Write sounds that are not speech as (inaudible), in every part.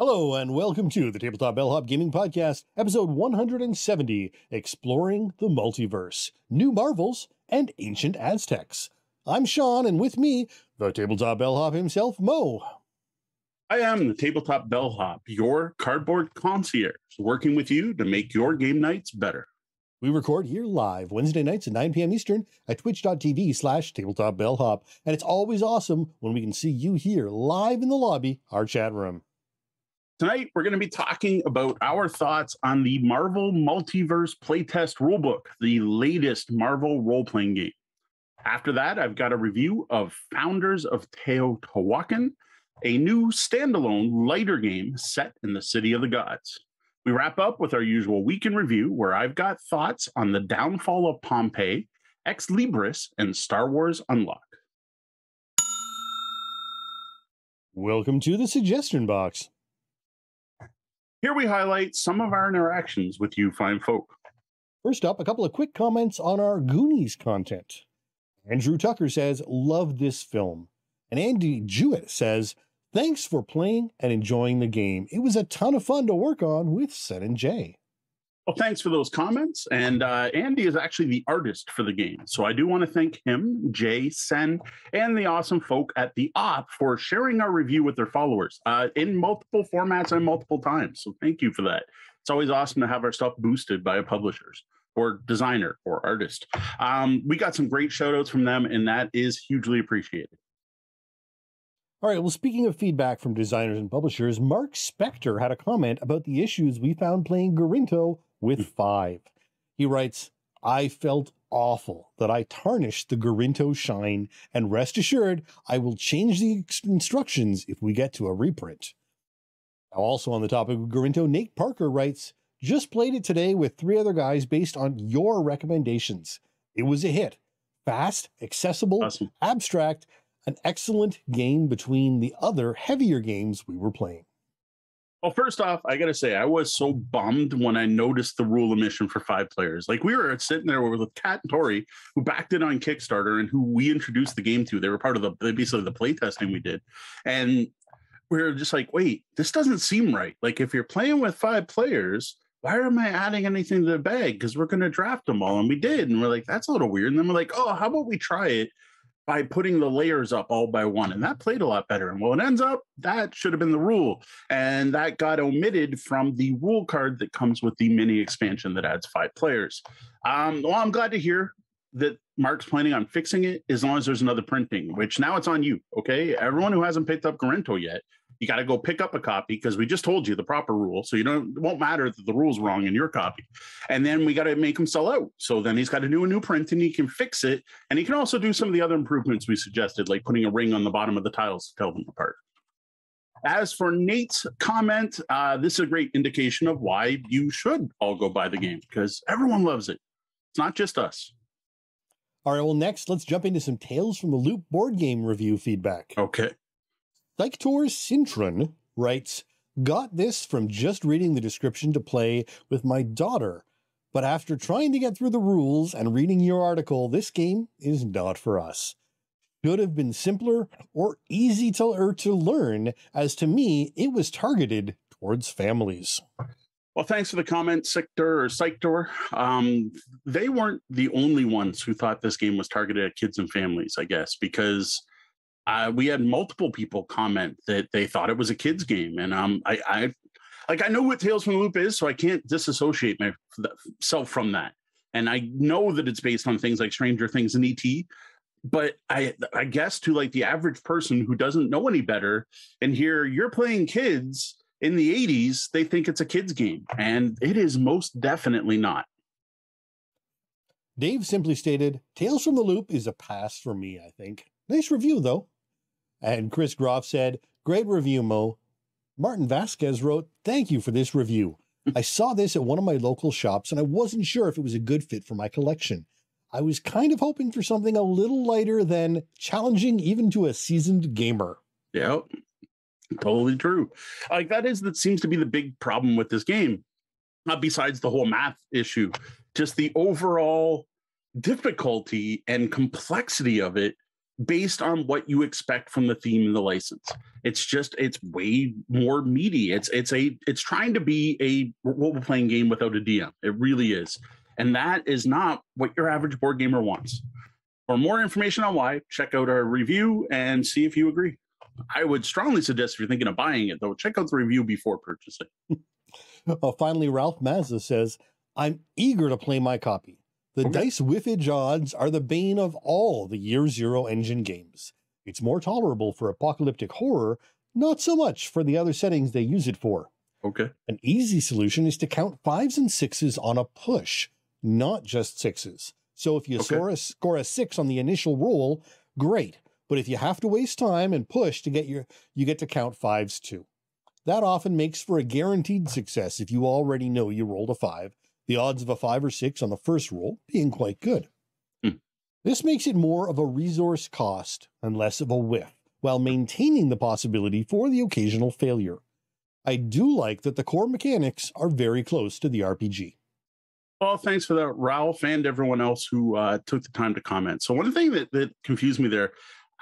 Hello, and welcome to the Tabletop Bellhop Gaming Podcast, episode 170 Exploring the Multiverse, New Marvels, and Ancient Aztecs. I'm Sean, and with me, the Tabletop Bellhop himself, Mo. I am the Tabletop Bellhop, your cardboard concierge, working with you to make your game nights better. We record here live Wednesday nights at 9 p.m. Eastern at twitch.tv slash tabletop bellhop. And it's always awesome when we can see you here live in the lobby, our chat room. Tonight, we're going to be talking about our thoughts on the Marvel Multiverse Playtest Rulebook, the latest Marvel role playing game. After that, I've got a review of Founders of Teotihuacan, a new standalone lighter game set in the City of the Gods. We wrap up with our usual weekend review, where I've got thoughts on the downfall of Pompeii, Ex Libris, and Star Wars Unlock. Welcome to the suggestion box. Here we highlight some of our interactions with you fine folk. First up, a couple of quick comments on our Goonies content. Andrew Tucker says, Love this film. And Andy Jewett says, Thanks for playing and enjoying the game. It was a ton of fun to work on with Sen and Jay. Well, thanks for those comments. And uh, Andy is actually the artist for the game. So I do want to thank him, Jay, Sen, and the awesome folk at the Op for sharing our review with their followers uh, in multiple formats and multiple times. So thank you for that. It's always awesome to have our stuff boosted by a publishers or designer or artist. Um, we got some great shout outs from them, and that is hugely appreciated. All right. Well, speaking of feedback from designers and publishers, Mark Spector had a comment about the issues we found playing Gorinto with hmm. five. He writes, I felt awful that I tarnished the Gorinto shine, and rest assured, I will change the instructions if we get to a reprint. Also on the topic of Gorinto, Nate Parker writes, just played it today with three other guys based on your recommendations. It was a hit. Fast, accessible, awesome. abstract, an excellent game between the other heavier games we were playing. Well, first off, I gotta say, I was so bummed when I noticed the rule omission for five players. Like we were sitting there with Kat and Tori, who backed it on Kickstarter and who we introduced the game to. They were part of the basically the play testing we did, and we are just like, wait, this doesn't seem right. Like if you're playing with five players, why am I adding anything to the bag? Because we're gonna draft them all, and we did, and we're like, that's a little weird. And then we're like, oh, how about we try it by putting the layers up all by one. And that played a lot better. And well, it ends up that should have been the rule. And that got omitted from the rule card that comes with the mini expansion that adds five players. Um, well, I'm glad to hear that Mark's planning on fixing it as long as there's another printing, which now it's on you. Okay. Everyone who hasn't picked up Gorinto yet, you got to go pick up a copy because we just told you the proper rule. So you don't it won't matter that the rule's wrong in your copy. And then we got to make him sell out. So then he's got to do a new print and he can fix it. And he can also do some of the other improvements we suggested, like putting a ring on the bottom of the tiles to tell them apart. As for Nate's comment, uh, this is a great indication of why you should all go buy the game because everyone loves it. It's not just us. All right, well, next, let's jump into some Tales from the Loop board game review feedback. Okay. Psychtor Sintron writes, Got this from just reading the description to play with my daughter. But after trying to get through the rules and reading your article, this game is not for us. Should have been simpler or easy to, to learn, as to me, it was targeted towards families. Well, thanks for the comment, Sector or Psyctor. Um, they weren't the only ones who thought this game was targeted at kids and families, I guess, because uh, we had multiple people comment that they thought it was a kids game, and um, I, I like I know what Tales from the Loop is, so I can't disassociate myself from that. And I know that it's based on things like Stranger Things and ET, but I I guess to like the average person who doesn't know any better, and here you're playing kids in the 80s, they think it's a kids game, and it is most definitely not. Dave simply stated, Tales from the Loop is a pass for me, I think. Nice review, though. And Chris Groff said, Great review, Mo. Martin Vasquez wrote, Thank you for this review. (laughs) I saw this at one of my local shops and I wasn't sure if it was a good fit for my collection. I was kind of hoping for something a little lighter than challenging even to a seasoned gamer. Yep. Totally true. Like that is that seems to be the big problem with this game. Not besides the whole math issue, just the overall difficulty and complexity of it based on what you expect from the theme and the license. It's just it's way more meaty. It's it's a it's trying to be a role playing game without a DM. It really is, and that is not what your average board gamer wants. For more information on why, check out our review and see if you agree. I would strongly suggest if you're thinking of buying it, though, check out the review before purchasing. (laughs) oh, finally, Ralph Mazza says, I'm eager to play my copy. The okay. dice whiffage odds are the bane of all the Year Zero engine games. It's more tolerable for apocalyptic horror, not so much for the other settings they use it for. Okay. An easy solution is to count fives and sixes on a push, not just sixes. So if you okay. score, a, score a six on the initial roll, great. But if you have to waste time and push to get your, you get to count fives too. That often makes for a guaranteed success if you already know you rolled a five, the odds of a five or six on the first roll being quite good. Hmm. This makes it more of a resource cost and less of a whiff, while maintaining the possibility for the occasional failure. I do like that the core mechanics are very close to the RPG. Well, thanks for that, Ralph, and everyone else who uh, took the time to comment. So, one thing that, that confused me there,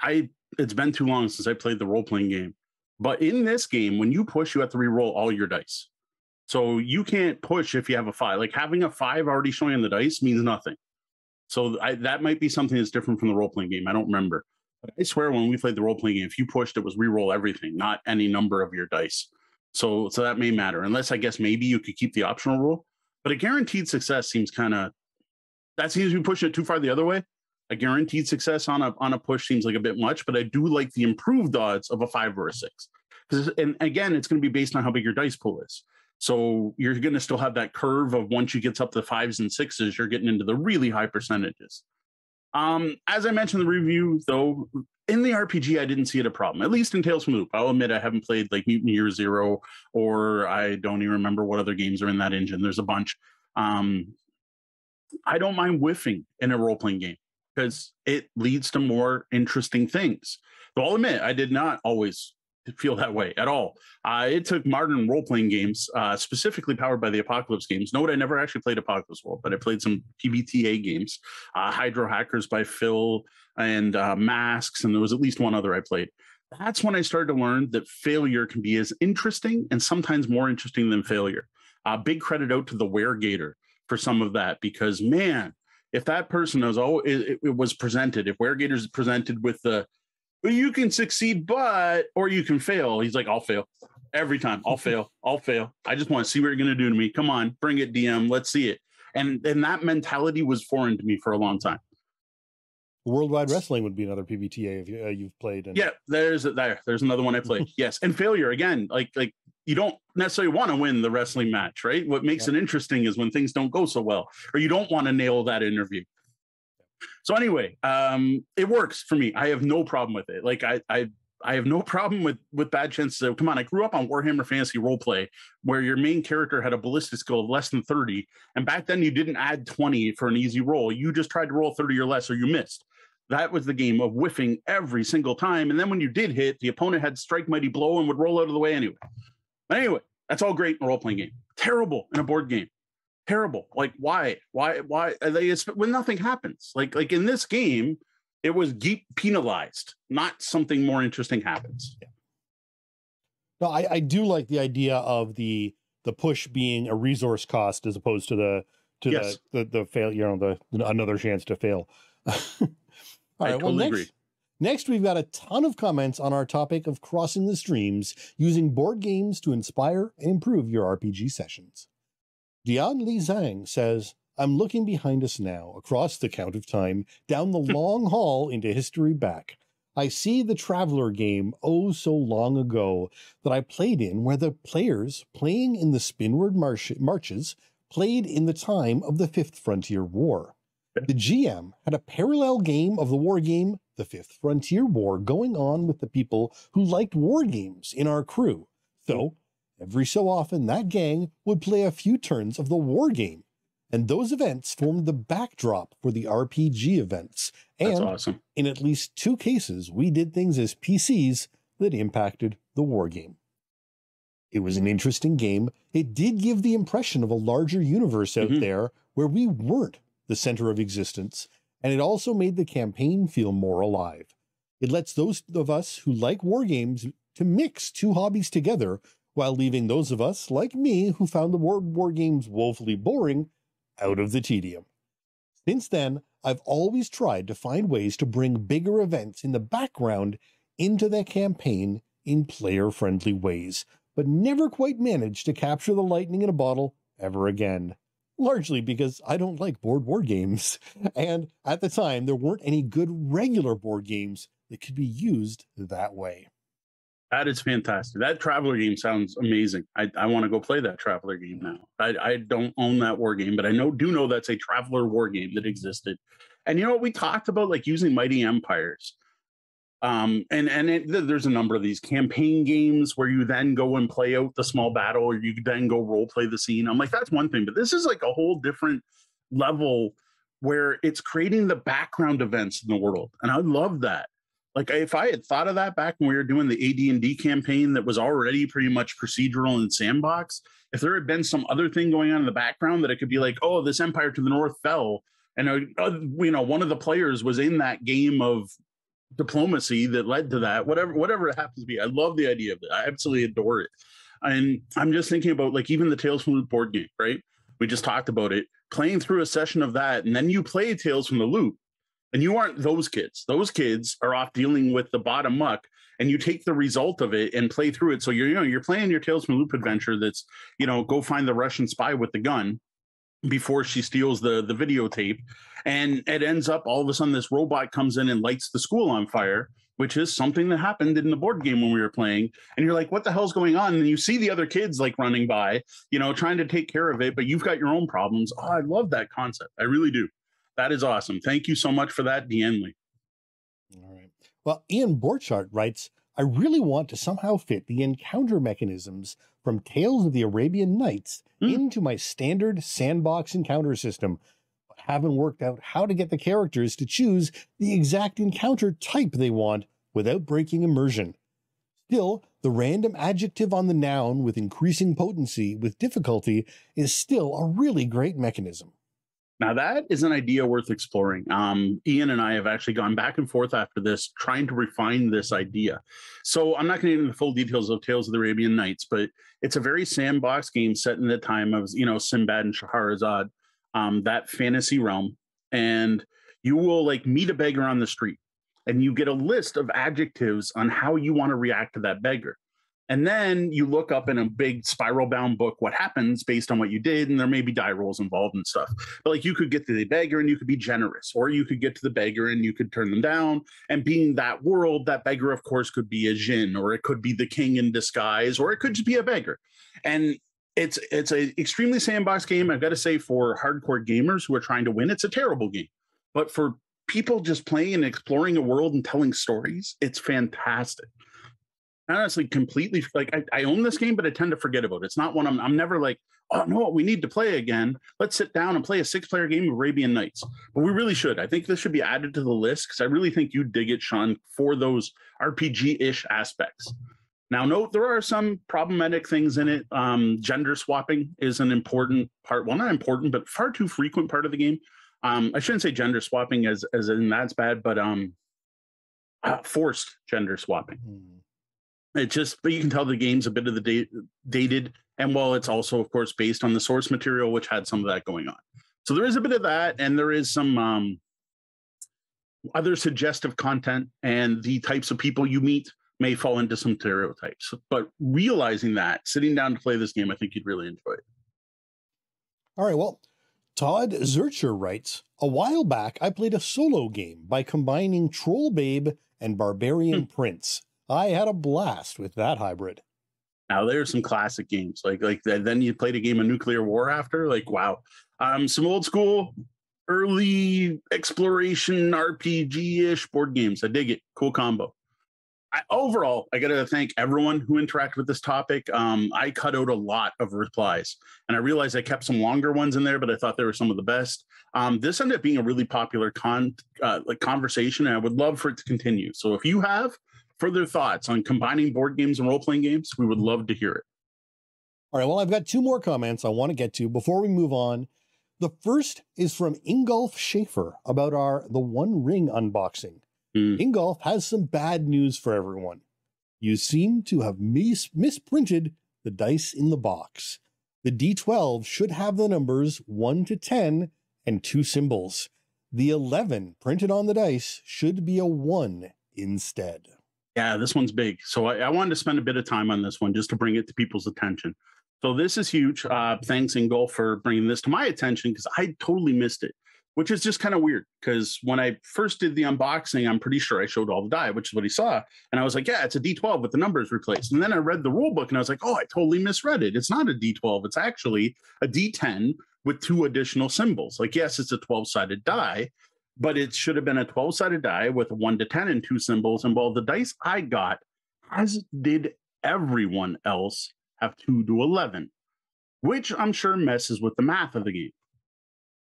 I it's been too long since I played the role playing game. But in this game, when you push, you have to re-roll all your dice. So you can't push if you have a five. Like having a five already showing on the dice means nothing. So I, that might be something that's different from the role playing game. I don't remember. But I swear when we played the role playing game, if you pushed, it was re-roll everything, not any number of your dice. So so that may matter. Unless I guess maybe you could keep the optional rule. But a guaranteed success seems kind of that seems to be pushing it too far the other way a guaranteed success on a on a push seems like a bit much, but I do like the improved odds of a five or a six. And again, it's going to be based on how big your dice pool is. So you're going to still have that curve of once you get up to fives and sixes, you're getting into the really high percentages. Um, as I mentioned in the review, though, in the RPG, I didn't see it a problem. At least in Tales from Loop, I'll admit I haven't played like Mutant Year Zero, or I don't even remember what other games are in that engine. There's a bunch. Um, I don't mind whiffing in a role playing game because it leads to more interesting things. But I'll admit, I did not always feel that way at all. Uh, it took modern role playing games, uh, specifically powered by the Apocalypse games. Note I never actually played Apocalypse World, but I played some PBTA games, uh, Hydro Hackers by Phil and uh, Masks, and there was at least one other I played. That's when I started to learn that failure can be as interesting and sometimes more interesting than failure. Uh, big credit out to the Weregator for some of that because man, if that person knows, oh, it, it was presented, if Weregator's presented with the, well, you can succeed, but, or you can fail, he's like, I'll fail every time. I'll fail. I'll fail. I just want to see what you're going to do to me. Come on, bring it, DM. Let's see it. And and that mentality was foreign to me for a long time. Worldwide Wrestling would be another PBTA if you, uh, you've played. And... Yeah, there's there. There's another one I played. (laughs) yes, and failure again. Like like you don't necessarily want to win the wrestling match, right? What makes yeah. it interesting is when things don't go so well, or you don't want to nail that interview. So anyway, um, it works for me. I have no problem with it. Like I, I, I have no (laughs) problem with with bad chances. Come on, I grew up on Warhammer Fantasy Roleplay, where your main character had a ballistic skill of less than thirty, and back then you didn't add twenty for an easy roll. You just tried to roll thirty or less, or you missed. That was the game of whiffing every single time. And then when you did hit, the opponent had strike mighty blow and would roll out of the way anyway. But anyway, that's all great in a role playing game. Terrible in a board game. Terrible. Like why? Why? Why? Uh, they, when nothing happens. Like like in this game, it was geek penalized. Not something more interesting happens. Yeah. No, I, I do like the idea of the the push being a resource cost as opposed to the to yes. the, the the fail. You know, the another chance to fail. (laughs) all right. Totally well, next, agree. Next, we've got a ton of comments on our topic of crossing the streams using board games to inspire and improve your RPG sessions. Dian Li Zhang says, I'm looking behind us now, across the count of time, down the (laughs) long hall into history back. I see the Traveller game oh so long ago that I played in where the players playing in the Spinward march- marches played in the time of the Fifth Frontier War. The GM had a parallel game of the war game the Fifth Frontier War going on with the people who liked war games in our crew. So, every so often, that gang would play a few turns of the war game. And those events formed the backdrop for the RPG events. And That's awesome. in at least two cases, we did things as PCs that impacted the war game. It was an interesting game. It did give the impression of a larger universe out mm-hmm. there where we weren't the center of existence and it also made the campaign feel more alive. It lets those of us who like war games to mix two hobbies together while leaving those of us, like me, who found the war, war games woefully boring, out of the tedium. Since then, I've always tried to find ways to bring bigger events in the background into the campaign in player friendly ways, but never quite managed to capture the lightning in a bottle ever again. Largely because I don't like board war games, (laughs) and at the time there weren't any good regular board games that could be used that way. That is fantastic. That Traveller game sounds amazing. I, I want to go play that Traveller game now. I, I don't own that war game, but I know do know that's a Traveller war game that existed. And you know what? We talked about like using Mighty Empires. Um, and and it, there's a number of these campaign games where you then go and play out the small battle, or you then go role play the scene. I'm like, that's one thing, but this is like a whole different level where it's creating the background events in the world, and I love that like if I had thought of that back when we were doing the AD&D campaign that was already pretty much procedural and sandbox, if there had been some other thing going on in the background that it could be like, oh, this empire to the north fell, and uh, uh, you know one of the players was in that game of diplomacy that led to that. Whatever, whatever it happens to be, I love the idea of it. I absolutely adore it. And I'm just thinking about like even the Tales from the Loop board game, right? We just talked about it. Playing through a session of that, and then you play Tales from the Loop and you aren't those kids. Those kids are off dealing with the bottom muck and you take the result of it and play through it. So you're, you know, you're playing your Tales from Loop adventure that's, you know, go find the Russian spy with the gun before she steals the the videotape. And it ends up all of a sudden this robot comes in and lights the school on fire, which is something that happened in the board game when we were playing. And you're like, what the hell's going on? And you see the other kids like running by, you know, trying to take care of it, but you've got your own problems. Oh, I love that concept. I really do. That is awesome. Thank you so much for that, Deanne All right. Well, Ian Borchardt writes, I really want to somehow fit the encounter mechanisms from Tales of the Arabian Nights mm. into my standard sandbox encounter system, but haven't worked out how to get the characters to choose the exact encounter type they want without breaking immersion. Still, the random adjective on the noun with increasing potency with difficulty is still a really great mechanism. Now that is an idea worth exploring. Um, Ian and I have actually gone back and forth after this, trying to refine this idea. So I'm not going to get into the full details of Tales of the Arabian Nights, but it's a very sandbox game set in the time of you know Sinbad and Shahrazad, um, that fantasy realm, and you will like meet a beggar on the street, and you get a list of adjectives on how you want to react to that beggar. And then you look up in a big spiral bound book what happens based on what you did, and there may be die rolls involved and stuff. But like you could get to the beggar and you could be generous, or you could get to the beggar and you could turn them down. And being that world, that beggar, of course, could be a jinn, or it could be the king in disguise, or it could just be a beggar. And it's it's a extremely sandbox game. I've got to say, for hardcore gamers who are trying to win, it's a terrible game. But for people just playing and exploring a world and telling stories, it's fantastic honestly completely like I, I, own this game, but I tend to forget about it. It's not one I'm I'm never like, oh no, we need to play again. Let's sit down and play a six player game of Arabian Nights. But we really should. I think this should be added to the list because I really think you dig it, Sean, for those RPG-ish aspects. Now, note there are some problematic things in it. Um, gender swapping is an important part. Well, not important, but far too frequent part of the game. Um, I shouldn't say gender swapping as as in that's bad, but um, uh, forced gender swapping. Mm it just, but you can tell the game's a bit of the date, dated, and while it's also, of course, based on the source material, which had some of that going on. So there is a bit of that, and there is some um, other suggestive content, and the types of people you meet may fall into some stereotypes. But realizing that, sitting down to play this game, I think you'd really enjoy it. All right. Well, Todd Zurcher writes A while back, I played a solo game by combining Troll Babe and Barbarian hmm. Prince. I had a blast with that hybrid. Now there's some classic games like like then you played a game of nuclear war after like wow, um some old school early exploration RPG ish board games. I dig it. Cool combo. I, overall, I got to thank everyone who interacted with this topic. Um, I cut out a lot of replies, and I realized I kept some longer ones in there, but I thought they were some of the best. Um, this ended up being a really popular con uh, like conversation, and I would love for it to continue. So if you have further thoughts on combining board games and role playing games, we would love to hear it. All right. Well, I've got two more comments I want to get to before we move on. The first is from Ingolf Schaefer about our The One Ring unboxing. Mm. Ingolf has some bad news for everyone. You seem to have mis- misprinted the dice in the box. The D12 should have the numbers 1 to 10 and two symbols. The 11 printed on the dice should be a 1 instead. Yeah, this one's big. So I, I, wanted to spend a bit of time on this one just to bring it to people's attention. So this is huge. Uh, thanks, Ingolf, for bringing this to my attention because I totally missed it which is just kind of weird because when I first did the unboxing, I'm pretty sure I showed all the die, which is what he saw. And I was like, yeah, it's a D12 with the numbers replaced. And then I read the rule book and I was like, oh, I totally misread it. It's not a D12. It's actually a D10 with two additional symbols. Like, yes, it's a 12 sided die, but it should have been a 12 sided die with one to 10 and two symbols. And while the dice I got, as did everyone else, have two to 11, which I'm sure messes with the math of the game.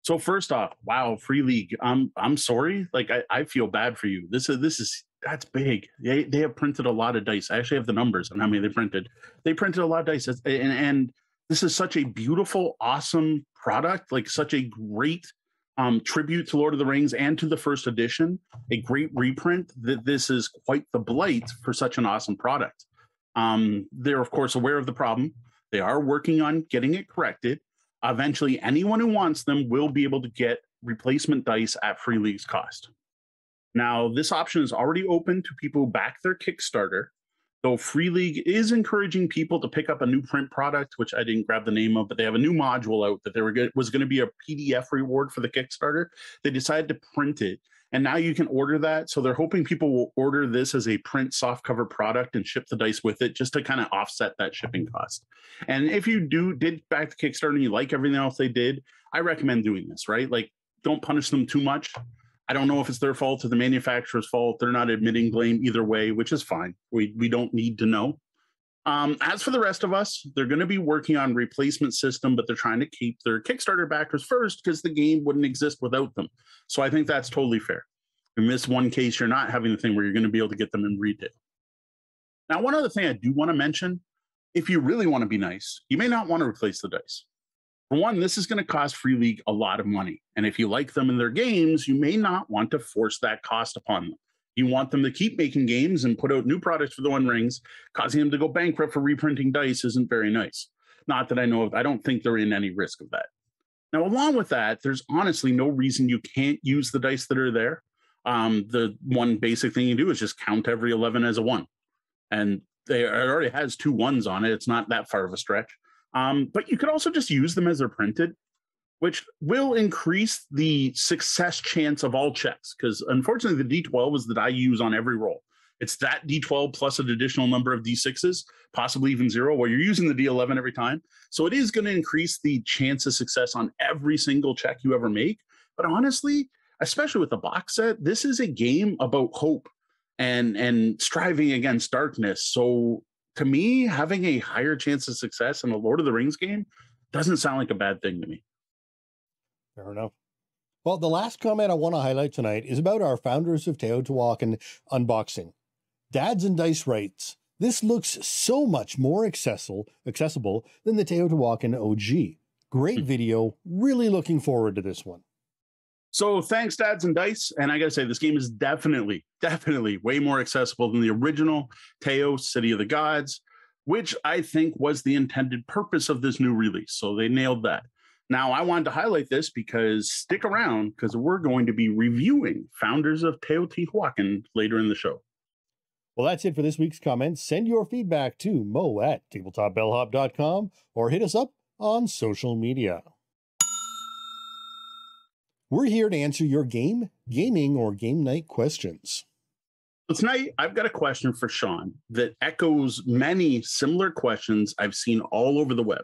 So first off, wow, free league. I'm I'm sorry. Like I, I feel bad for you. This is this is that's big. They they have printed a lot of dice. I actually have the numbers on how many they printed. They printed a lot of dice, and and this is such a beautiful, awesome product. Like such a great um, tribute to Lord of the Rings and to the first edition. A great reprint. That this is quite the blight for such an awesome product. Um, they're of course aware of the problem. They are working on getting it corrected eventually anyone who wants them will be able to get replacement dice at free league's cost. Now, this option is already open to people who back their Kickstarter, though Free League is encouraging people to pick up a new print product, which I didn't grab the name of, but they have a new module out that there was going to be a PDF reward for the Kickstarter. They decided to print it and now you can order that. So they're hoping people will order this as a print softcover product and ship the dice with it just to kind of offset that shipping cost. And if you do did back the Kickstarter and you like everything else they did, I recommend doing this, right? Like don't punish them too much. I don't know if it's their fault or the manufacturer's fault. They're not admitting blame either way, which is fine. We we don't need to know. Um, as for the rest of us, they're going to be working on replacement system, but they're trying to keep their Kickstarter backers first because the game wouldn't exist without them. So I think that's totally fair. In this one case, you're not having the thing where you're going to be able to get them in retail. Now, one other thing I do want to mention if you really want to be nice, you may not want to replace the dice. For one, this is going to cost Free League a lot of money. And if you like them in their games, you may not want to force that cost upon them. You want them to keep making games and put out new products for the One Rings, causing them to go bankrupt for reprinting dice isn't very nice. Not that I know of, I don't think they're in any risk of that. Now, along with that, there's honestly no reason you can't use the dice that are there. Um, the one basic thing you do is just count every 11 as a one. And they, it already has two ones on it. It's not that far of a stretch. Um, but you could also just use them as they're printed which will increase the success chance of all checks. Because unfortunately, the D12 is that I use on every roll. It's that D12 plus an additional number of D6s, possibly even zero, where you're using the D11 every time. So it is going to increase the chance of success on every single check you ever make. But honestly, especially with the box set, this is a game about hope and and striving against darkness. So to me, having a higher chance of success in a Lord of the Rings game doesn't sound like a bad thing to me. Fair enough. Well, the last comment I want to highlight tonight is about our founders of Teotihuacan unboxing. Dads and Dice writes, this looks so much more accessible, accessible than the Teotihuacan OG. Great hmm. video. Really looking forward to this one. So thanks, Dads and Dice. And I got to say, this game is definitely, definitely way more accessible than the original Teo City of the Gods, which I think was the intended purpose of this new release. So they nailed that. Now, I wanted to highlight this because stick around because we're going to be reviewing Founders of Teotihuacan later in the show. Well, that's it for this week's comments. Send your feedback to mo at tabletopbellhop.com or hit us up on social media. We're here to answer your game, gaming, or game night questions. Tonight, I've got a question for Sean that echoes many similar questions I've seen all over the web.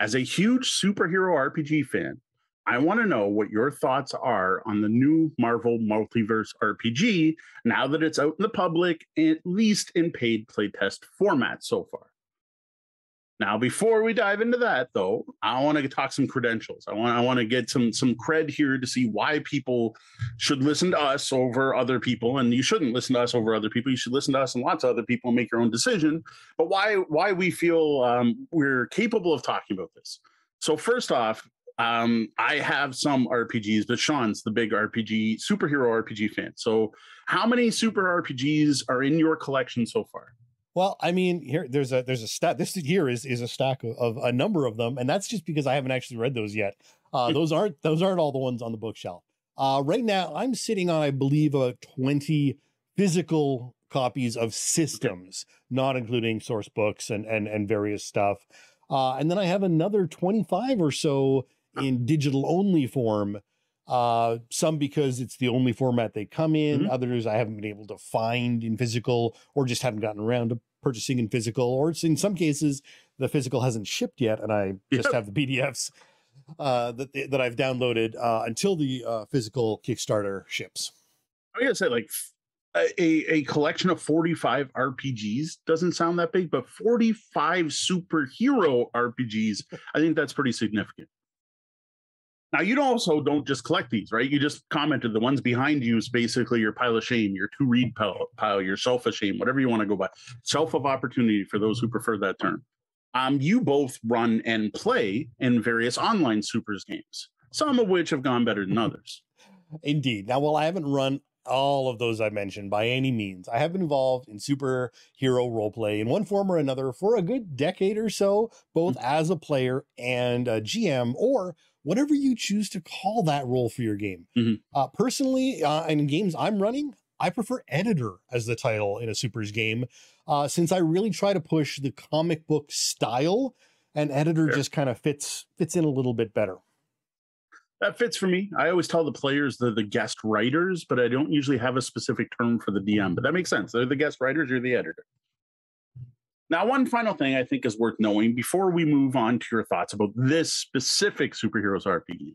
As a huge superhero RPG fan, I want to know what your thoughts are on the new Marvel Multiverse RPG now that it's out in the public, at least in paid playtest format so far. Now, before we dive into that, though, I want to talk some credentials. I want I want to get some some cred here to see why people should listen to us over other people, and you shouldn't listen to us over other people. You should listen to us and lots of other people and make your own decision. But why why we feel um, we're capable of talking about this. So first off, Um, I have some RPGs, but Sean's the big RPG superhero RPG fan. So, how many super RPGs are in your collection so far? Well, I mean, here there's a there's a stat. This here is is a stack of, of a number of them, and that's just because I haven't actually read those yet. Uh, those aren't those aren't all the ones on the bookshelf. Uh, right now, I'm sitting on, I believe, a 20 physical copies of systems, not including source books and and and various stuff. Uh, and then I have another 25 or so in digital only form. Uh, some because it's the only format they come in. Mhm. Others I haven't been able to find in physical, or just haven't gotten around to purchasing in physical. Or it's in some cases the physical hasn't shipped yet, and I just Yep. have the (laughs) PDFs uh, that that I've downloaded uh, until the uh, physical Kickstarter ships. I gotta say, like a, a collection of 45 RPGs doesn't sound that big, but 45 superhero RPGs, I think that's pretty significant. Now you also don't just collect these, right? You just commented the ones behind you is basically your pile of shame, your to read pile, pile your shelf of shame, whatever you want to go by. Shelf of opportunity for those who prefer that term. Um, you both run and play in various online supers games, some of which have gone better than (laughs) others. Indeed. Now, while I haven't run all of those I mentioned by any means, I have been involved in superhero roleplay in one form or another for a good decade or so, both as a player and a GM, or whatever you choose to call that role for your game. Mhm. Uh, personally, uh, in games I'm running, I prefer editor as the title in a supers game, uh, since I really try to push the comic book style, and editor Sure. just kind of fits fits in a little bit better. That fits for me. I always tell the players they're the guest writers, but I don't usually have a specific term for the DM. But that makes sense. They're the guest writers, you're the editor. Now, one final thing I think is worth knowing before we move on to your thoughts about this specific superheroes RPG.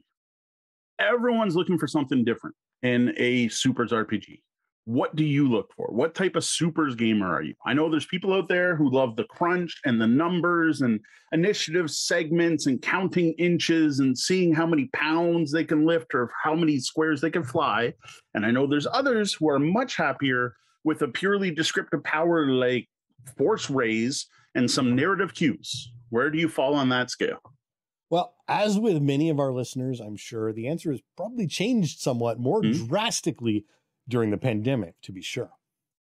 Everyone's looking for something different in a supers RPG. What do you look for? What type of supers gamer are you? I know there's people out there who love the crunch and the numbers and initiative segments and counting inches and seeing how many pounds they can lift or how many squares they can fly. And I know there's others who are much happier with a purely descriptive power like force raise and some narrative cues. Where do you fall on that scale? Well, as with many of our listeners, I'm sure the answer has probably changed somewhat more Mhm. drastically during the pandemic, to be sure.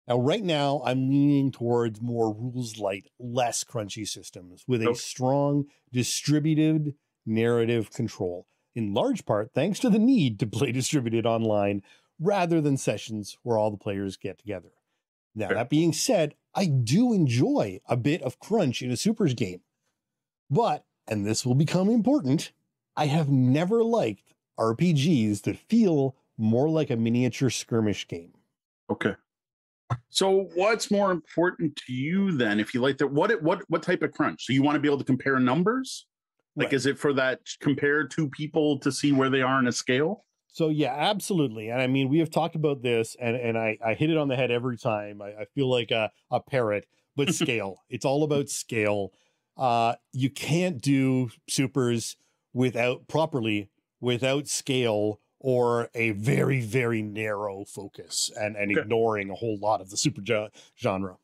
Now, right now, I'm leaning towards more rules light, less crunchy systems with a Okay. strong distributed narrative control, in large part thanks to the need to play (laughs) distributed online rather than sessions where all the players get together. Now, that being said, I do enjoy a bit of crunch in a supers game. But, and this will become important, I have never liked RPGs that feel more like a miniature skirmish game. Okay. So what's more important to you then if you like that what what what type of crunch? So you want to be able to compare numbers? Like Right. is it for that compare two people to see where they are in a scale? So yeah, absolutely. And I mean, we have talked about this and, and I, I hit it on the head every time. I, I feel like a, a parrot, but (laughs) scale. it's all about scale. Uh, you can't do supers without properly without scale or a very, very narrow focus and, and Okay. ignoring a whole lot of the super genre.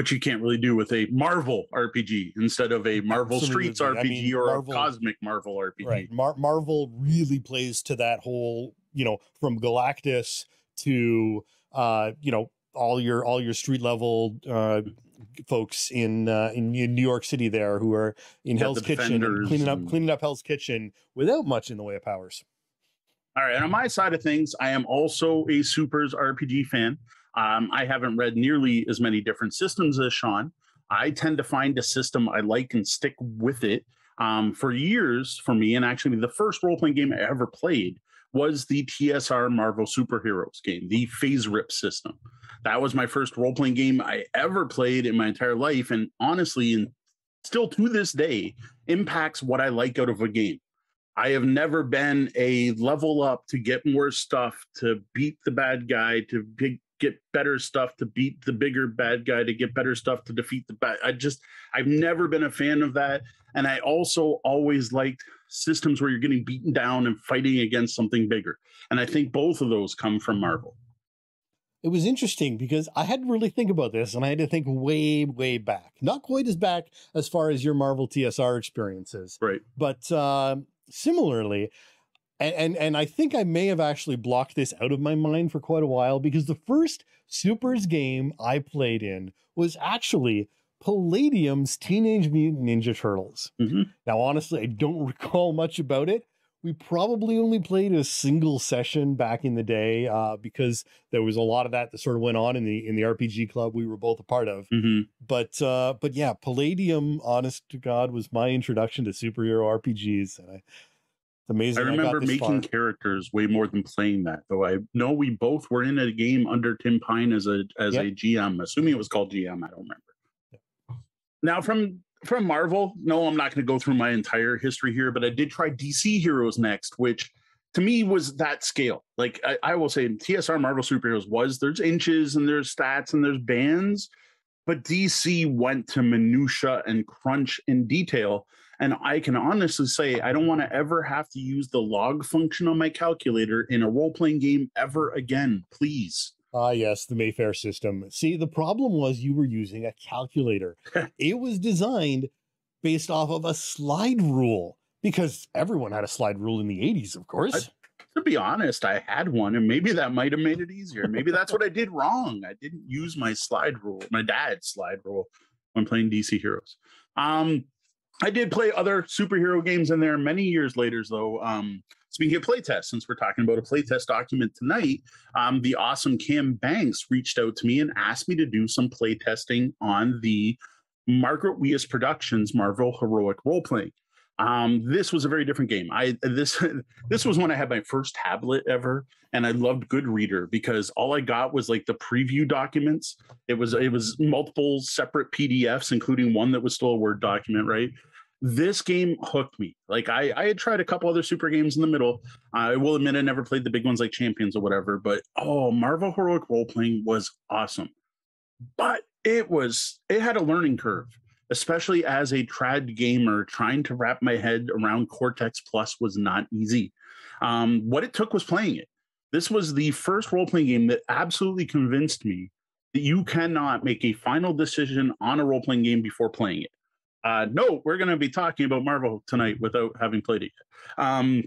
Which you can't really do with a Marvel RPG instead of a Marvel Streets Absolutely. I RPG mean, or Marvel- a Cosmic Marvel RPG. Right. Mar- Marvel really plays to that whole, you know, from Galactus to uh, you know, all your all your street level uh folks in uh in, in New York City there who are in Yeah, Hell's Kitchen cleaning up cleaning up Hell's Kitchen without much in the way of powers. All right. And on my side of things, I am also a Supers RPG fan. Um, I haven't read nearly as many different systems as Sean. I tend to find a system I like and stick with it. Um, for years, for me, and actually the first role playing game I ever played was the TSR Marvel Superheroes game, the FASERIP system. That was my first role playing game I ever played in my entire life. And honestly, and still to this day, impacts what I like out of a game. I have never been a level up to get more stuff to beat the bad guy to get better stuff to beat the bigger bad guy to get better stuff to defeat the bad. I just I've never been a fan of that, and I also always liked systems where you're getting beaten down and fighting against something bigger. And I think both of those come from Marvel. It was interesting because I had to really think about this and I had to think way, way back. Not quite as back as far as your Marvel TSR experiences. Right. But uh, similarly, and, and and I think I may have actually blocked this out of my mind for quite a while because the first Supers game I played in was actually Palladium's Teenage Mutant Ninja Turtles. Mhm. Now, honestly, I don't (laughs) recall much about it. We probably only played a single session back in the day uh, because there was a lot of that that sort of went on in the in the RPG club we were both a part of. Mhm. But uh, but yeah, Palladium, honest to God, was my introduction to superhero RPGs, and I, amazing. I remember this making far. characters way more than playing that, though. I know we both were in a game under Tim Pine as a as Yep. a GM, assuming it was called GM. I don't remember. Now from from Marvel, no, I'm not going to go through my entire history here, but I did try DC Heroes next, which to me was that scale. Like I, I will say, TSR Marvel Superheroes was there's inches and there's stats and there's bands, but DC went to minutia and crunch in detail. And I can honestly say, I don't want to ever have to use the log function on my calculator in a role playing game ever again. Please. Ah, yes, the Mayfair system. See, the problem was you were using a calculator. (laughs) it was designed based off of a slide rule because everyone had a slide rule in the 80s, of course. To be honest, I had one, and maybe that might have made it easier. Maybe that's what I did wrong. I didn't use my slide rule, my dad's slide rule, when playing DC Heroes. Um, I did play other superhero games in there many years later, though. Um, speaking of playtest, since we're talking about a playtest document tonight, um, the awesome Cam Banks reached out to me and asked me to do some playtesting on the Margaret Weis Productions Marvel Heroic Role Playing. Um, this was a very different game. I this (laughs) this was when I had my first tablet ever, and I loved Goodreader because all I got was like the preview documents. It was it was multiple separate PDFs, including one that was still a Word document, right? This game hooked me. Like I, I had tried a couple other super games in the middle. I will admit I never played the big ones like Champions or whatever, but oh, Marvel Heroic Role Playing was awesome. But it was it had a learning curve especially as a trad gamer, trying to wrap my head around Cortex Plus was not easy. Um, what it took was playing it. This was the first role playing game that absolutely convinced me that you cannot make a final decision on a role playing game before playing it. Uh, no, we're going to be talking about Marvel tonight without having played it yet. Um,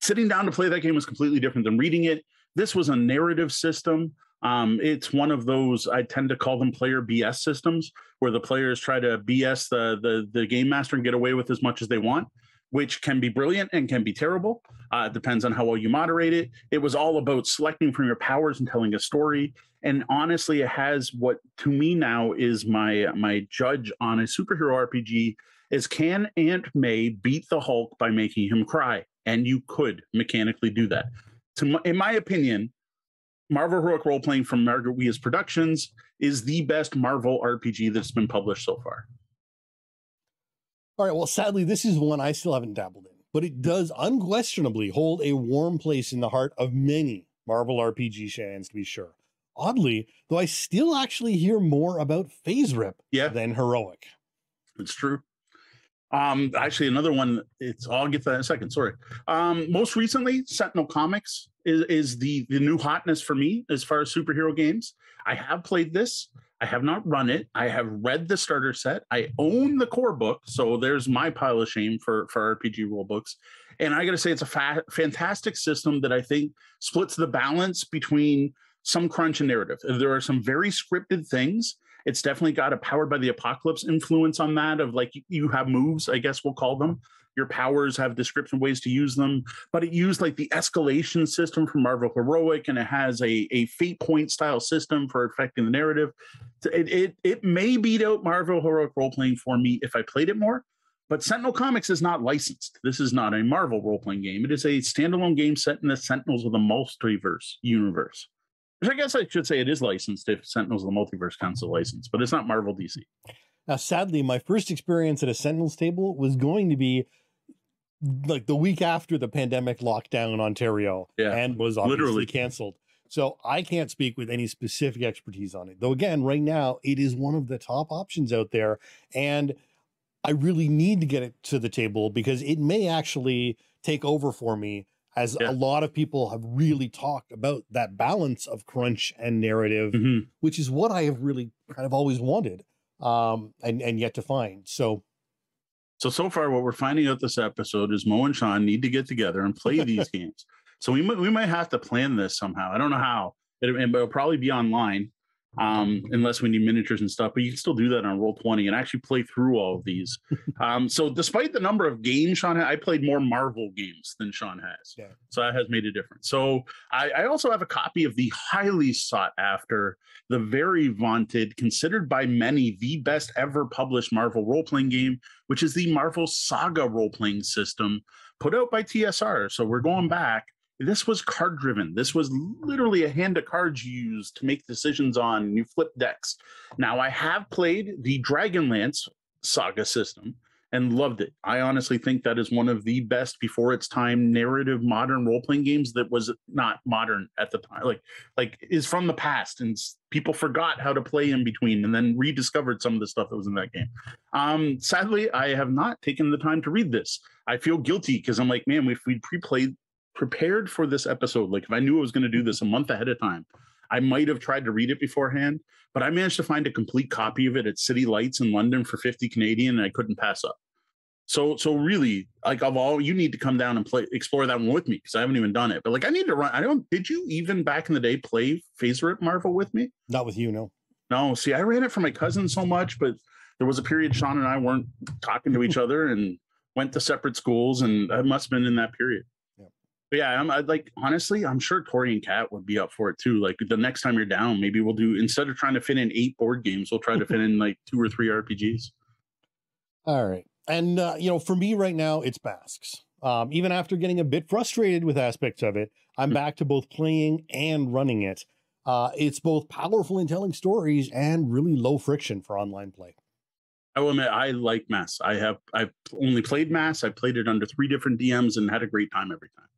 sitting down to play that game was completely different than reading it. This was a narrative system. Um, it's one of those I tend to call them player BS systems, where the players try to BS the the the game master and get away with as much as they want, which can be brilliant and can be terrible. Uh, it depends on how well you moderate it. It was all about selecting from your powers and telling a story. And honestly, it has what to me now is my my judge on a superhero RPG is can Aunt May beat the Hulk by making him cry? And you could mechanically do that. To my, in my opinion, Marvel Heroic Role Playing from Margaret Weis Productions is the best Marvel RPG that's been published so far. All right. Well, sadly, this is one I still haven't dabbled in, but it does unquestionably hold a warm place in the heart of many Marvel RPG fans, to be sure. Oddly, though, I still actually hear more about FASERIP Yeah, than Heroic. it's true. Um, actually, another one. It's I'll get to that in a second. Sorry. Um, most recently, Sentinel Comics is is the the new hotness for me as far as superhero games. I have played this. I have not run it. I have read the starter set. I own the core book, so there's my pile of shame for for RPG rule books. And I got to say, it's a fa- fantastic system that I think splits the balance between some crunch and narrative. There are some very scripted things. It's definitely got a powered by the apocalypse influence on that of like you have moves, I guess we'll call them. Your powers have description ways to use them, but it used like the escalation system from Marvel Heroic, and it has a, a fate point style system for affecting the narrative. It, it, it may beat out Marvel Heroic role playing for me if I played it more, but Sentinel Comics is not licensed. This is not a Marvel role playing game. It is a standalone game set in the Sentinels of the Multiverse universe. Which I guess I should say it is licensed if Sentinels of the Multiverse Council license, but it's not Marvel DC. Now, sadly, my first experience at a Sentinels table was going to be like the week after the pandemic lockdown in Ontario Yeah, and was obviously literally. canceled. So I can't speak with any specific expertise on it. Though again, right now it is one of the top options out there and I really need to get it to the table because it may actually take over for me as Yeah. a lot of people have really talked about that balance of crunch and narrative Mhm. which is what I have really kind of always wanted um, and and yet to find. So So so far, what we're finding out this episode is Mo and Sean need to get together and play (laughs) these games. So we might we might have to plan this somehow. I don't know how. It, it'll probably be online um, unless we need miniatures and stuff. But you can still do that on Roll Twenty and actually play through all of these. (laughs) um, so despite the number of games Sean, had, I played more Marvel games than Sean has. Yeah. So that has made a difference. So I, I also have a copy of the highly sought after, the very vaunted, considered by many the best ever published Marvel role playing game, which is the Marvel Saga role playing system put out by TSR. So we're going back this was card driven. This was literally a hand of cards you used to make decisions on. You flip decks. Now, I have played the Dragonlance saga system and loved it. I honestly think that is one of the best before its time narrative modern role playing games that was not modern at the time. Like, like is from the past, and people forgot how to play in between, and then rediscovered some of the stuff that was in that game. Um, sadly, I have not taken the time to read this. I feel guilty because I'm like, man, if we'd pre-played prepared for this episode, like if I knew I was going to do this a month ahead of time, I might have tried to read it beforehand, but I managed to find a complete copy of it at City Lights in London for 50 Canadian and I couldn't pass up. So so really, like of all, you need to come down and play explore that one with me because I haven't even done it. But like I need to run. I don't. Did you even back in the day play FASERIP Marvel with me? Not with you, no. No. See, I ran it for my cousin so much, but there was a period Sean and I weren't talking to each (laughs) other and went to separate schools, and I must have been in that period. But yeah, I'm I'd like honestly, I'm sure Corey and Kat would be up for it too. Like the next time you're down, maybe we'll do instead of trying to fit in eight board games, we'll try to fit in like two or three RPGs. All right, and uh, you know, for me right now, it's Masks. Um, even after getting a bit frustrated with aspects of it, I'm hmm. back to both playing and running it. Uh, it's both powerful in telling stories and really low friction for online play. I will admit, I like Masks. I have I've only played Masks. I played it under three different DMs and had a great time every time.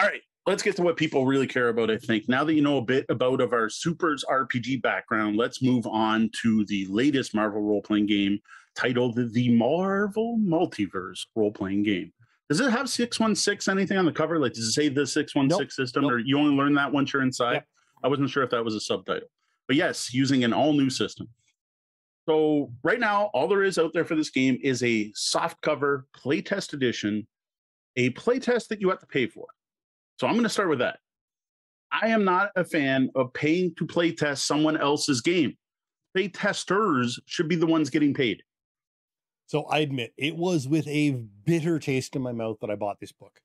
All right, let's get to what people really care about. I think now that you know a bit about of our Supers RPG background, let's move on to the latest Marvel role playing game titled the Marvel Multiverse role playing game. Does it have 616 anything on the cover? Like, does it say the 616 nope. system, nope. or you only learn that once you're inside? Yep. I wasn't sure if that was a subtitle. But yes, using an all new system. So, right now, all there is out there for this game is a soft cover playtest edition, a playtest that you have to pay for. So I'm going to start with that. I am not a fan of paying to play test someone else's game. Play testers should be the ones getting paid. So I admit it was with a bitter taste in my mouth that I bought this book.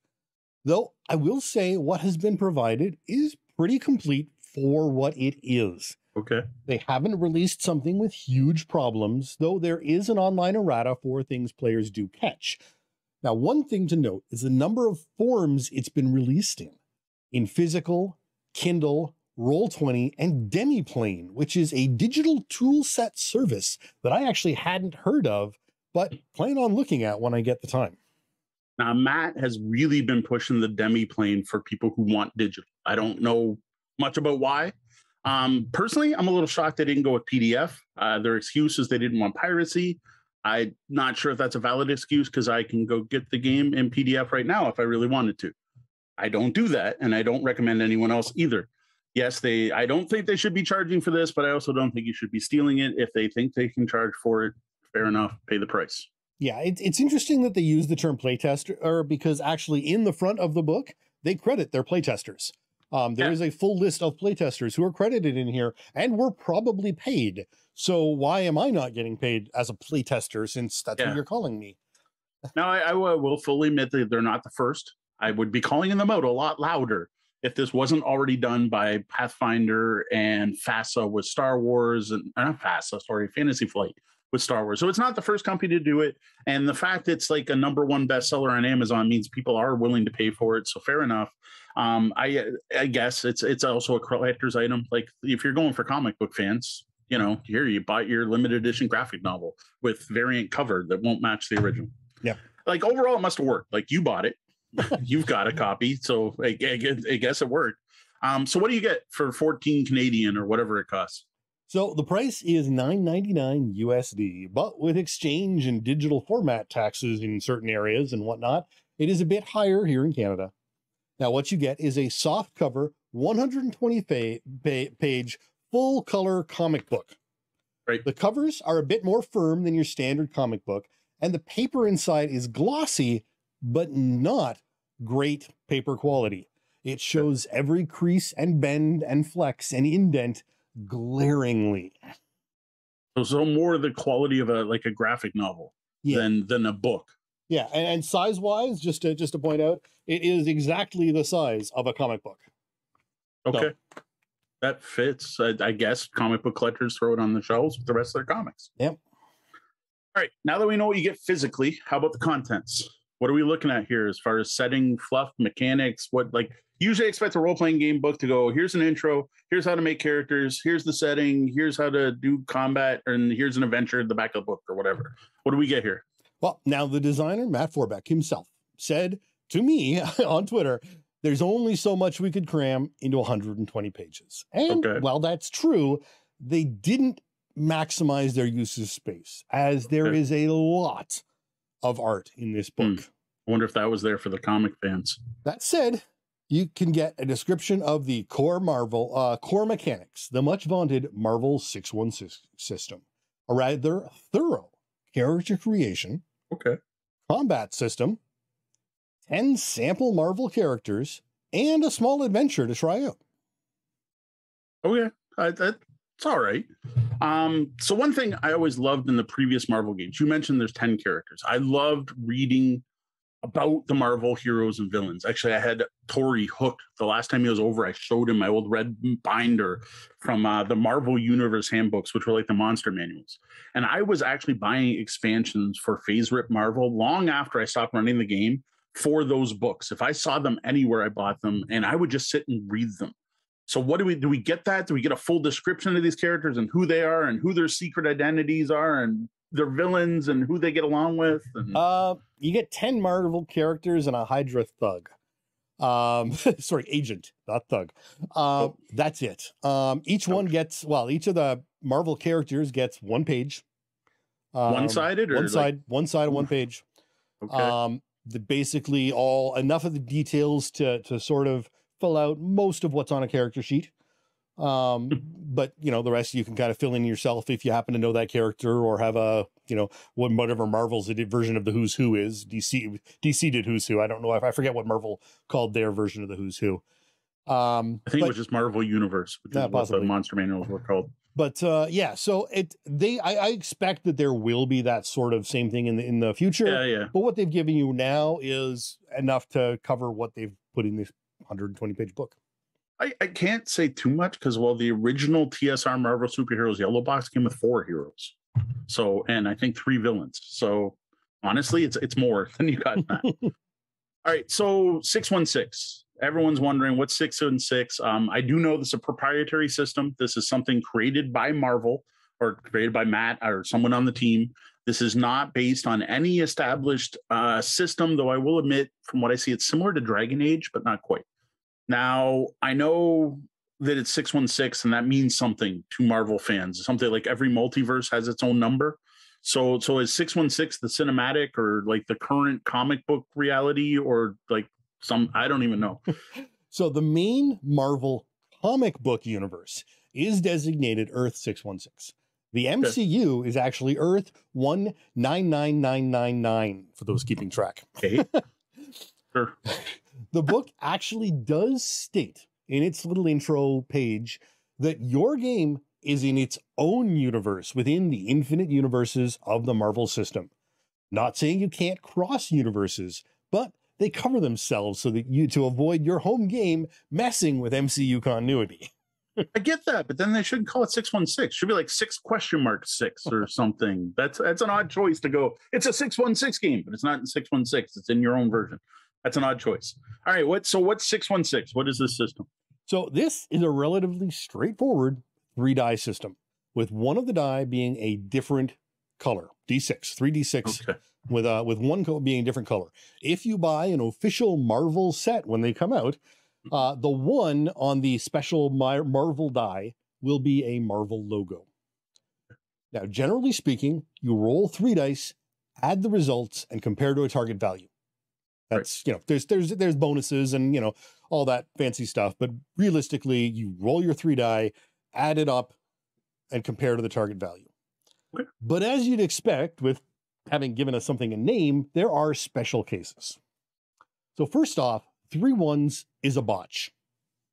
Though I will say what has been provided is pretty complete for what it is. Okay. They haven't released something with huge problems, though there is an online errata for things players do catch. Now, one thing to note is the number of forms it's been released in in physical, Kindle, Roll20, and Demiplane, which is a digital tool set service that I actually hadn't heard of, but plan on looking at when I get the time. Now, Matt has really been pushing the Demiplane for people who want digital. I don't know much about why. Um, personally, I'm a little shocked they didn't go with PDF. Uh, their excuse is they didn't want piracy. I'm not sure if that's a valid excuse because I can go get the game in PDF right now if I really wanted to. I don't do that, and I don't recommend anyone else either. Yes, they. I don't think they should be charging for this, but I also don't think you should be stealing it. If they think they can charge for it, fair enough, pay the price. Yeah, it, it's interesting that they use the term playtester, or because actually in the front of the book they credit their playtesters. Um, there yeah. is a full list of playtesters who are credited in here and were probably paid. So why am I not getting paid as a playtester since that's yeah. what you're calling me? now, I, I will fully admit that they're not the first. I would be calling them out a lot louder if this wasn't already done by Pathfinder and FASA with Star Wars and uh, not FASA, sorry, Fantasy Flight with Star Wars. So it's not the first company to do it. And the fact it's like a number one bestseller on Amazon means people are willing to pay for it. So fair enough. Um, I I guess it's it's also a collector's item. Like if you're going for comic book fans, you know, here you bought your limited edition graphic novel with variant cover that won't match the original. Yeah. Like overall, it must have worked. Like you bought it, (laughs) you've got a copy, so I, I, I guess it worked. Um, so what do you get for 14 Canadian or whatever it costs? So the price is 9.99 USD, but with exchange and digital format taxes in certain areas and whatnot, it is a bit higher here in Canada. Now, what you get is a soft cover, 120 page, full color comic book. Right. The covers are a bit more firm than your standard comic book, and the paper inside is glossy, but not great paper quality. It shows every crease and bend and flex and indent glaringly. So, so more the quality of a like a graphic novel Yeah. than than a book. Yeah, and, and size wise, just to just to point out, it is exactly the size of a comic book. Okay. That fits. I, I guess comic book collectors throw it on the shelves with the rest of their comics. Yep. All right. Now that we know what you get physically, how about the contents? What are we looking at here as far as setting, fluff, mechanics? What like usually expect a role playing game book to go, here's an intro, here's how to make characters, here's the setting, here's how to do combat, and here's an adventure in the back of the book or whatever. What do we get here? Well, now the designer, Matt Forbeck himself, said to me (laughs) on Twitter, there's only so much we could cram into 120 pages. And Okay. while that's true, they didn't maximize their use of space, as there Okay. is a lot of art in this book. Hmm. I wonder if that was there for the comic fans. That said, you can get a description of the core Marvel uh, core mechanics, the much vaunted Marvel 616 system, a rather thorough character creation, Okay. combat system, 10 sample Marvel characters, and a small adventure to try out. Okay, I, that, it's all right. Um, so one thing I always loved in the previous Marvel games, you mentioned there's ten characters. I loved reading about the Marvel heroes and villains. Actually, I had Tori hooked the last time he was over. I showed him my old red binder from uh, the Marvel Universe handbooks, which were like the monster manuals. And I was actually buying expansions for FASERIP Marvel long after I stopped running the game for those books. If I saw them anywhere, I bought them, and I would just sit and read them. So what do we do? We get that? Do we get a full description of these characters and who they are and who their secret identities are and their villains and who they get along with? And, Uh, you get 10 Marvel characters and a Hydra thug. Um, (laughs) sorry, agent, not thug. Uh, That's it. Um, each one gets, well, each of the Marvel characters gets one page. Um, One-sided or one like- side, one side, of one page. okay. um the basically all enough of the details to to sort of fill out most of what's on a character sheet um (laughs) but you know the rest you can kind of fill in yourself if you happen to know that character or have a you know what whatever marvel's version of the who's who is dc dc did who's who i don't know if i forget what marvel called their version of the who's who um I think but- it was just Marvel Universe, which Yeah, is what the possibly. monster manuals were called. but uh yeah so it they I, I expect that there will be that sort of same thing in the in the future Yeah, yeah. But what they've given you now is enough to cover what they've put in this 120 page book. I, I can't say too much because well, the original TSR Marvel Superheroes Yellow Box came with four heroes, so and I think three villains. So honestly, it's it's more (laughs) than you got in that. (laughs) All right, so six one six. Everyone's wondering what's six one six. Um, I do know this is a proprietary system. This is something created by Marvel or created by Matt or someone on the team. This is not based on any established uh, system, though I will admit, from what I see, it's similar to Dragon Age, but not quite. Now, I know that it's 616 and that means something to Marvel fans. Something like every multiverse has its own number. So so is 616 the cinematic or like the current comic book reality or like some I don't even know. (laughs) So the main Marvel comic book universe is designated Earth 616. The MCU is actually Earth 199999 for those keeping track. Okay. (laughs) sure. The book actually does state in its little intro page that your game is in its own universe within the infinite universes of the Marvel system. Not saying you can't cross universes, but they cover themselves so that you to avoid your home game messing with MCU continuity. (laughs) I get that, but then they shouldn't call it 616. Should be like six question mark six or (laughs) something. That's that's an odd choice to go. It's a 616 game, but it's not in 616. It's in your own version. That's an odd choice. All right, what so what's 616? What is this system? So this is a relatively straightforward three die system, with one of the die being a different color, D6, three D6 Okay. with uh with one co- being a different color. If you buy an official Marvel set when they come out, uh the one on the special Mar- Marvel die will be a Marvel logo. Now, generally speaking, you roll three dice, add the results, and compare to a target value. That's you know, there's there's there's bonuses and you know all that fancy stuff, but realistically, you roll your three die, add it up, and compare to the target value. Okay. But as you'd expect with having given us something a name, there are special cases. So, first off, three ones is a botch.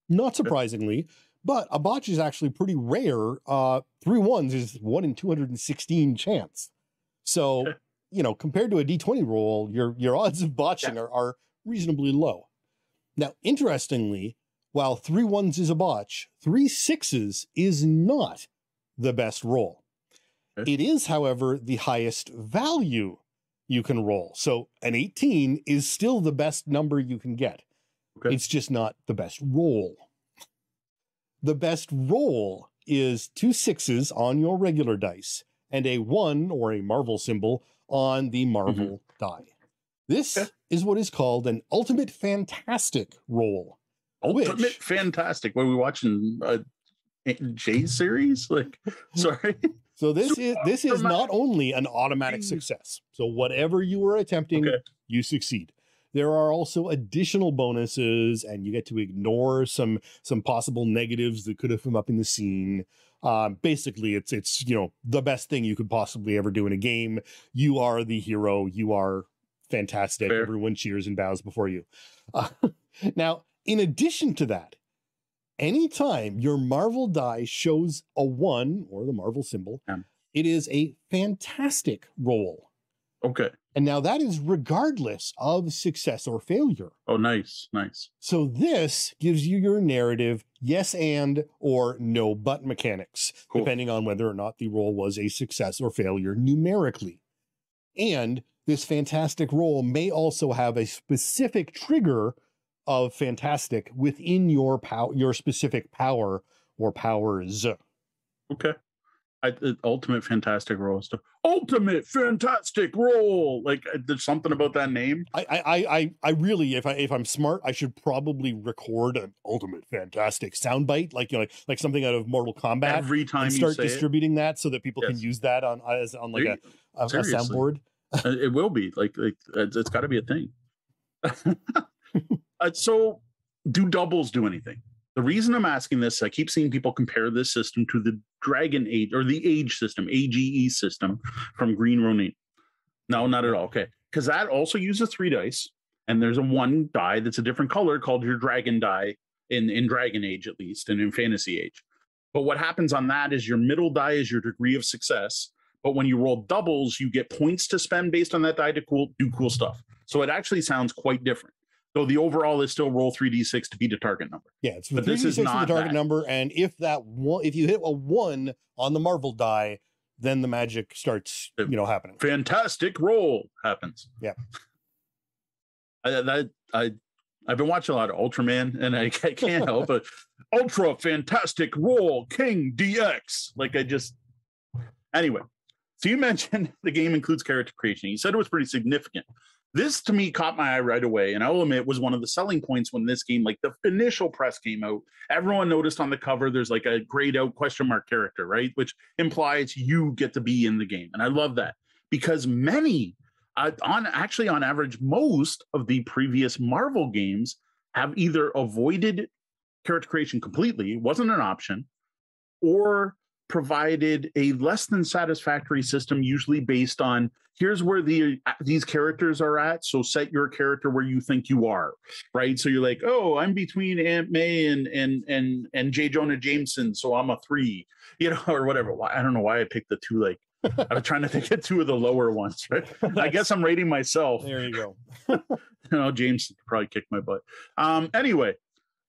Not surprisingly, but a botch is actually pretty rare. Uh, three ones is one in 216 chance. So, you know, compared to a d20 roll, your your odds of botching Yeah. are, are reasonably low. Now, interestingly, while three ones is a botch, three sixes is not the best roll. Okay. It is, however, the highest value you can roll. So an 18 is still the best number you can get. Okay. It's just not the best roll. The best roll is two sixes on your regular dice and a one or a Marvel symbol on the Marvel die. This Okay. is what is called an ultimate fantastic roll. Ultimate Which- fantastic. What are we watching? Uh, J series? Like, (laughs) sorry. So this is this is not only an automatic success. So whatever you were attempting, Okay. you succeed. There are also additional bonuses, and you get to ignore some some possible negatives that could have come up in the scene. Um, basically, it's it's you know the best thing you could possibly ever do in a game. You are the hero. You are fantastic. Fair. Everyone cheers and bows before you. Uh, (laughs) now, in addition to that, anytime your Marvel die shows a one or the Marvel symbol, Yeah. it is a fantastic roll. Okay. And now that is regardless of success or failure. Oh, nice. Nice. So this gives you your narrative yes and or no but mechanics, Cool. depending on whether or not the roll was a success or failure numerically. And this fantastic roll may also have a specific trigger of fantastic within your power, your specific power or powers. Okay. I, ultimate fantastic roll stuff. Ultimate fantastic roll. Like uh, there's something about that name. I, I, I- I, really, if I, if I'm smart, I should probably record an ultimate fantastic soundbite, like you know, like, like something out of Mortal Kombat, Every time and you start distributing distuditing that so that people can use that on as on like it, a, a, a soundboard. Uh, it will be like like it's, it's got to be a thing. (laughs) uh, so, do doubles do anything? The reason I'm asking this, I keep seeing people compare this system to the Dragon Age or the Age system, AGE system from Green Ronin. No, not at all. Okay, because that also uses three dice, and there's a one die that's a different color called your Dragon die in in Dragon Age at least, and in Fantasy Age. But what happens on that is your middle die is your degree of success, but when you roll doubles, you get points to spend based on that die to cool do cool stuff. So it actually sounds quite different. Though the overall is still roll 3d6 to beat a target number. Yeah, it's But three this d is for the not target that. number, and if that one, if you hit a one on the Marvel die, then the magic starts, you know, happening. Fantastic roll happens. Yeah. I, that I I've been watching a lot of Ultraman, and I, I can't help it. (laughs) Ultra fantastic roll King DX. Like I just anyway. So you mentioned (laughs) the game includes character creation. You said it was pretty significant. This to me caught my eye right away, and I will admit was one of the selling points when this game, like the initial press came out. Everyone noticed on the cover there's like a grayed out question mark character, right? Which implies you get to be in the game, and I love that because many, uh, on actually on average, most of the previous Marvel games have either avoided character creation completely, wasn't an option, or provided a less than satisfactory system, usually based on here's where the these characters are at. So set your character where you think you are, right? So you're like, oh, I'm between Aunt May and and and and J. Jonah Jameson, so I'm a three, (laughs) you know, or whatever. I don't know why I picked the two. Like I was trying to think of two of the lower ones, (laughs) right? I guess I'm rating myself. There you go. (laughs) you know, James probably kicked my butt. Um, anyway,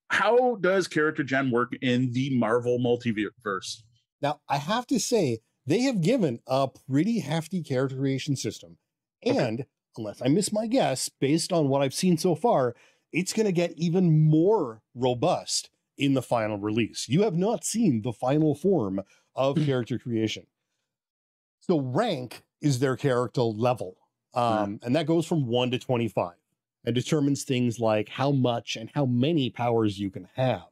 how does character gen work in the Marvel multiverse? Now, I have to say, they have given a pretty hefty character creation system. Okay. And unless I miss my guess, based on what I've seen so far, it's going to get even more robust in the final release. You have not seen the final form of (clears throat) character creation. So, rank is their character level, um, and that goes from 1 to 25 and determines things like how much and how many powers you can have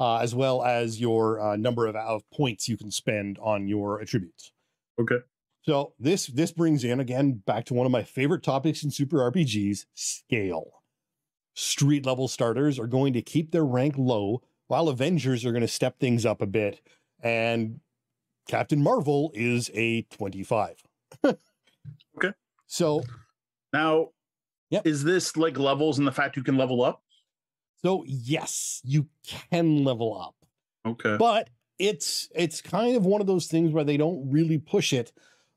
uh, as well as your uh, number of, of points you can spend on your attributes. Okay. So this this brings in again back to one of my favorite topics in super RPGs: scale. Street level starters are going to keep their rank low, while Avengers are going to step things up a bit, and Captain Marvel is a twenty-five. (laughs) okay. So Now, Yep. is this like levels and the fact you can level up? So yes, you can level up. Okay. but it's it's kind of one of those things where they don't really push it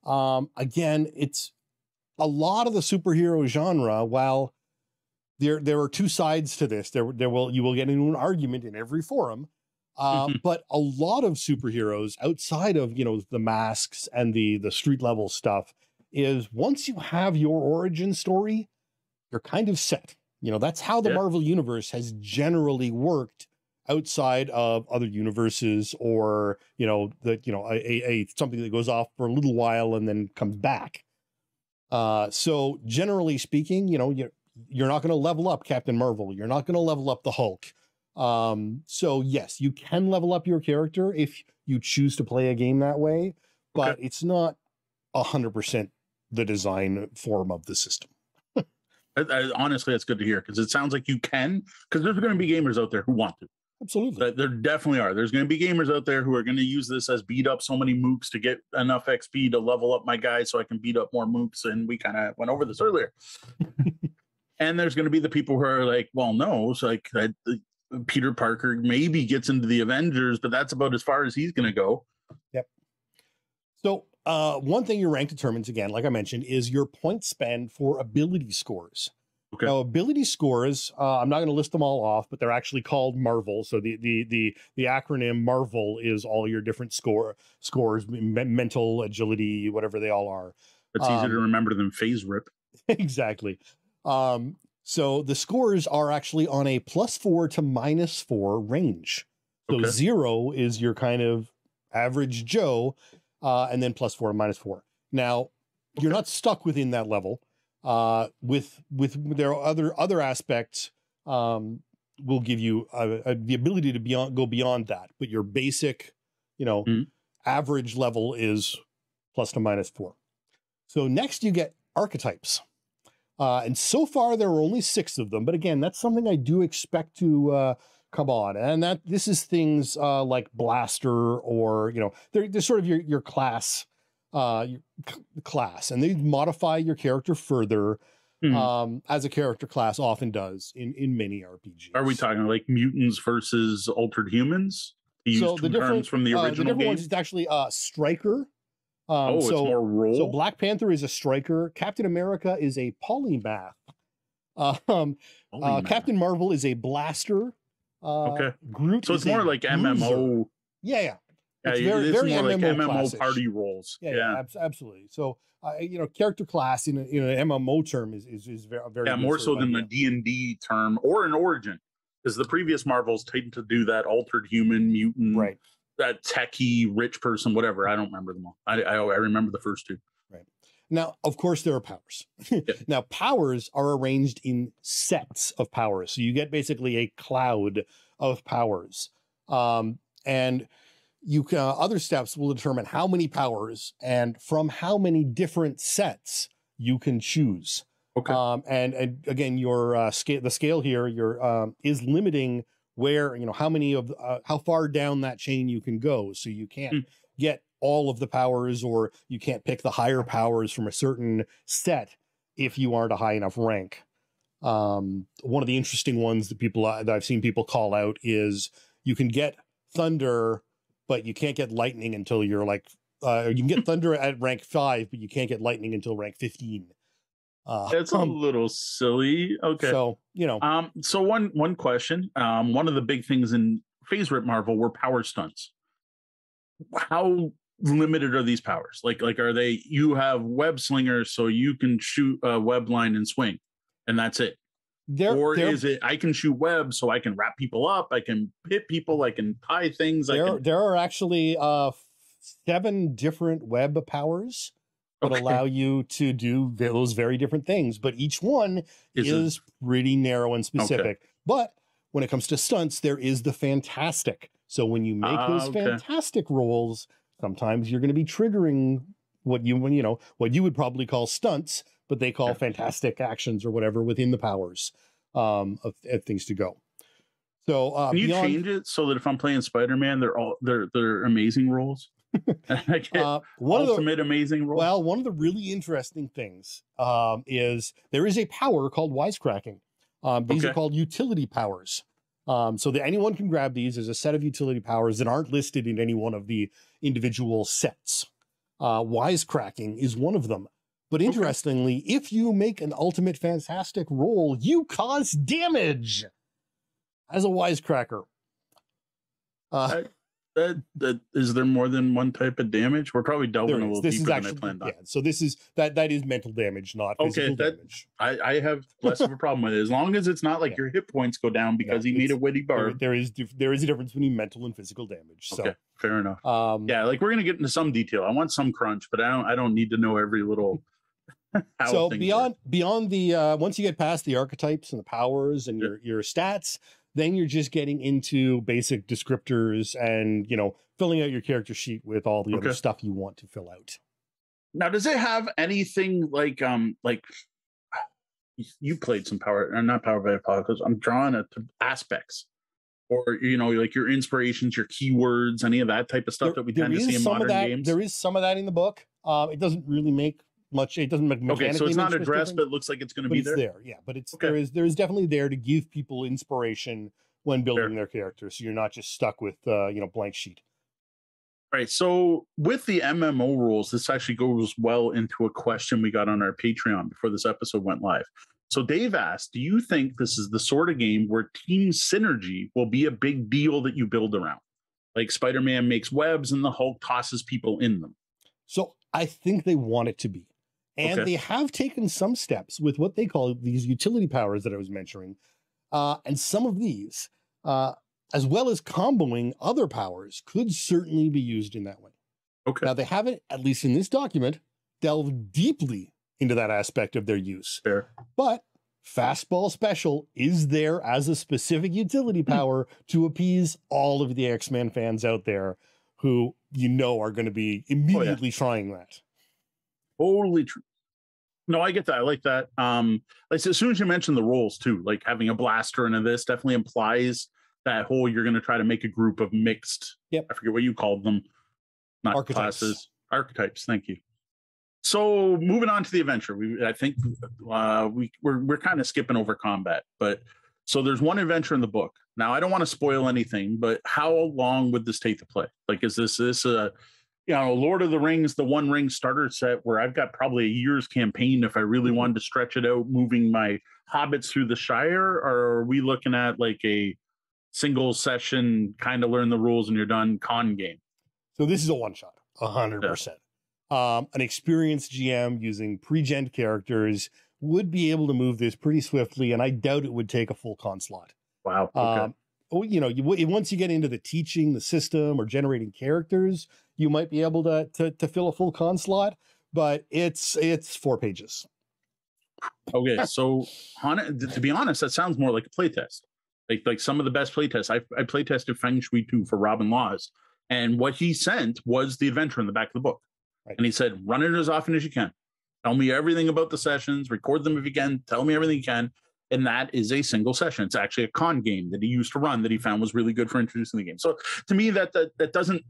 um again it's a lot of the superhero genre while there there are two sides to this there there will you will get into an argument in every forum uh, Mhm. but a lot of superheroes outside of you know the masks and the the street level stuff is once you have your origin story you're kind of set you know that's how the Yeah. marvel universe has generally worked outside of other universes or you know the you know a, a, a something that goes off for a little while and then comes back. Uh so generally speaking you know you're you're not going to level up captain marvel. You're not going to level up the hulk. Um so yes you can level up your character if you choose to play a game that way but it's not a hundred percent the design form of the system I, I, honestly, that's good to hear because it sounds like you can. Because there's going to be gamers out there who want to. absolutely there definitely are. There's going to be gamers out there who are going to use this as beat up so many mooks to get enough XP to level up my guy so I can beat up more mooks. And we kind of went over this earlier. (laughs) and there's going to be the people who are like, well, no, it's like I, Peter Parker maybe gets into the Avengers, but that's about as far as he's going to go. Yep. So, uh, one thing your rank determines, again, like I mentioned, is your point spend for ability scores. Okay. Now, ability scores, uh, I'm not going to list them all off, but they're actually called Marvel. So the the the the acronym Marvel is all your different score scores, me- mental agility, whatever they all are. It's easier to Um, remember than FASERIP. (laughs) exactly. Um, so the scores are actually on a plus four to minus four range. So Okay. zero is your kind of average Joe, uh, and then plus four and minus four. Now you're not stuck within that level. Uh, with with there are other other aspects um, will give you uh, uh, the ability to beyond go beyond that, but your basic, you know, Mhm. average level is plus to minus four. So next you get archetypes. Uh, and so far there are only six of them, but again, that's something I do expect to uh, come on. And that this is things uh, like blaster or you know, they're, they're sort of your your class, uh, your class, and they modify your character further Mhm. um, as a character class often does in in many RPGs. Are we talking like mutants versus altered humans? So the different terms from the uh, original different game. ones is actually uh, striker. Um, oh, it's so more role. So Black Panther is a striker. Captain America is a polymath. (laughs) Um, uh. Captain Marvel is a blaster. Uh, Okay. Groot. So it's more like. MMO. Yeah, yeah, Yeah, It's very- this very more like MMO MMO party roles. yeah, Yeah, yeah, abs- absolutely. So uh, you know, character class in, a, in an MMO term is is, is very very Yeah, more so than idea. D and D term or an origin, because the previous Marvels tend to do that altered human, mutant, right. that techie, rich person, whatever. I don't remember them all. I I, I remember the first two. Now, of course, there are powers. (laughs) now, powers are arranged in sets of powers. So you get basically a cloud of powers. Um, and you can, uh, other steps will determine how many powers and from how many different sets you can choose. Okay. Um, and, and again, your uh, scale, the scale here, your um, is limiting where you know how many of uh, how far down that chain you can go. So you can't Hmm. get all of the powers, or you can't pick the higher powers from a certain set if you aren't a high enough rank. Um, one of the interesting ones that people that I've seen people call out is you can get thunder, but you can't get lightning until you're like uh, you can get (laughs) thunder at rank five, but you can't get lightning until rank fifteen. Uh, a um, little silly. Okay. So you know, Um, so one one question. Um, one of the big things in FASERIP Marvel were power stunts. How limited are these powers? Like, like are they? You have web slingers, so you can shoot a web line and swing, and that's it. there or there, is it I can shoot web, so I can wrap people up, I can hit people, I can tie things. I there can, there are actually uh seven different web powers that Okay. allow you to do those very different things, but each one Is is, pretty narrow and specific. But when it comes to stunts, there is the fantastic. So when you make Ah, those okay. fantastic rolls, sometimes you're going to be triggering what you you know what you would probably call stunts, but they call fantastic actions or whatever within the powers um, of, of things to go. So uh, Can you beyond, change it so that if I'm playing Spider Man, they're all they're they're amazing roles. (laughs) (laughs) I get Uh, one of the ultimate amazing roll. well, one of the really interesting things um, is there is a power called wisecracking. Um, these are called utility powers. Um, so that anyone can grab these. There's a set of utility powers that aren't listed in any one of the individual sets. Uh, wisecracking is one of them. But Okay. interestingly, if you make an ultimate fantastic roll, you cause damage as a wisecracker. Uh, that, that is there more than one type of damage? We're probably delving a little This deeper is than actually I planned on. yeah. So this is that that is mental damage, not Okay, physical that- damage. I, I have less of a problem with it as long as it's not like Yeah. your hit points go down because he made a witty There, there is there is a difference between mental and physical damage. So, Okay, fair enough. um, Yeah, like we're gonna get into some detail. I want some crunch, but I don't. I don't need to know every little. (laughs) how so beyond beyond the uh, once you get past the archetypes and the powers and Yeah. your your stats, then you're just getting into basic descriptors and you know filling out your character sheet with all the other stuff you want to fill out. Now, does it have anything like um like (sighs) you played some power or not power by apocalypse? I'm drawing it to aspects, or you know, like your inspirations, your keywords, any of that type of stuff There- that we tend to see in some of modern that. games. There is some of that in the book. Um, it doesn't really make much. It doesn't make okay, so it's not addressed, but it looks like it's going to be there. there. Yeah, but it's Okay. there is there is definitely there to give people inspiration when building their characters, so you're not just stuck with uh, you know blank sheet. All right. So with the MMO rules, this actually goes well into a question we got on our Patreon before this episode went live. So Dave asked, "Do you think this is the sort of game where team synergy will be a big deal that you build around? Like Spider-Man makes webs and the Hulk tosses people in them." So I think they want it to be. And Okay. they have taken some steps with what they call these utility powers that I was mentioning. Uh, and some of these, uh, as well as comboing other powers, could certainly be used in that way. Okay. Now, they haven't, at least in this document, delved deeply into that aspect of their use. Fair. But Fastball Special is there as a specific utility Hmm. power to appease all of the X Men fans out there who you know are going to Oh, be immediately trying that. Totally true. No, I get that. I like that. Um, like as soon as you mentioned the roles too, like having a blaster and a this definitely implies that whole you're going to try to make a group of mixed. Yep. I forget what you called them. Not Archetypes. classes. Archetypes. Thank you. So moving on to the adventure, we I think uh, we we're we're kind of skipping over combat, but so there's one adventure in the book. Now I don't want to spoil anything, but how long would this take to play? Like, is this this a you know, Lord of the Rings, the One Ring starter set, where I've got probably a year's campaign if I really wanted to stretch it out, moving my hobbits through the Shire, or are we looking at like a single session, kind of learn the rules and you're done con game? So this is a one shot, a hundred percent. Um, an experienced GM using pre-gen characters would be able to move this pretty swiftly, and I doubt it would take a full con slot. Wow. Okay. Um, oh, you know, you, once you get into the teaching the system or generating characters, you might be able to to, to fill a full con slot, but it's it's four pages. okay. So, on, to be honest, that sounds more like a playtest. Like like some of the best playtests. I I playtested Feng Shui 2 for Robin Laws, and what he sent was the adventure in the back of the book. Right. And he said, run it as often as you can. Tell me everything about the sessions, record them if you can, tell me everything you can. And that is a single session. It's actually a con game that he used to run that he found was really good for introducing the game. So to me, that that, that doesn't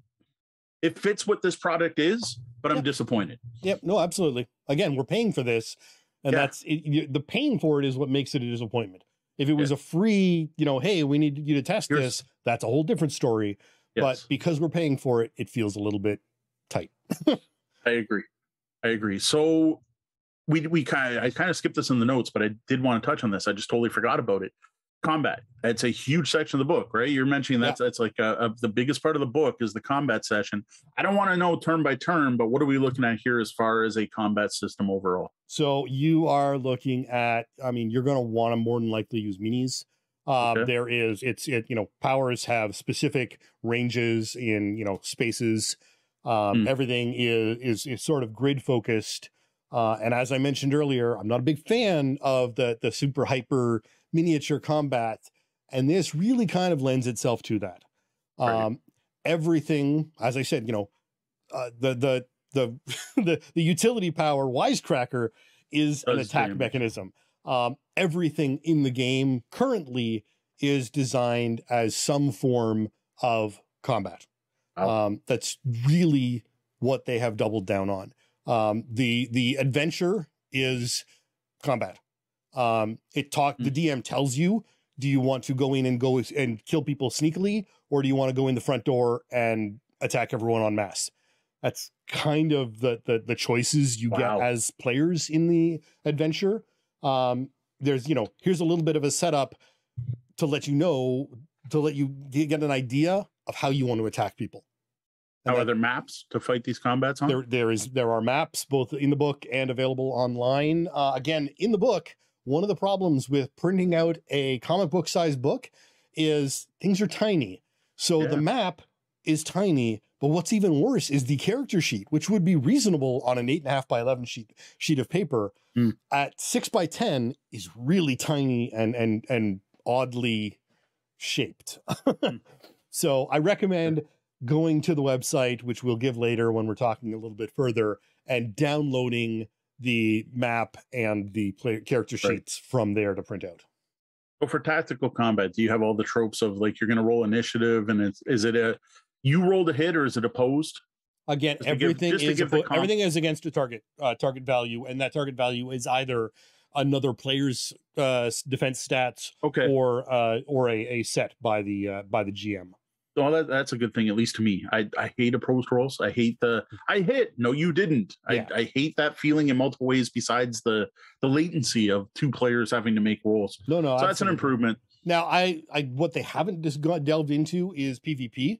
it fits what this product is, but I'm disappointed. Yep, no, absolutely. Again, we're paying for this, and Yeah. that's it, the paying for it is what makes it a disappointment. If it was a free, you know, hey, we need you to test Here's- this, that's a whole different story. Yes, But because we're paying for it, it feels a little bit tight. (laughs) I agree. I agree. So we we kind of I kind of skipped this in the notes, but I did want to touch on this. I just totally forgot about it. Combat. It's a huge section of the book, right? You're mentioning that's that's like a, a, the biggest part of the book is the combat session. I don't want to know turn by turn, but what are we looking at here as far as a combat system overall? So you are looking at, I mean, you're going to want to more than likely use minis. Um, Okay. There is, it's, it, you know, powers have specific ranges in, you know, spaces. Um, Hmm. Everything is, is, is sort of grid focused. Uh, and as I mentioned earlier, I'm not a big fan of the, the super hyper miniature combat. And this really kind of lends itself to that. Right. Um, everything, as I said, you know, uh, the, the, the, (laughs) the, the utility power wisecracker is an attack mechanism. Um, everything in the game currently is designed as some form of combat. Wow. Um, that's really what they have doubled down on. Um, the the adventure is combat. Um, it talk the DM tells you, do you want to go in and go and kill people sneakily, or do you want to go in the front door and attack everyone en masse? That's kind of the the, the choices you Wow. get as players in the adventure. Um, there's you know here's a little bit of a setup to let you know to let you get an idea of how you want to attack people. And Now, that- are there maps to fight these combats on? there there is there are maps both in the book and available online uh, again in the book one of the problems with printing out a comic book size book is things are tiny so Yeah. the map is tiny but what's even worse is the character sheet which would be reasonable on an eight and a half by 11 sheet sheet of paper Hmm. at six by 10 is really tiny and and and oddly shaped (laughs) so i recommend going to the website, which we'll give later when we're talking a little bit further, and downloading the map and the play- character Right. sheets from there to print out. So for tactical combat, do you have all the tropes of like you're going to roll initiative and it's is it a you rolled a hit or is it opposed? Again, Just to give- everything is give the comp- everything is against a target uh, target value, and that target value is either another player's uh, defense stats Okay, or uh, or a, a set by the uh, by the GM. Well that, that's a good thing at least to me. I I hate opposed rolls. I hate the I hit. No, you didn't. Yeah. I I hate that feeling in multiple ways. Besides the the latency of two players having to make rolls. No, no, So that's an improvement. Now, I, I, what they haven't just got delved into is PvP.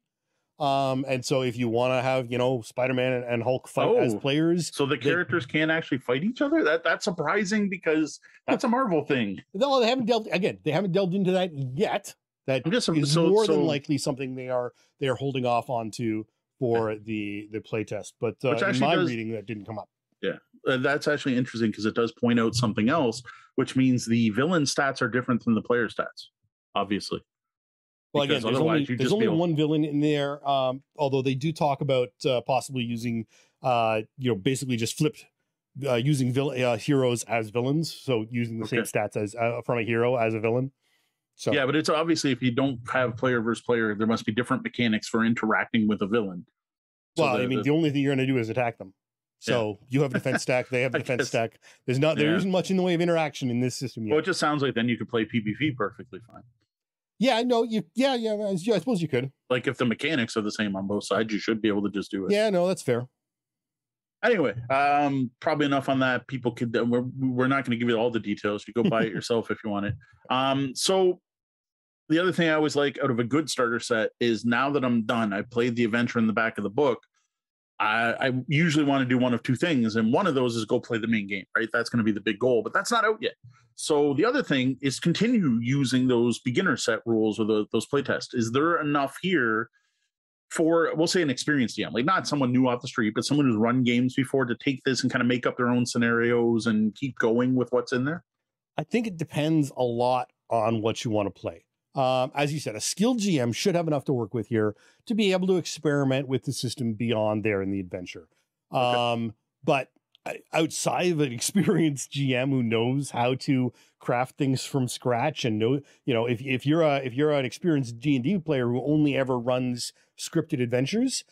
Um, and so if you want to have, you know, Spider-Man and, and Hulk fight as Oh. players, So the characters can actually fight each other. That that's surprising because that's a Marvel thing. (laughs) no, they haven't delved again. They haven't delved into that yet. That is so more so, than likely something they are they are holding off onto for the the playtest. But uh, in my does- reading, that didn't come up. uh, that's actually interesting because it does point out something else, which means the villain stats are different than the player stats. Obviously, Well, again, there's only there's only able- one villain in there. Um, although they do talk about uh, possibly using, uh, you know, basically just flipped uh, using vill- uh, heroes as villains. So using the same stats as uh, from a hero as a villain. So yeah, but it's obviously if you don't have player versus player, there must be different mechanics for interacting with a villain. So well, the- I mean, the- the only thing you're going to do is attack them. So you have a defense stack, they (laughs) have a defense guess- stack. There's not there Yeah. not much in the way of interaction in this system yet. well, it just sounds like then you could play PvP perfectly fine. yeah, no, you yeah, yeah, I yeah, suppose you could. Like if the mechanics are the same on both sides, you should be able to just do it. Yeah, no, that's fair. Anyway, um, probably enough on that. People could we're we're not going to give you all the details. You go buy it (laughs) yourself if you want it. Um, so the other thing I always like out of a good starter set is now that I'm done, I played the adventure in the back of the book. I, I usually want to do one of two things, and one of those is go play the main game, right? That's going to be the big goal, but that's not out yet. So the other thing is continue using those beginner set rules or the, those playtests. Is there enough here for we'll say an experienced DM, like not someone new off the street, but someone who's run games before to take this and kind of make up their own scenarios and keep going with what's in there? I think it depends a lot on what you want to play. Um, as you said, a skilled GM should have enough to work with here to be able to experiment with the system beyond there in the adventure. Um, but uh, outside of an (laughs) experienced GM who knows how to craft things from scratch and know, you know, if if you're a if you're an experienced D and D player who only ever runs scripted adventures,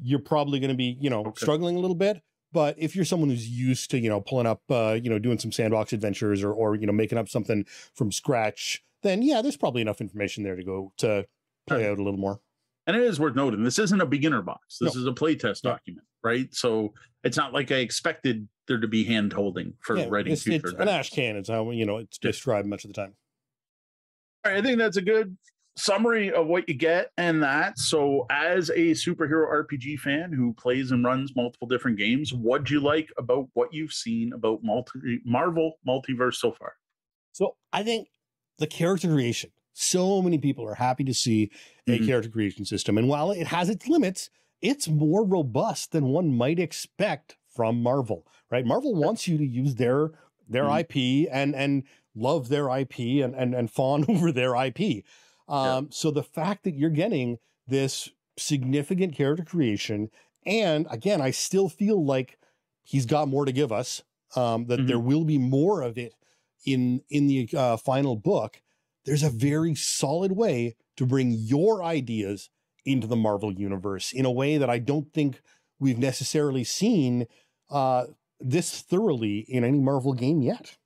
you're probably going to be, you know, Okay. struggling a little bit. But if you're someone who's used to, you know, pulling up, uh, you know, doing some sandbox adventures or, or, you know, making up something from scratch, then yeah, there's probably enough information there to go to play out a little more. And it is worth noting this isn't a beginner box. This is a playtest No. document, right? So it's not like I expected there to be hand holding for Yeah, writing it's, future it's an adventures. ash can. It's how, you know, it's Yeah. described much of the time. All right, I think that's a good summary of what you get and that. So, as a superhero RPG fan who plays and runs multiple different games, what do you like about what you've seen about multi- Marvel multiverse so far? So I think the character creation, so many people are happy to see a Mhm. character creation system. And while it has its limits, it's more robust than one might expect from Marvel, right? Marvel wants you to use their their Mhm. IP and and love their IP and and, and fawn (laughs) over their IP. Um, So the fact that you're getting this significant character creation, and again, I still feel like he's got more to give us. Um, that Mhm. there will be more of it in in the uh, final book. There's a very solid way to bring your ideas into the Marvel universe in a way that I don't think we've necessarily seen uh, this thoroughly in any Marvel game yet.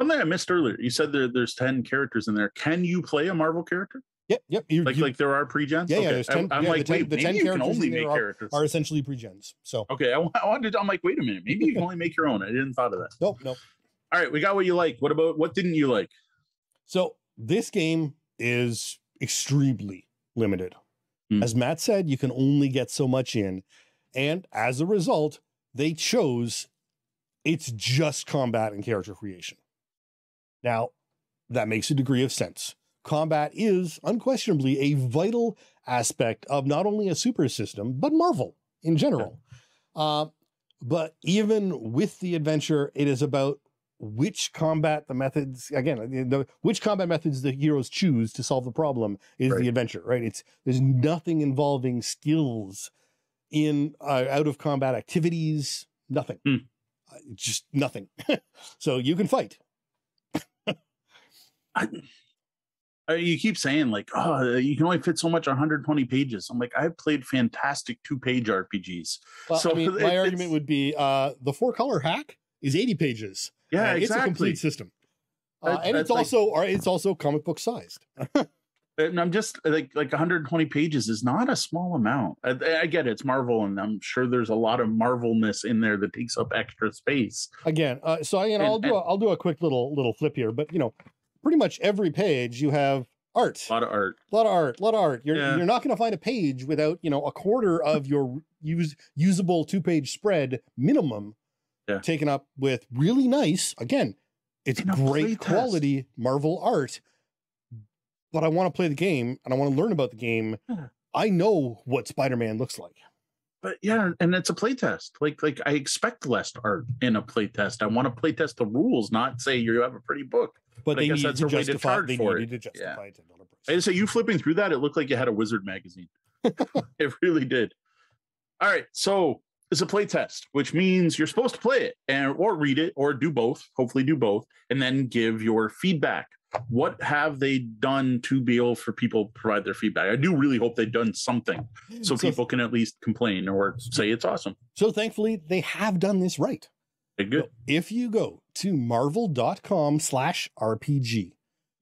Something I missed earlier. You said there, there's 10 characters in there. Can you play a Marvel character? Yep, yep. You, like you, like there are pre-gens? Yeah, okay. yeah. There's 10, I, am yeah, like, the 10, wait, the 10 maybe you can characters only make there are, characters. are essentially pre-gens. So okay, I, (laughs) I wanted. I'm like, wait a minute. Maybe you can only make your own. I didn't thought of that. nope, nope. All right, we got what you like. What about what didn't you like? So this game is extremely limited. Hmm. As Matt said, you can only get so much in. And as a result, they chose it's just combat and character creation. Now, that makes a degree of sense. Combat is unquestionably a vital aspect of not only a super system, but Marvel in general. Uh, but even with the adventure, it is about which combat the methods again the, which combat methods the heroes choose to solve the problem is Right. the adventure right it's there's nothing involving skills in uh, out of combat activities nothing Hmm. Uh, just nothing (laughs) so you can fight I, you keep saying like, oh, you can only fit so much on 120 pages. I'm like, I've played fantastic two-page RPGs. well, So i mean (laughs) it- my argument would be uh the four color hack is 80 pages Yeah, Uh, exactly. it's a complete system uh, and it's like- also or it's also comic book sized (laughs) and I'm just like like 120 pages is not a small amount. I, I get it, it's Marvel, and I'm sure there's a lot of Marvelness in there that takes up extra space. again uh, so you know And- i'll do and- a, i'll do a quick little little flip here but you know pretty much every page you have art A lot of art. a lot of art a lot of art you're, Yeah. you're not going to find a page without you know a quarter of your use usable two page spread minimum Yeah. taken up with really nice again it's great playtest. quality marvel art but i want to play the game and i want to learn about the game Yeah. i know what spider-man looks like But yeah, and it's a playtest. Like like I expect less art in a playtest. I want to playtest the rules, not say you have a pretty book. but I they guess that's to a way to justify charge they for it. to justify a $10 price. I just say you flipping through that, it looked like you had a wizard magazine. (laughs) it really did. All right, so it's a play test, which means you're supposed to play it and or read it or do both. Hopefully, do both, and then give your feedback. What have they done to be able for people to provide their feedback? I do really hope they've done something hmm, so people can at least complain or say it's awesome. so thankfully they have done this right good. if you go to marvel.com slash rpg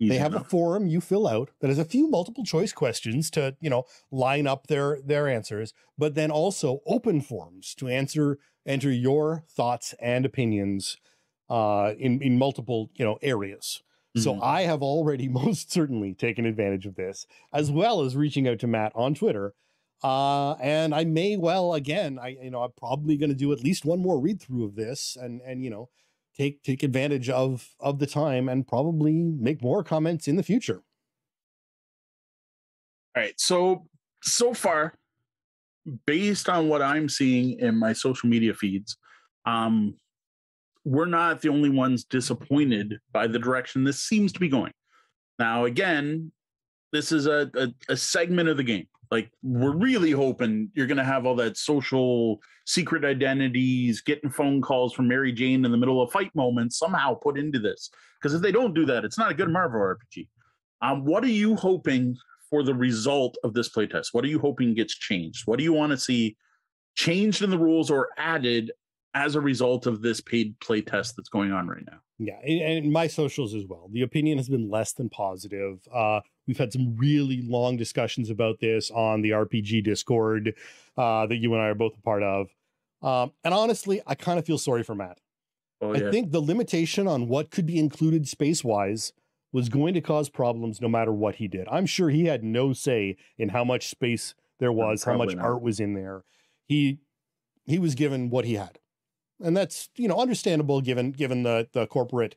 Easy they have a enough. forum you fill out that has a few multiple choice questions to you know line up their their answers but then also open forms to answer enter your thoughts and opinions uh in in multiple you know areas so Mhm. i have already (laughs) most certainly taken advantage of this as well as reaching out to matt on twitter uh and i may well again i you know i'm probably going to do at least one more read through of this and and you know take take advantage of of the time and probably make more comments in the future. All right. So so far, based on what I'm seeing in my social media feeds, um, we're not the only ones disappointed by the direction this seems to be going. Now, again, this is a, a, a segment of the game. Like we're really hoping you're going to have all that social secret identities, getting phone calls from Mary Jane in the middle of fight moments somehow put into this. Because if they don't do that, it's not a good Marvel RPG. Um, what are you hoping for the result of this playtest? What are you hoping gets changed? What do you want to see changed in the rules or added as a result of this paid playtest that's going on right now? Yeah, and, my socials as well. The opinion has been less than positive. Uh, we've had some really long discussions about this on the RPG Discord uh, that you and I are both a part of. Um, and honestly, I kind of feel sorry for Matt. Oh I think the limitation on what could be included space wise was going to cause problems no matter what he did. I'm sure he had no say in how much space there was, how much not. art was in there. He he was given what he had. And that's, you know, understandable given given the the corporate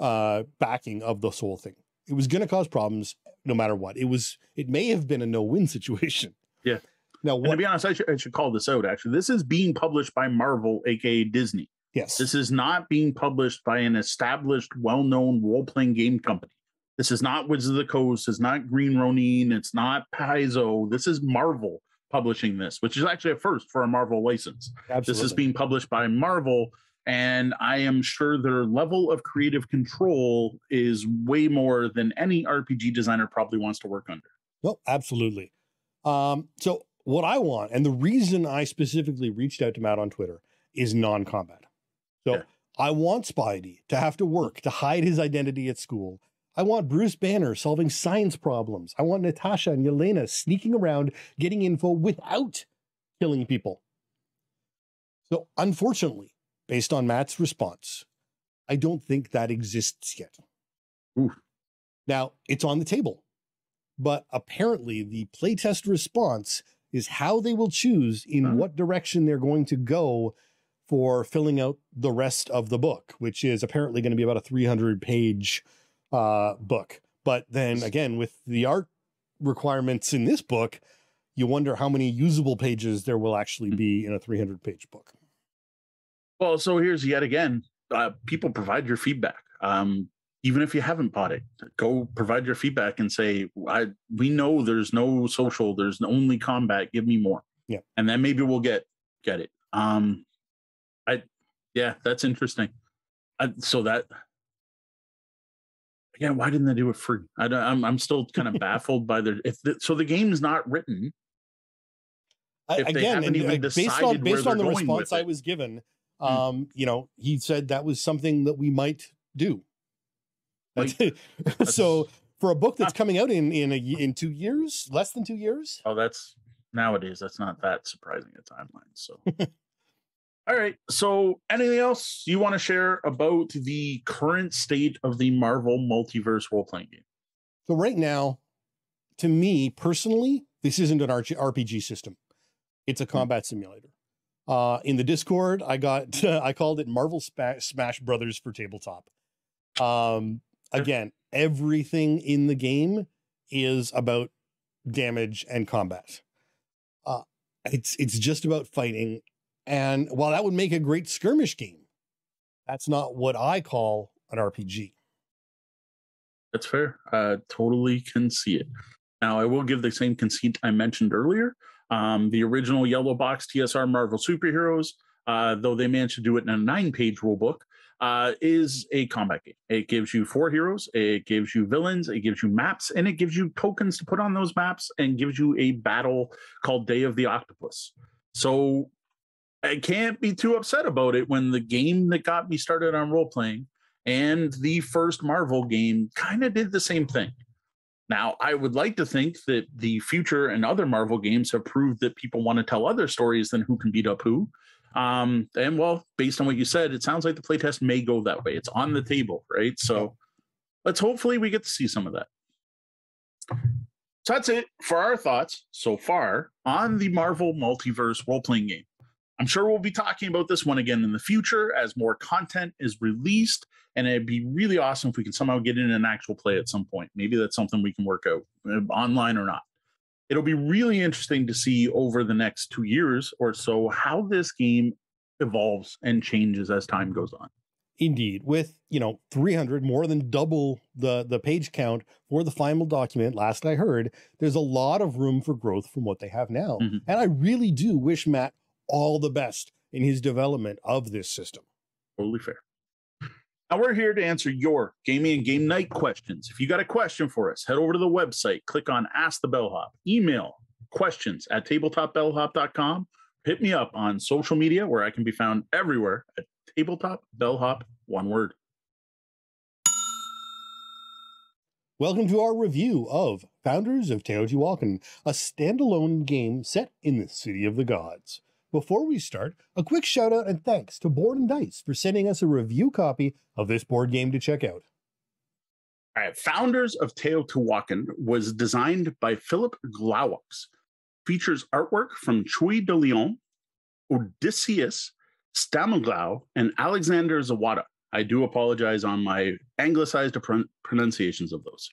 uh backing of this whole thing. It was going to cause problems no matter what. It was it may have been a no-win (laughs) situation. Yeah. Now And to be honest, I should, I should call this out. Actually, this is being published by Marvel, aka Disney. yes. This is not being published by an established, well-known role-playing game company. This is not Wizards of the Coast. It's not Green Ronin. It's not Paizo. This is Marvel publishing this, which is actually a first for a Marvel license. absolutely. This is being published by Marvel, and I am sure their level of creative control is way more than any RPG designer probably wants to work under. No, absolutely. Um, so what I want, and the reason I specifically reached out to Matt on Twitter is non-combat. So Yeah. I want Spidey to have to work to hide his identity at school. I want Bruce Banner solving science problems. I want Natasha and Yelena sneaking around, getting info without killing people. So, unfortunately, based on Matt's response, I don't think that exists yet. Oof. Now, it's on the table, but apparently the playtest response is how they will choose in Huh. what direction they're going to go for filling out the rest of the book, which is apparently going to be about a 300 page uh, book. But then again, with the art requirements in this book, you wonder how many usable pages there will actually be in a 300 page book. Well, so here's yet again, uh, people provide your feedback. Um, even if you haven't bought it, go provide your feedback and say, I we know there's no social, there's only combat. Give me more. Yeah. And then maybe we'll get get it. Um I yeah, that's interesting. I, so that again, why didn't they do it free? I don't, I'm I'm still kind of (laughs) baffled by the if the, so the game's not written. I- If they again, and even based on based on the response I was given, Hmm. um, you know, he said that was something that we might do. Like, (laughs) so for a book that's coming out in in a, in two years, less than two years, Oh, that's nowadays. That's not that surprising a timeline. So, (laughs) all right. So, anything else you want to share about the current state of the Marvel Multiverse role playing game? So right now, to me personally, this isn't an RPG system. It's a Hmm. combat simulator. Uh, in the Discord, I got (laughs) I called it Marvel Smash Brothers for tabletop. Um, again, everything in the game is about damage and combat. Uh, it's it's just about fighting, and while that would make a great skirmish game, that's not what I call an RPG. That's fair. Uh, totally can see it. Now, I will give the same conceit I mentioned earlier. Um, the original Yellow Box TSR Marvel Superheroes, uh, though they managed to do it in a nine page rule book, uh, is a combat game. It gives you four heroes, it gives you villains, it gives you maps, and it gives you tokens to put on those maps and gives you a battle called Day of the Octopus. So I can't be too upset about it when the game that got me started on role playing and the first Marvel game kind of did the same thing. Now, I would like to think that the future and other Marvel games have proved that people want to tell other stories than who can beat up who. Um, and well, based on what you said, it sounds like the playtest may go that way. It's on the table, right? So let's hopefully we get to see some of that. So that's it for our thoughts so far on the Marvel Multiverse role playing game. I'm sure we'll be talking about this one again in the future as more content is released. And it'd be really awesome if we can somehow get in an actual play at some point. Maybe that's something we can work out uh, online or not. It'll be really interesting to see over the next two years or so how this game evolves and changes as time goes on. Indeed, with you know 300 more than double the the page count for the final document. Last I heard, there's a lot of room for growth from what they have now, Mhm. and I really do wish Matt all the best in his development of this system. Totally fair. Now we're here to answer your gaming and game night questions. If you got a question for us, head over to the website, click on Ask the Bellhop, email questions at tabletopbellhop.com. Hit me up on social media where I can be found everywhere at tabletop bellhop, one word. Welcome to our review of Founders of Teotihuacan, a standalone game set in the City of the Gods. Before we start, a quick shout out and thanks to Board and Dice for sending us a review copy of this board game to check out. All right, Founders of Teotihuacan was designed by Philip Glowacz. Features artwork from Chuy de Leon, Odysseus, Stamoglou, and Alexander Zawada. I do apologize on my anglicized pron- pronunciations of those.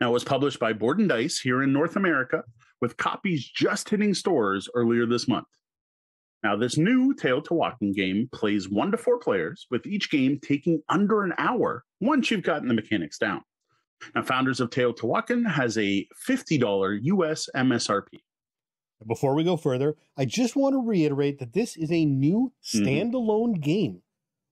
Now, it was published by Board and Dice here in North America, with copies just hitting stores earlier this month. Now, this new Teotihuacan game plays one to four players, with each game taking under an hour once you've gotten the mechanics down. Now, Founders of Teotihuacan has a $50 US MSRP. Before we go further, I just want to reiterate that this is a new Mhm. standalone game.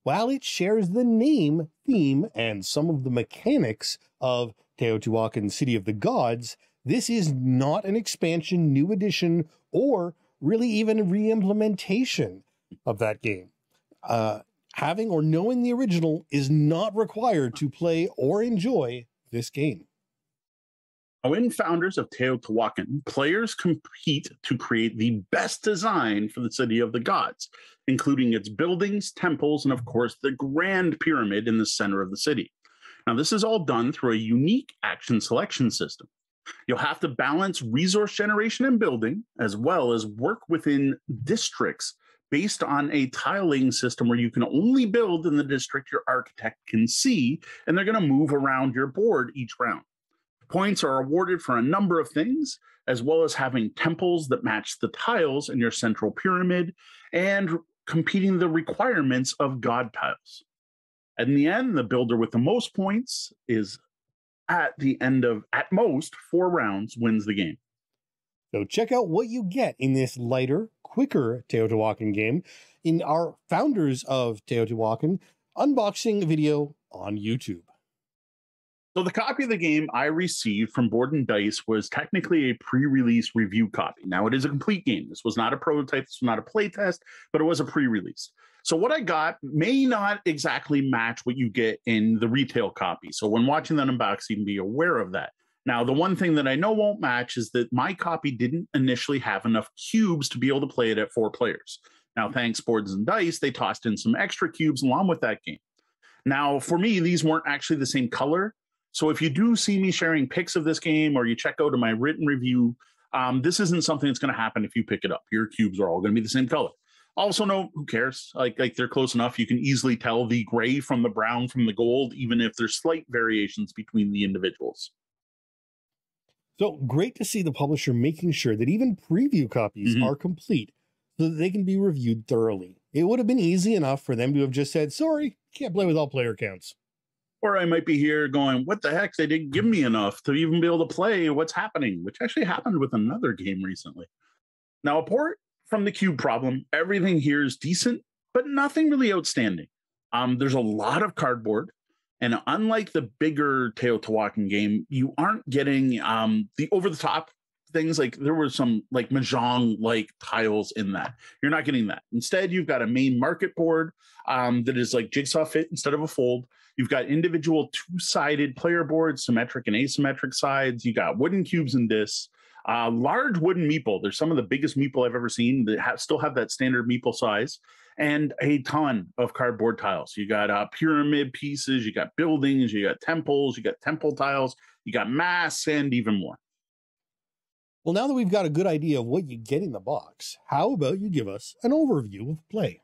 While it shares the name, theme, and some of the mechanics of Teotihuacan City of the Gods, this is not an expansion, new edition, or really even re-implementation of that game. Uh, having or knowing the original is not required to play or enjoy this game. In Founders of Teotihuacan, players compete to create the best design for the city of the gods, including its buildings, temples, and of course, the grand pyramid in the center of the city. Now, this is all done through a unique action selection system. You'll have to balance resource generation and building, as well as work within districts based on a tiling system where you can only build in the district your architect can see, and they're going to move around your board each round. Points are awarded for a number of things, as well as having temples that match the tiles in your central pyramid and competing the requirements of god tiles. In the end, the builder with the most points is at the end of at most four rounds wins the game. So check out what you get in this lighter, quicker Teotihuacan game in our founders of Teotihuacan unboxing video on YouTube. So the copy of the game I received from Board and Dice was technically a pre-release review copy. Now it is a complete game. This was not a prototype. This was not a playtest, but it was a pre-release. So what I got may not exactly match what you get in the retail copy. So when watching that unboxing, be aware of that. Now, the one thing that I know won't match is that my copy didn't initially have enough cubes to be able to play it at four players. Now, thanks Boards and Dice, they tossed in some extra cubes along with that game. Now, for me, these weren't actually the same color. So if you do see me sharing pics of this game or you check out my written review, um, this isn't something that's going to happen if you pick it up. Your cubes are all going to be the same color. Also, no, who cares? Like, like they're close enough. You can easily tell the gray from the brown from the gold, even if there's slight variations between the individuals. So great to see the publisher making sure that even preview copies mm-hmm. are complete so that they can be reviewed thoroughly. It would have been easy enough for them to have just said, sorry, can't play with all player counts. Or I might be here going, what the heck? They didn't give me enough to even be able to play what's happening, which actually happened with another game recently. Now, a port from the cube problem, everything here is decent, but nothing really outstanding. Um, there's a lot of cardboard. And unlike the bigger Teotihuacan game, you aren't getting um, the over the top things like there were some like mahjong like tiles in that. You're not getting that. Instead, you've got a main market board um, that is like jigsaw fit instead of a fold. You've got individual two sided player boards, symmetric and asymmetric sides. You got wooden cubes and discs. Uh, large wooden meeple. There's some of the biggest meeple I've ever seen that have, still have that standard meeple size and a ton of cardboard tiles. You got uh, pyramid pieces, you got buildings, you got temples, you got temple tiles, you got mass, and even more. Well, now that we've got a good idea of what you get in the box, how about you give us an overview of play?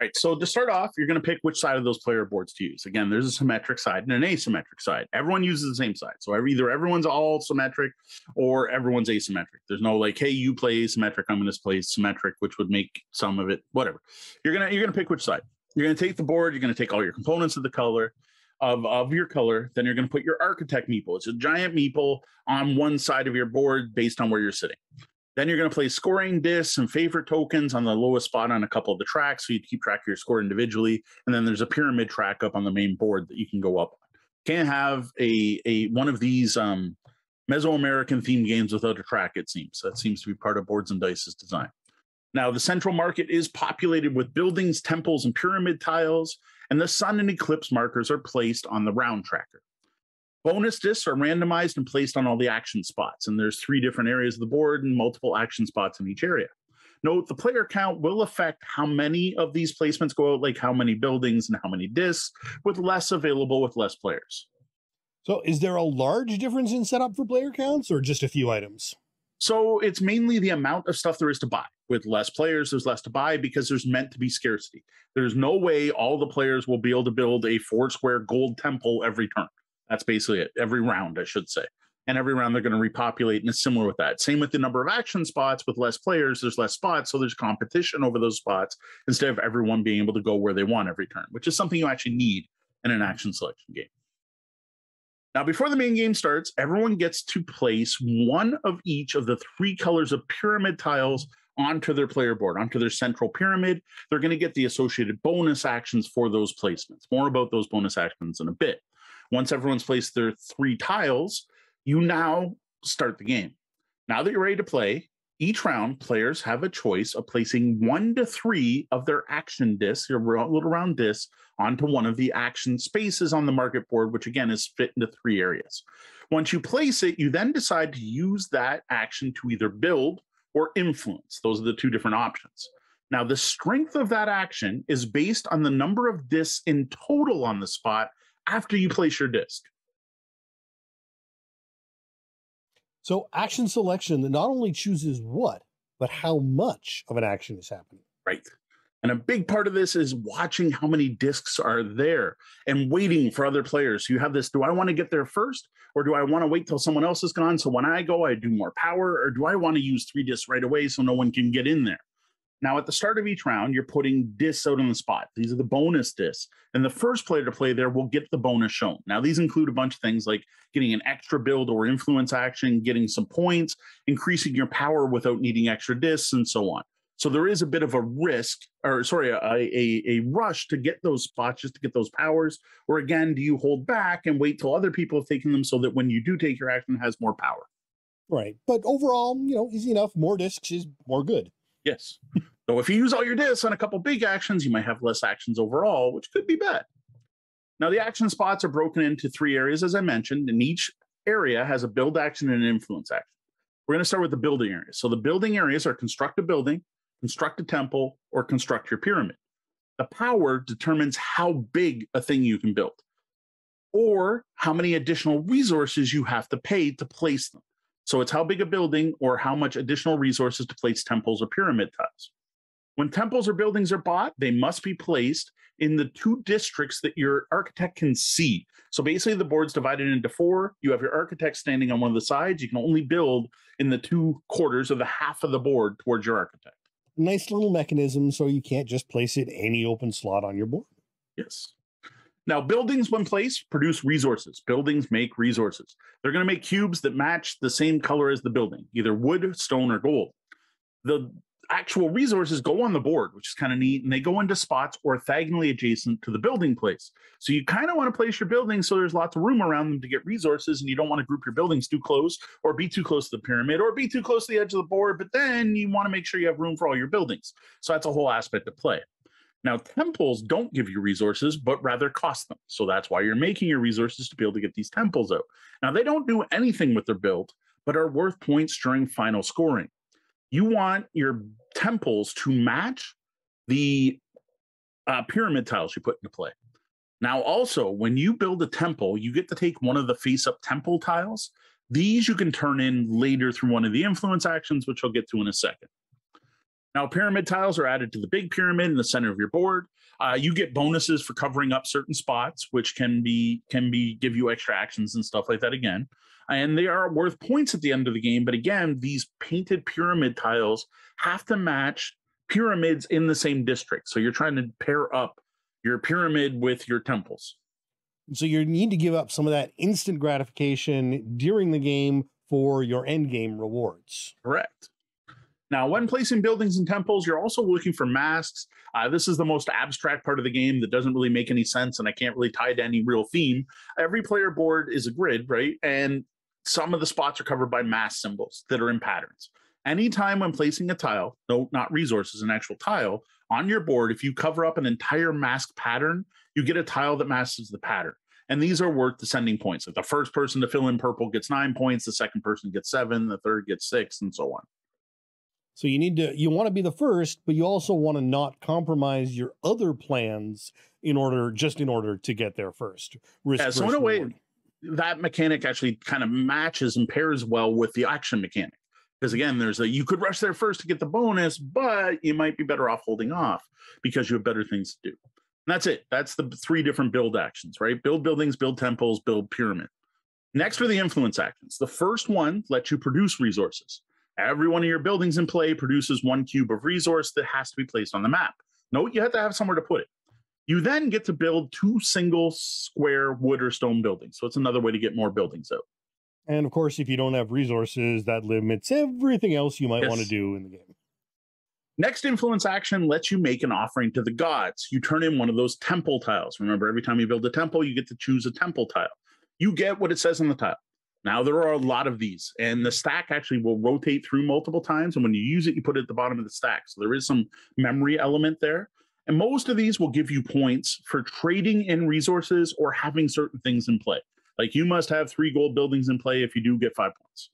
Right, so to start off, you're going to pick which side of those player boards to use. Again, there's a symmetric side and an asymmetric side. Everyone uses the same side. So either everyone's all symmetric or everyone's asymmetric. There's no like, hey, you play asymmetric, I'm going to play symmetric, which would make some of it whatever. You're gonna you're gonna pick which side. You're gonna take the board. You're gonna take all your components of the color of, of your color. Then you're gonna put your architect meeple. It's a giant meeple on one side of your board based on where you're sitting. Then you're going to play scoring discs and favorite tokens on the lowest spot on a couple of the tracks, so you keep track of your score individually. And then there's a pyramid track up on the main board that you can go up on. Can't have a a one of these um, Mesoamerican themed games without a track. It seems that seems to be part of Boards and Dice's design. Now, the central market is populated with buildings, temples, and pyramid tiles, and the sun and eclipse markers are placed on the round tracker. Bonus discs are randomized and placed on all the action spots, and there's three different areas of the board and multiple action spots in each area. Note the player count will affect how many of these placements go out, like how many buildings and how many discs, with less available with less players. So, is there a large difference in setup for player counts or just a few items? So, it's mainly the amount of stuff there is to buy. With less players, there's less to buy because there's meant to be scarcity. There's no way all the players will be able to build a four square gold temple every turn. That's basically it. Every round, I should say. And every round they're going to repopulate, and it's similar with that. Same with the number of action spots. With less players, there's less spots, so there's competition over those spots instead of everyone being able to go where they want every turn, which is something you actually need in an action selection game. Now, before the main game starts, everyone gets to place one of each of the three colors of pyramid tiles onto their player board, onto their central pyramid. They're going to get the associated bonus actions for those placements. More about those bonus actions in a bit. Once everyone's placed their three tiles, you now start the game. Now that you're ready to play, each round, players have a choice of placing one to three of their action discs, or little round discs, onto one of the action spaces on the market board, which again is fit into three areas. Once you place it, you then decide to use that action to either build or influence. Those are the two different options. Now, the strength of that action is based on the number of discs in total on the spot after you place your disc. So action selection not only chooses what, but how much of an action is happening. Right. And a big part of this is watching how many discs are there and waiting for other players. You have this do I want to get there first or do I want to wait till someone else is gone? So when I go, I do more power or do I want to use three discs right away so no one can get in there? Now, at the start of each round, you're putting discs out on the spot. These are the bonus discs. And the first player to play there will get the bonus shown. Now, these include a bunch of things like getting an extra build or influence action, getting some points, increasing your power without needing extra discs, and so on. So there is a bit of a risk, or sorry, a, a, a rush to get those spots just to get those powers. Or again, do you hold back and wait till other people have taken them so that when you do take your action, has more power? Right. But overall, you know, easy enough. More discs is more good. Yes. so if you use all your discs on a couple big actions, you might have less actions overall, which could be bad. Now, the action spots are broken into three areas, as I mentioned, and each area has a build action and an influence action. We're going to start with the building areas. So the building areas are construct a building, construct a temple, or construct your pyramid. The power determines how big a thing you can build or how many additional resources you have to pay to place them. So it's how big a building or how much additional resources to place temples or pyramid tiles. When temples or buildings are bought, they must be placed in the two districts that your architect can see. So basically, the board's divided into four. You have your architect standing on one of the sides. You can only build in the two quarters of the half of the board towards your architect. Nice little mechanism so you can't just place it any open slot on your board. Yes. Now, buildings, when placed, produce resources. Buildings make resources. They're going to make cubes that match the same color as the building, either wood, stone, or gold. The actual resources go on the board, which is kind of neat, and they go into spots orthogonally adjacent to the building place. So you kind of want to place your buildings so there's lots of room around them to get resources, and you don't want to group your buildings too close or be too close to the pyramid or be too close to the edge of the board, but then you want to make sure you have room for all your buildings. So that's a whole aspect of play. Now, temples don't give you resources, but rather cost them. So that's why you're making your resources to be able to get these temples out. Now, they don't do anything with their build, but are worth points during final scoring. You want your temples to match the uh, pyramid tiles you put into play. Now, also, when you build a temple, you get to take one of the face up temple tiles. These you can turn in later through one of the influence actions, which I'll get to in a second. Now, pyramid tiles are added to the big pyramid in the center of your board. Uh, you get bonuses for covering up certain spots, which can be can be give you extra actions and stuff like that again. And they are worth points at the end of the game. But again, these painted pyramid tiles have to match pyramids in the same district. So you're trying to pair up your pyramid with your temples. So you need to give up some of that instant gratification during the game for your end game rewards. Correct. Now, when placing buildings and temples, you're also looking for masks. Uh, this is the most abstract part of the game that doesn't really make any sense, and I can't really tie to any real theme. Every player board is a grid, right? And some of the spots are covered by mask symbols that are in patterns. Anytime when placing a tile, no, not resources, an actual tile on your board, if you cover up an entire mask pattern, you get a tile that matches the pattern. And these are worth descending points. Like the first person to fill in purple gets nine points, the second person gets seven, the third gets six, and so on. So you need to you want to be the first, but you also want to not compromise your other plans in order just in order to get there first. Risk yeah, so in a way, that mechanic actually kind of matches and pairs well with the action mechanic. Because again, there's a you could rush there first to get the bonus, but you might be better off holding off because you have better things to do. And that's it. That's the three different build actions, right? Build buildings, build temples, build pyramid. Next are the influence actions. The first one lets you produce resources. Every one of your buildings in play produces one cube of resource that has to be placed on the map. Note you have to have somewhere to put it. You then get to build two single square wood or stone buildings. So it's another way to get more buildings out. And of course, if you don't have resources, that limits everything else you might yes. want to do in the game. Next influence action lets you make an offering to the gods. You turn in one of those temple tiles. Remember, every time you build a temple, you get to choose a temple tile. You get what it says on the tile. Now, there are a lot of these, and the stack actually will rotate through multiple times. And when you use it, you put it at the bottom of the stack. So there is some memory element there. And most of these will give you points for trading in resources or having certain things in play. Like you must have three gold buildings in play if you do get five points.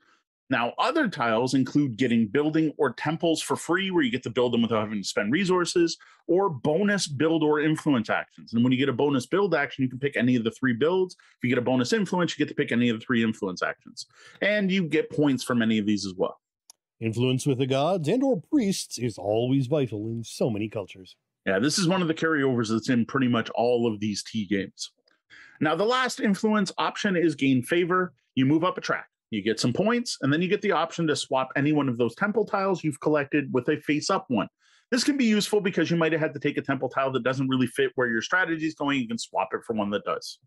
Now, other tiles include getting building or temples for free, where you get to build them without having to spend resources, or bonus build or influence actions. And when you get a bonus build action, you can pick any of the three builds. If you get a bonus influence, you get to pick any of the three influence actions. And you get points from any of these as well. Influence with the gods and or priests is always vital in so many cultures. Yeah, this is one of the carryovers that's in pretty much all of these T games. Now, the last influence option is gain favor. You move up a track. You get some points, and then you get the option to swap any one of those temple tiles you've collected with a face up one. This can be useful because you might have had to take a temple tile that doesn't really fit where your strategy is going. You can swap it for one that does.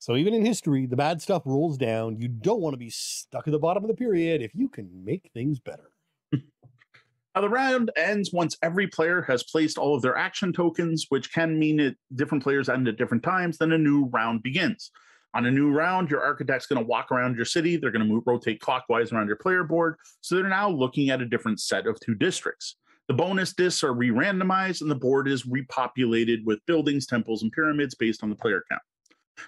So even in history, the bad stuff rolls down. You don't want to be stuck at the bottom of the period if you can make things better. (laughs) now the round ends once every player has placed all of their action tokens, which can mean that different players end at different times. Then a new round begins. On a new round, your architect's going to walk around your city. They're going to rotate clockwise around your player board. So they're now looking at a different set of two districts. The bonus discs are re randomized, and the board is repopulated with buildings, temples, and pyramids based on the player count.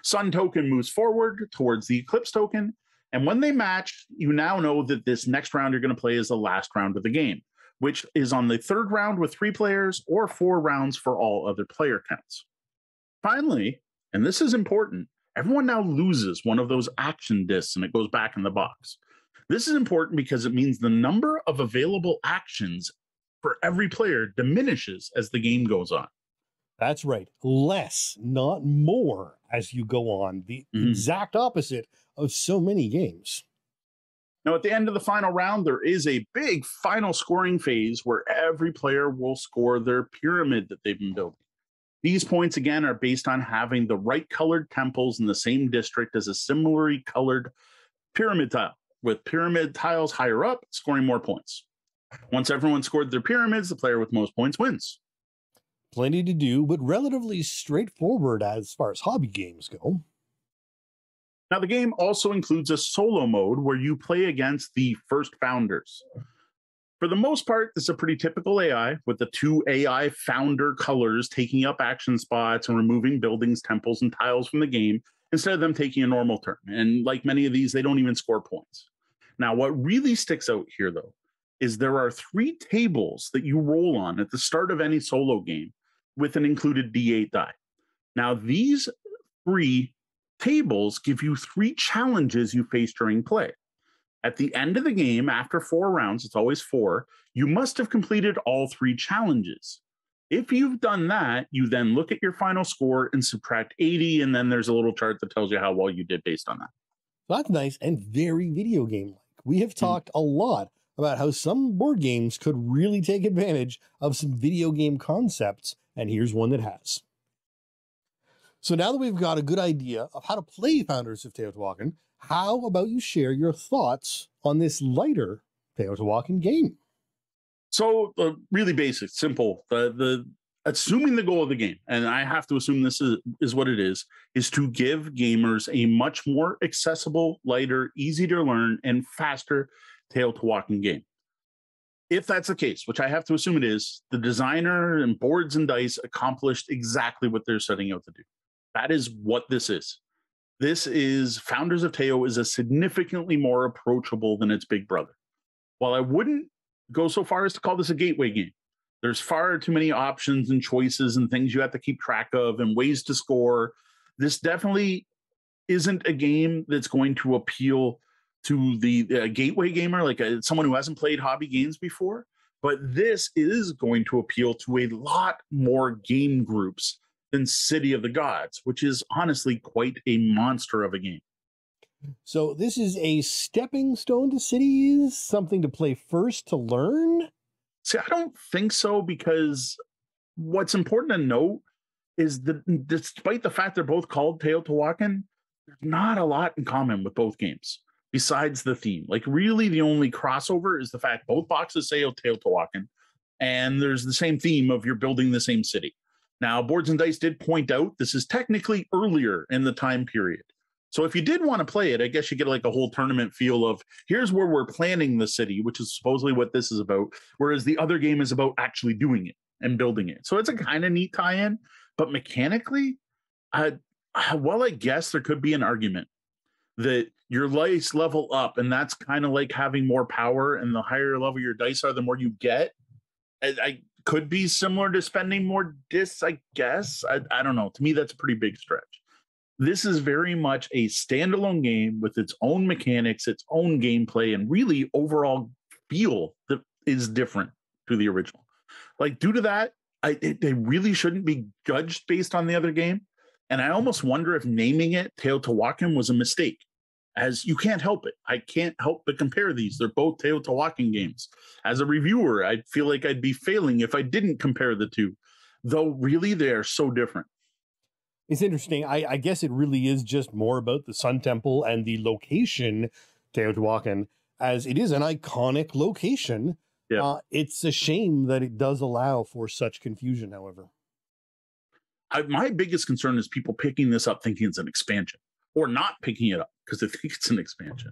Sun token moves forward towards the Eclipse token. And when they match, you now know that this next round you're going to play is the last round of the game, which is on the third round with three players or four rounds for all other player counts. Finally, and this is important, everyone now loses one of those action discs and it goes back in the box. This is important because it means the number of available actions for every player diminishes as the game goes on. That's right. Less, not more, as you go on. The mm-hmm. exact opposite of so many games. Now, at the end of the final round, there is a big final scoring phase where every player will score their pyramid that they've been building. These points, again, are based on having the right colored temples in the same district as a similarly colored pyramid tile, with pyramid tiles higher up scoring more points. Once everyone scored their pyramids, the player with most points wins. Plenty to do, but relatively straightforward as far as hobby games go. Now, the game also includes a solo mode where you play against the first founders. For the most part, this is a pretty typical AI with the two AI founder colors taking up action spots and removing buildings, temples, and tiles from the game instead of them taking a normal turn. And like many of these, they don't even score points. Now, what really sticks out here, though, is there are three tables that you roll on at the start of any solo game with an included D8 die. Now, these three tables give you three challenges you face during play. At the end of the game, after four rounds, it's always four, you must have completed all three challenges. If you've done that, you then look at your final score and subtract 80, and then there's a little chart that tells you how well you did based on that. That's nice and very video game like. We have hmm. talked mm. a lot about how some board games could really take advantage of some video game concepts, and here's one that has. So now that we've got a good idea of how to play Founders of Teotihuacan, how about you share your thoughts on this lighter Teotihuacan game? So, uh, really basic, simple. The the assuming the goal of the game, and I have to assume this is, is what it is, is to give gamers a much more accessible, lighter, easy to learn, and faster Teotihuacan game. If that's the case, which I have to assume it is, the designer and boards and dice accomplished exactly what they're setting out to do. That is what this is this is Founders of Teo is a significantly more approachable than its big brother. While I wouldn't go so far as to call this a gateway game, there's far too many options and choices and things you have to keep track of and ways to score. This definitely isn't a game that's going to appeal to the uh, gateway gamer, like a, someone who hasn't played hobby games before. But this is going to appeal to a lot more game groups than City of the Gods, which is honestly quite a monster of a game. So this is a stepping stone to cities, something to play first to learn? See, I don't think so because what's important to note is that despite the fact they're both called Teotihuacan, there's not a lot in common with both games besides the theme. Like, really, the only crossover is the fact both boxes say Teotihuacan, and there's the same theme of you're building the same city. Now, Boards and Dice did point out this is technically earlier in the time period. So if you did want to play it, I guess you get like a whole tournament feel of here's where we're planning the city, which is supposedly what this is about. Whereas the other game is about actually doing it and building it. So it's a kind of neat tie-in, but mechanically, I, well, I guess there could be an argument that your dice level up, and that's kind of like having more power. And the higher level your dice are, the more you get. I, I could be similar to spending more discs, I guess. I, I don't know. To me, that's a pretty big stretch. This is very much a standalone game with its own mechanics, its own gameplay, and really overall feel that is different to the original. Like due to that, I, it, they really shouldn't be judged based on the other game. And I almost wonder if naming it Tale to Teotihuacan was a mistake, as you can't help it. I can't help but compare these. They're both Teotihuacan games. As a reviewer, I feel like I'd be failing if I didn't compare the two, though really they are so different. It's interesting. I, I guess it really is just more about the Sun Temple and the location, Teotihuacan, as it is an iconic location yeah. Uh, it's a shame that it does allow for such confusion, however. I, my biggest concern is people picking this up thinking it's an expansion or not picking it up because they think it's an expansion.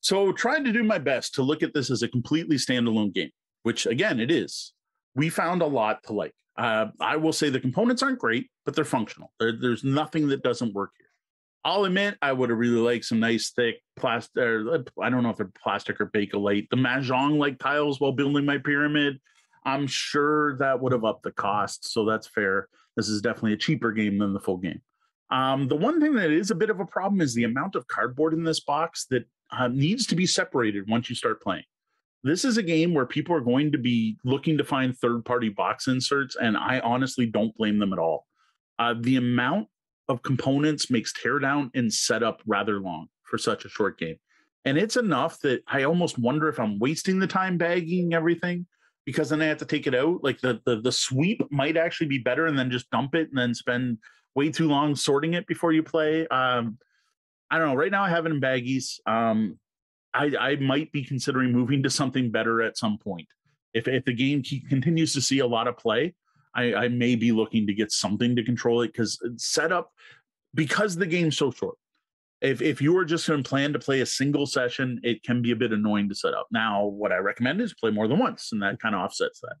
So, trying to do my best to look at this as a completely standalone game, which again, it is. We found a lot to like. Uh, I will say the components aren't great, but they're functional. there's nothing that doesn't work here. I'll admit I would have really liked some nice thick plastic. I don't know if they're plastic or bakelite. The mahjong like tiles while building my pyramid. I'm sure that would have upped the cost, so that's fair. This is definitely a cheaper game than the full game. Um, the one thing that is a bit of a problem is the amount of cardboard in this box that uh, needs to be separated once you start playing. This is a game where people are going to be looking to find third party box inserts, and I honestly don't blame them at all. Uh, the amount of components makes teardown and setup rather long for such a short game. And it's enough that I almost wonder if I'm wasting the time bagging everything because then I have to take it out. Like the, the the sweep might actually be better and then just dump it and then spend way too long sorting it before you play. Um, I don't know. Right now I have it in baggies. Um, I, I might be considering moving to something better at some point. If if the game continues to see a lot of play, I, I may be looking to get something to control it because setup because the game's so short. If if you are just going to plan to play a single session, it can be a bit annoying to set up. Now, what I recommend is play more than once, and that kind of offsets that.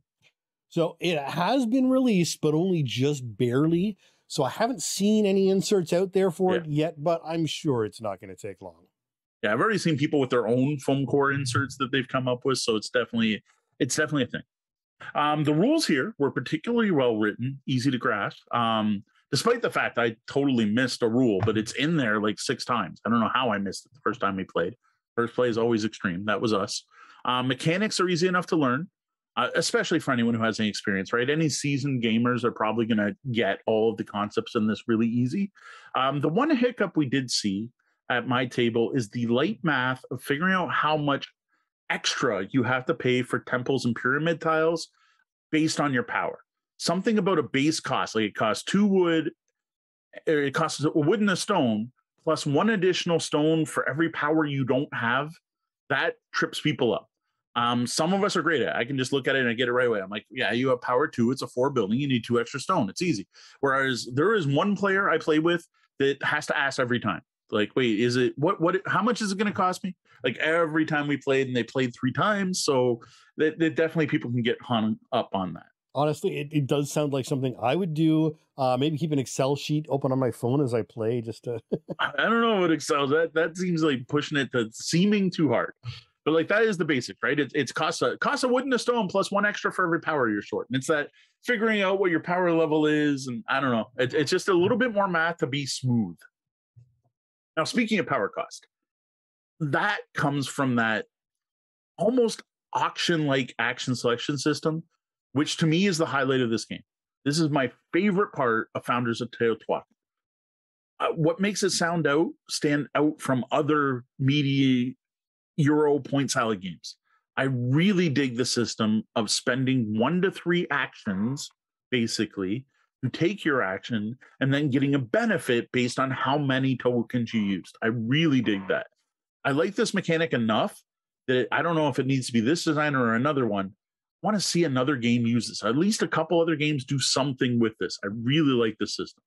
So it has been released, but only just barely. So I haven't seen any inserts out there for yeah. it yet, but I'm sure it's not going to take long. Yeah, I've already seen people with their own foam core inserts that they've come up with, so it's definitely it's definitely a thing. Um, the rules here were particularly well written, easy to grasp. Um, despite the fact I totally missed a rule, but it's in there like six times. I don't know how I missed it the first time we played. First play is always extreme. That was us. Um, mechanics are easy enough to learn, uh, especially for anyone who has any experience, right? Any seasoned gamers are probably going to get all of the concepts in this really easy. Um, the one hiccup we did see at my table is the light math of figuring out how much extra you have to pay for temples and pyramid tiles based on your power. Something about a base cost, like it costs two wood, it costs a wood and a stone, plus one additional stone for every power you don't have. That trips people up. Um, some of us are great at it. I can just look at it and I get it right away. I'm like, yeah, you have power two. It's a four building. You need two extra stone. It's easy. Whereas there is one player I play with that has to ask every time. Like, wait, is it what? What? How much is it going to cost me? Like every time we played, and they played three times, so that, that definitely people can get hung up on that. Honestly, it, it does sound like something I would do. Uh, maybe keep an Excel sheet open on my phone as I play, just to. (laughs) I don't know what Excel. That that seems like pushing it to seeming too hard. But like that is the basic, right? It, it's cost a cost a wood and a stone plus one extra for every power you're short, and it's that figuring out what your power level is, and I don't know. It, it's just a little bit more math to be smooth. Now, speaking of power cost, that comes from that almost auction like action selection system, which to me is the highlight of this game. This is my favorite part of Founders of Teotihuacan. Uh, what makes it sound out stand out from other media Euro point salad games? I really dig the system of spending one to three actions, basically, to take your action and then getting a benefit based on how many tokens you used. I really dig that. I like this mechanic enough that I don't know if it needs to be this designer or another one. I want to see another game use this. At least a couple other games do something with this. I really like this system.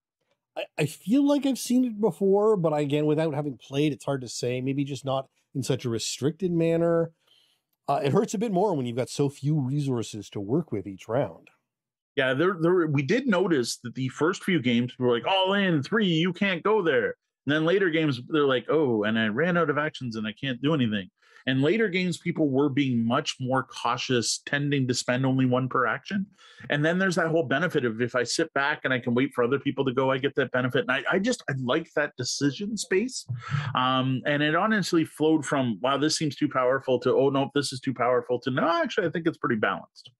I, I feel like I've seen it before, but again, without having played, it's hard to say. Maybe just not in such a restricted manner. Uh, it hurts a bit more when you've got so few resources to work with each round. Yeah, there, there. We did notice that the first few games were like all in three, you can't go there. And then later games, they're like, oh, and I ran out of actions and I can't do anything. And later games, people were being much more cautious, tending to spend only one per action. And then there's that whole benefit of if I sit back and I can wait for other people to go, I get that benefit. And I, I just I like that decision space. Um, and it honestly flowed from wow, this seems too powerful to oh no, this is too powerful to no, actually, I think it's pretty balanced.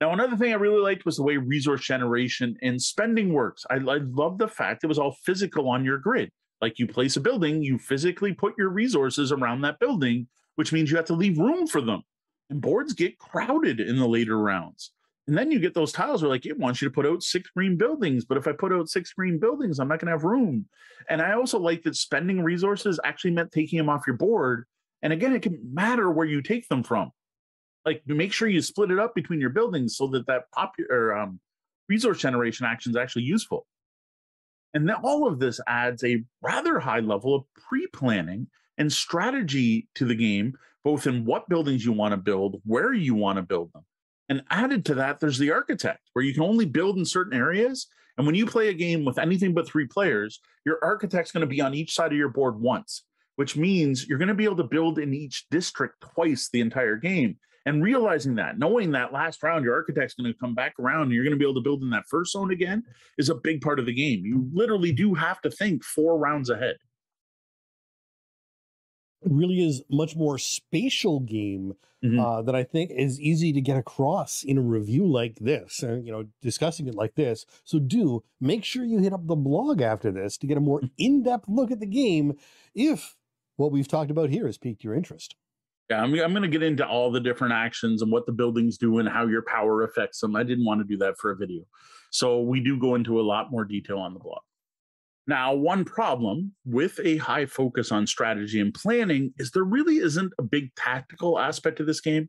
Now, another thing I really liked was the way resource generation and spending works. I, I love the fact it was all physical on your grid. Like you place a building, you physically put your resources around that building, which means you have to leave room for them. And boards get crowded in the later rounds. And then you get those tiles where like it wants you to put out six green buildings, but if I put out six green buildings, I'm not going to have room. And I also like that spending resources actually meant taking them off your board. And again, it can matter where you take them from. Like make sure you split it up between your buildings so that that popular um, resource generation action is actually useful. And then all of this adds a rather high level of pre planning and strategy to the game, both in what buildings you want to build, where you want to build them. And added to that, there's the architect, where you can only build in certain areas. And when you play a game with anything but three players, your architect's going to be on each side of your board once, which means you're going to be able to build in each district twice the entire game and realizing that, knowing that last round your architect's going to come back around and you're going to be able to build in that first zone again is a big part of the game. You literally do have to think four rounds ahead. It really is much more spatial game mm-hmm. uh, that I think is easy to get across in a review like this, and you know, discussing it like this. So do make sure you hit up the blog after this to get a more mm. in-depth look at the game, if what we've talked about here has piqued your interest. Yeah, I'm, I'm going to get into all the different actions and what the buildings do and how your power affects them. I didn't want to do that for a video. So we do go into a lot more detail on the blog. Now, one problem with a high focus on strategy and planning is there really isn't a big tactical aspect to this game.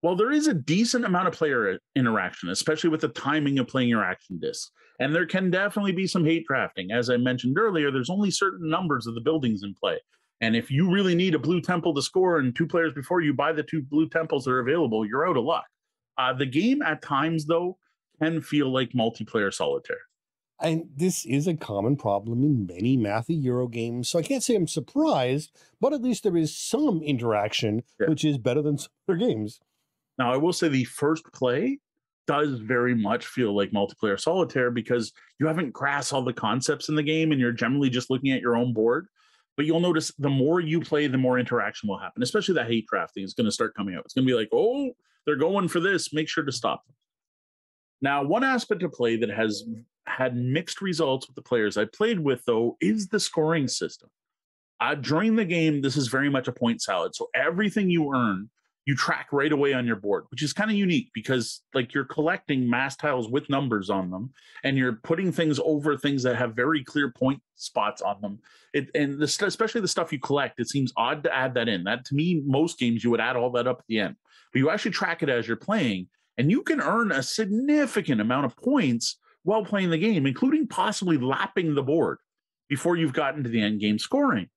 While there is a decent amount of player interaction, especially with the timing of playing your action discs, and there can definitely be some hate drafting. As I mentioned earlier, there's only certain numbers of the buildings in play. And if you really need a blue temple to score and two players before you buy the two blue temples that are available, you're out of luck. Uh, the game at times, though, can feel like multiplayer solitaire. And this is a common problem in many Mathy Euro games. So I can't say I'm surprised, but at least there is some interaction, yeah. which is better than some other games. Now, I will say the first play does very much feel like multiplayer solitaire because you haven't grasped all the concepts in the game and you're generally just looking at your own board. But you'll notice the more you play, the more interaction will happen, especially that hate drafting is going to start coming out. It's going to be like, oh, they're going for this. Make sure to stop them. Now, one aspect of play that has had mixed results with the players I played with, though, is the scoring system. Uh, during the game, this is very much a point salad. So everything you earn you track right away on your board, which is kind of unique because like you're collecting mask tiles with numbers on them and you're putting things over things that have very clear point spots on them. It, and the, especially the stuff you collect, it seems odd to add that in. That to me, most games you would add all that up at the end, but you actually track it as you're playing and you can earn a significant amount of points while playing the game, including possibly lapping the board before you've gotten to the end game scoring.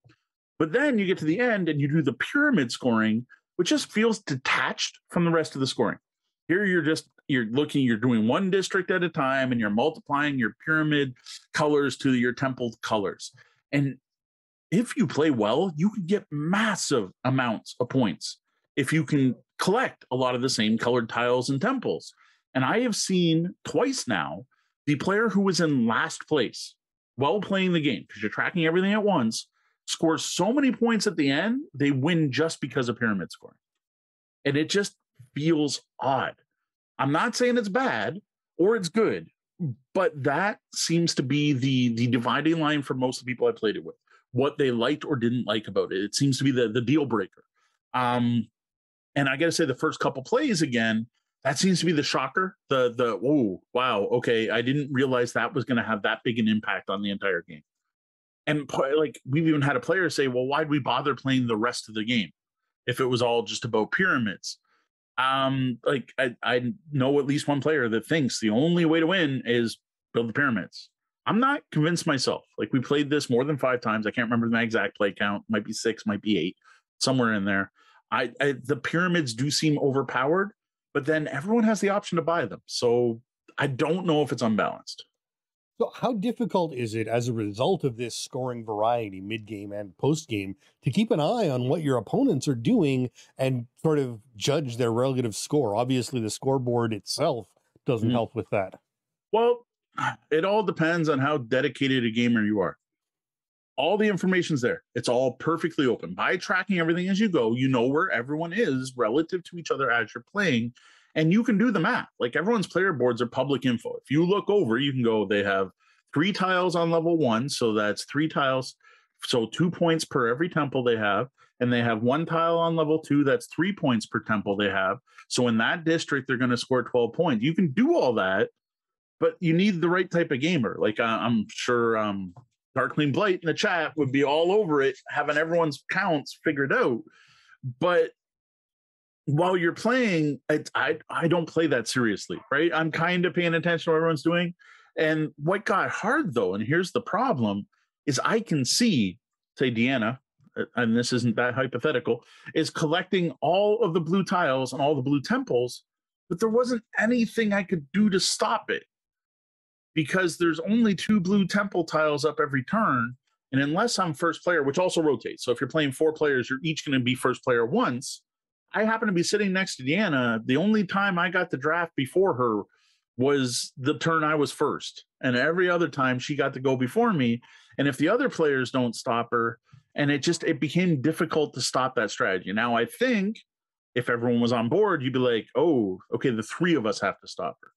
But then you get to the end and you do the pyramid scoring, which just feels detached from the rest of the scoring. Here you're just you're looking, you're doing one district at a time and you're multiplying your pyramid colors to your temple colors. And if you play well, you can get massive amounts of points if you can collect a lot of the same colored tiles and temples. And I have seen twice now the player who was in last place while playing the game, because you're tracking everything at once, scores so many points at the end, they win just because of pyramid scoring. And it just feels odd. I'm not saying it's bad or it's good, but that seems to be the the dividing line for most of the people I played it with. What they liked or didn't like about it. It seems to be the the deal breaker. Um, and I got to say, the first couple plays again, that seems to be the shocker. The the oh wow okay, I didn't realize that was going to have that big an impact on the entire game and like we've even had a player say, "Well, why'd we bother playing the rest of the game if it was all just about pyramids?" Um, like I, I know at least one player that thinks the only way to win is build the pyramids. I'm not convinced myself. Like we played this more than five times. I can't remember my exact play count. Might be six, might be eight, somewhere in there. I, I the pyramids do seem overpowered, but then everyone has the option to buy them. So I don't know if it's unbalanced. So, how difficult is it as a result of this scoring variety, mid game and post game, to keep an eye on what your opponents are doing and sort of judge their relative score? Obviously, the scoreboard itself doesn't mm help with that. Well, it all depends on how dedicated a gamer you are. All the information's there. It's all perfectly open. By tracking everything as you go, you know where everyone is relative to each other as you're playing and you can do the math. Like everyone's player boards are public info. If you look over, you can go, they have three tiles on level one. So that's three tiles. So two points per every temple they have. And they have one tile on level two. That's three points per temple they have. So in that district, they're going to score 12 points. You can do all that, but you need the right type of gamer. Like I'm sure um, Darkling Blight in the chat would be all over it, having everyone's counts figured out. But while you're playing, I, I, I don't play that seriously, right? I'm kind of paying attention to what everyone's doing. And what got hard though, and here's the problem, is I can see, say Deanna, uh, and this isn't that hypothetical, is collecting all of the blue tiles and all the blue temples, but there wasn't anything I could do to stop it because there's only two blue temple tiles up every turn. And unless I'm first player, which also rotates. So if you're playing four players, you're each going to be first player once I happen to be sitting next to Deanna. The only time I got the draft before her was the turn I was first. And every other time she got to go before me. And if the other players don't stop her, and it just it became difficult to stop that strategy. Now I think if everyone was on board, you'd be like, oh, okay, the three of us have to stop her.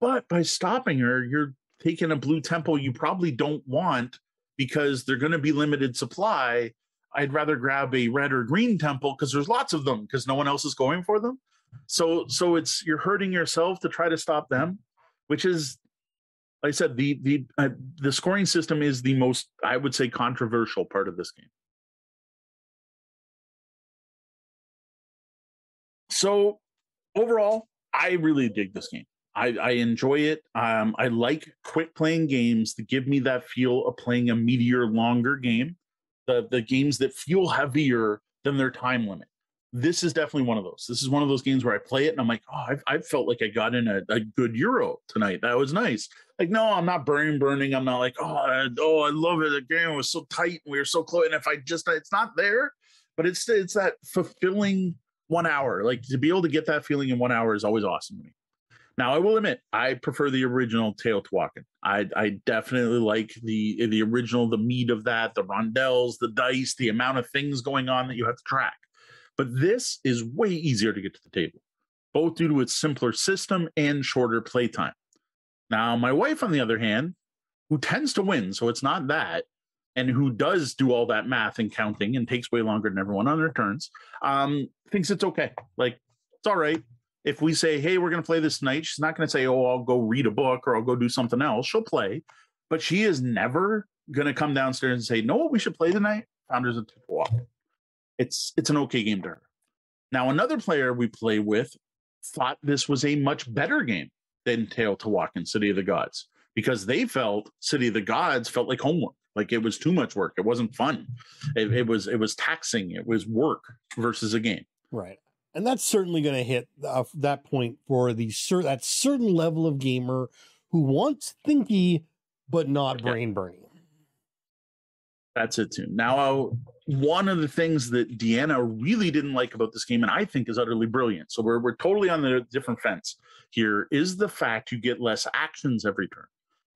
But by stopping her, you're taking a blue temple you probably don't want because they're going to be limited supply I'd rather grab a red or green temple because there's lots of them because no one else is going for them. So so it's you're hurting yourself to try to stop them, which is like I said the the uh, the scoring system is the most I would say controversial part of this game. So overall, I really dig this game. I, I enjoy it. Um, I like quick playing games that give me that feel of playing a meteor longer game the the games that feel heavier than their time limit. This is definitely one of those. This is one of those games where I play it and I'm like, oh, I've, I felt like I got in a, a good Euro tonight. That was nice. Like, no, I'm not burning, burning. I'm not like, oh, I, oh, I love it. The game was so tight and we were so close. And if I just, it's not there, but it's it's that fulfilling one hour. Like to be able to get that feeling in one hour is always awesome to me. Now, I will admit, I prefer the original Teotihuacan. I, I definitely like the the original, the meat of that, the rondels, the dice, the amount of things going on that you have to track. But this is way easier to get to the table, both due to its simpler system and shorter playtime. Now, my wife, on the other hand, who tends to win, so it's not that, and who does do all that math and counting and takes way longer than everyone on their turns, um, thinks it's okay. Like, it's all right if we say, hey, we're going to play this night, she's not going to say, oh, I'll go read a book or I'll go do something else. She'll play, but she is never going to come downstairs and say, no, we should play tonight. Founders of Teotihuacan. It's it's an okay game to her. Now, another player we play with thought this was a much better game than Teotihuacan City of the Gods because they felt City of the Gods felt like homework. Like it was too much work. It wasn't fun. It, it was it was taxing. It was work versus a game. Right and that's certainly going to hit uh, that point for the cer- that certain level of gamer who wants thinky but not brain burning. That's it too. Now, one of the things that Deanna really didn't like about this game, and I think is utterly brilliant, so we're we're totally on the different fence here, is the fact you get less actions every turn.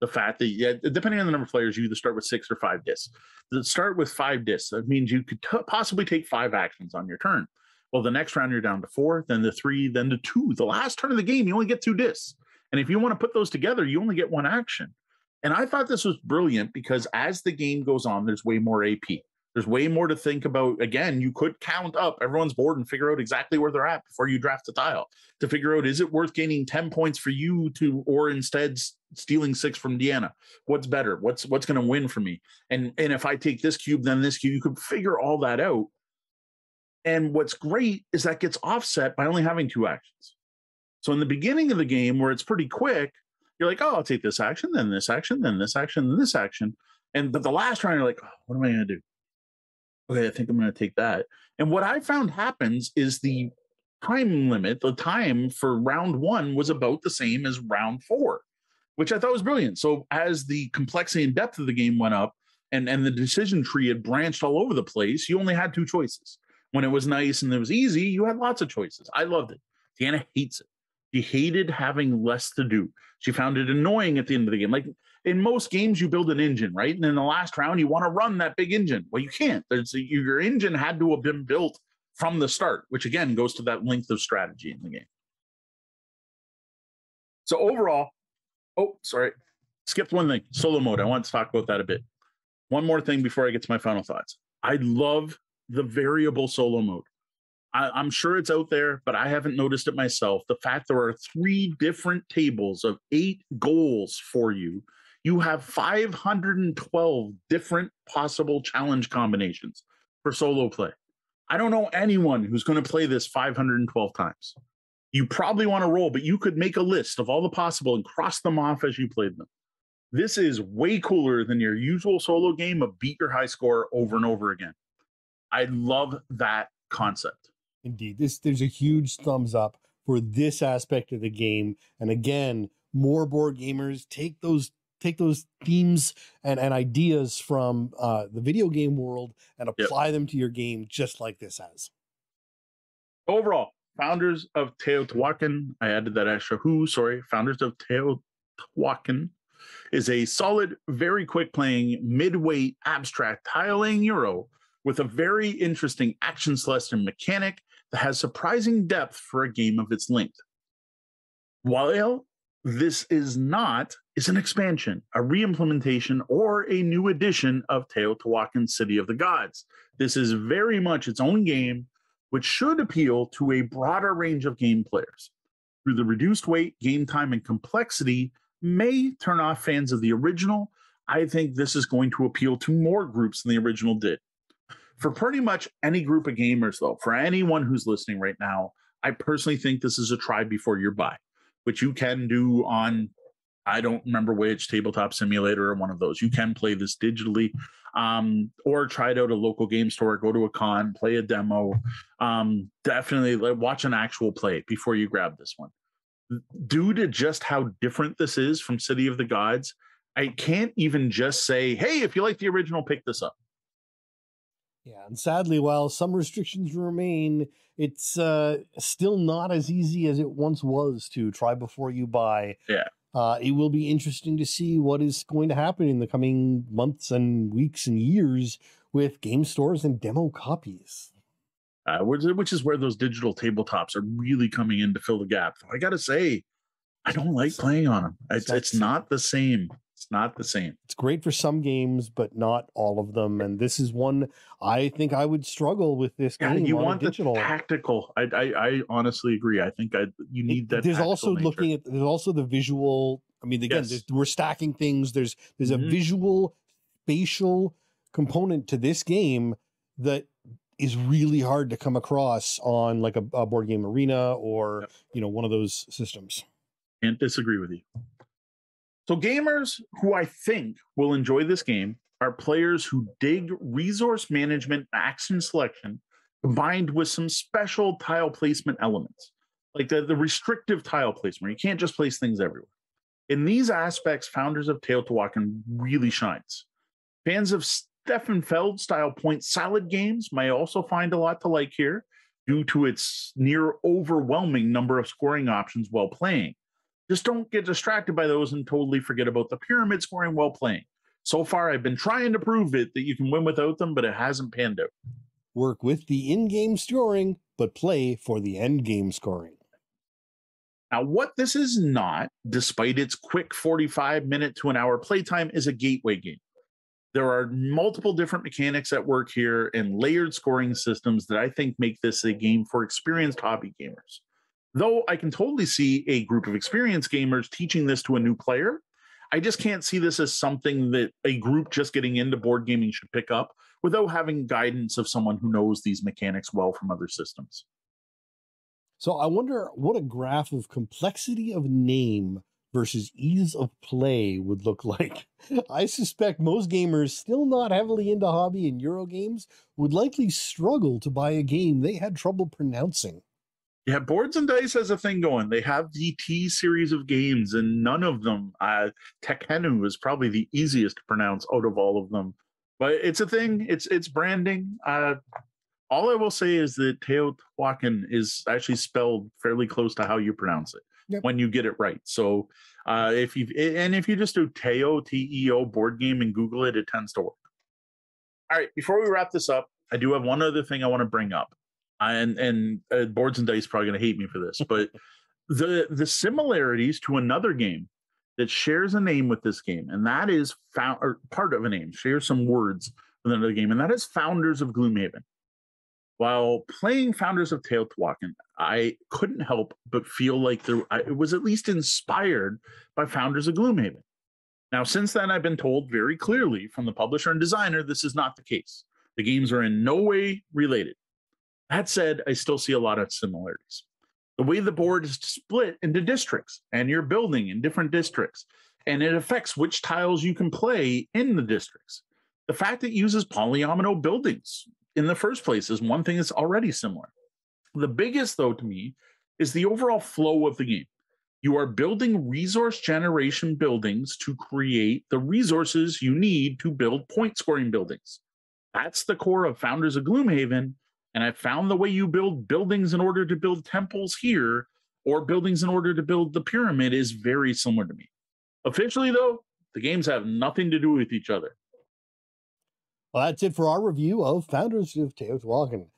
The fact that, yeah, depending on the number of players, you either start with six or five discs. The start with five discs, that means you could t- possibly take five actions on your turn. Well, the next round you're down to four, then the three, then the two. The last turn of the game, you only get two discs. And if you want to put those together, you only get one action. And I thought this was brilliant because as the game goes on, there's way more AP. There's way more to think about. Again, you could count up everyone's board and figure out exactly where they're at before you draft a tile to figure out is it worth gaining 10 points for you to or instead stealing six from Deanna? What's better? What's what's going to win for me? And and if I take this cube, then this cube, you could figure all that out. And what's great is that gets offset by only having two actions. So in the beginning of the game, where it's pretty quick, you're like, oh, I'll take this action, then this action, then this action, then this action. And but the last round, you're like, oh, what am I going to do? Okay, I think I'm going to take that. And what I found happens is the time limit, the time for round one was about the same as round four, which I thought was brilliant. So as the complexity and depth of the game went up, and and the decision tree had branched all over the place, you only had two choices. When it was nice and it was easy, you had lots of choices. I loved it. Deanna hates it. She hated having less to do. She found it annoying at the end of the game. Like in most games, you build an engine, right? And in the last round, you want to run that big engine. Well, you can't. There's a, your engine had to have been built from the start, which again goes to that length of strategy in the game. So overall, oh, sorry, skipped one thing. Solo mode. I want to talk about that a bit. One more thing before I get to my final thoughts. I love the variable solo mode. I, am sure it's out there, but I haven't noticed it myself. The fact there are three different tables of eight goals for you, you have 512 different possible challenge combinations for solo play. I don't know anyone who's going to play this 512 times. You probably want to roll, but you could make a list of all the possible and cross them off as you played them. This is way cooler than your usual solo game of beat your high score over and over again. I love that concept. Indeed. This there's a huge thumbs up for this aspect of the game. And again, more board gamers take those take those themes and, and ideas from uh, the video game world and apply yep. them to your game just like this has. Overall, founders of Teotihuacan, I added that extra who, sorry, founders of Teotihuacan is a solid, very quick playing, mid-weight abstract tile-laying euro with a very interesting action selection mechanic that has surprising depth for a game of its length. While this is not is an expansion, a re-implementation, or a new edition of Teotihuacan City of the Gods. This is very much its own game, which should appeal to a broader range of game players. Through the reduced weight, game time, and complexity, may turn off fans of the original. I think this is going to appeal to more groups than the original did. For pretty much any group of gamers, though, for anyone who's listening right now, I personally think this is a try before you buy, which you can do on, I don't remember which tabletop simulator or one of those. You can play this digitally um, or try it out a local game store, go to a con, play a demo. Um, definitely watch an actual play before you grab this one due to just how different this is from City of the Gods, I can't even just say, hey, if you like the original, pick this up. Yeah, and sadly, while some restrictions remain, it's uh, still not as easy as it once was to try before you buy. Yeah. Uh, it will be interesting to see what is going to happen in the coming months and weeks and years with game stores and demo copies uh, which, which is where those digital tabletops are really coming in to fill the gap. I got to say, I don't like playing on them. It's, it's not the same. It's not the same. It's great for some games, but not all of them. And this is one I think I would struggle with this yeah, game. You want digital. the tactical. I, I, I honestly agree. I think I you need that. There's also nature. looking at there's also the visual. I mean, again, yes. we're stacking things. There's there's mm-hmm. a visual, spatial component to this game that is really hard to come across on like a, a board game arena or yep. you know one of those systems. Can't disagree with you. So gamers who I think will enjoy this game are players who dig resource management action selection combined with some special tile placement elements, like the, the restrictive tile placement. You can't just place things everywhere. In these aspects, founders of Teotihuacan really shines. Fans of Stefan Feld style point salad games may also find a lot to like here due to its near overwhelming number of scoring options while playing. Just don't get distracted by those and totally forget about the pyramid scoring while playing. So far, I've been trying to prove it that you can win without them, but it hasn't panned out. Work with the in game scoring, but play for the end game scoring. Now, what this is not, despite its quick 45 minute to an hour playtime, is a gateway game. There are multiple different mechanics at work here and layered scoring systems that I think make this a game for experienced hobby gamers. Though I can totally see a group of experienced gamers teaching this to a new player, I just can't see this as something that a group just getting into board gaming should pick up without having guidance of someone who knows these mechanics well from other systems. So I wonder what a graph of complexity of name versus ease of play would look (laughs) like. I suspect most gamers still not heavily into hobby and Euro games would likely struggle to buy a game they had trouble pronouncing. Yeah, Boards and Dice has a thing going. They have the T series of games, and none of them, uh, Tekhenu is probably the easiest to pronounce out of all of them. But it's a thing. It's it's branding. Uh, all I will say is that Teotihuacan is actually spelled fairly close to how you pronounce it yep. when you get it right. So uh, if you and if you just do Teo T E O board game and Google it, it tends to work. All right, before we wrap this up, I do have one other thing I want to bring up, and and uh, boards and dice probably going to hate me for this, (laughs) but the the similarities to another game that shares a name with this game, and that is found or part of a name shares some words with another game, and that is Founders of Gloomhaven. While playing Founders of Teotihuacan, I couldn't help but feel like there, I, it was at least inspired by Founders of Gloomhaven. Now, since then, I've been told very clearly from the publisher and designer this is not the case. The games are in no way related. That said, I still see a lot of similarities. The way the board is split into districts, and you're building in different districts, and it affects which tiles you can play in the districts. The fact that it uses polyomino buildings in the first place is one thing that's already similar. The biggest, though, to me, is the overall flow of the game. You are building resource generation buildings to create the resources you need to build point scoring buildings. That's the core of Founders of Gloomhaven. And I found the way you build buildings in order to build temples here or buildings in order to build the pyramid is very similar to me. Officially, though, the games have nothing to do with each other. Well, that's it for our review of Founders of Teotihuacan.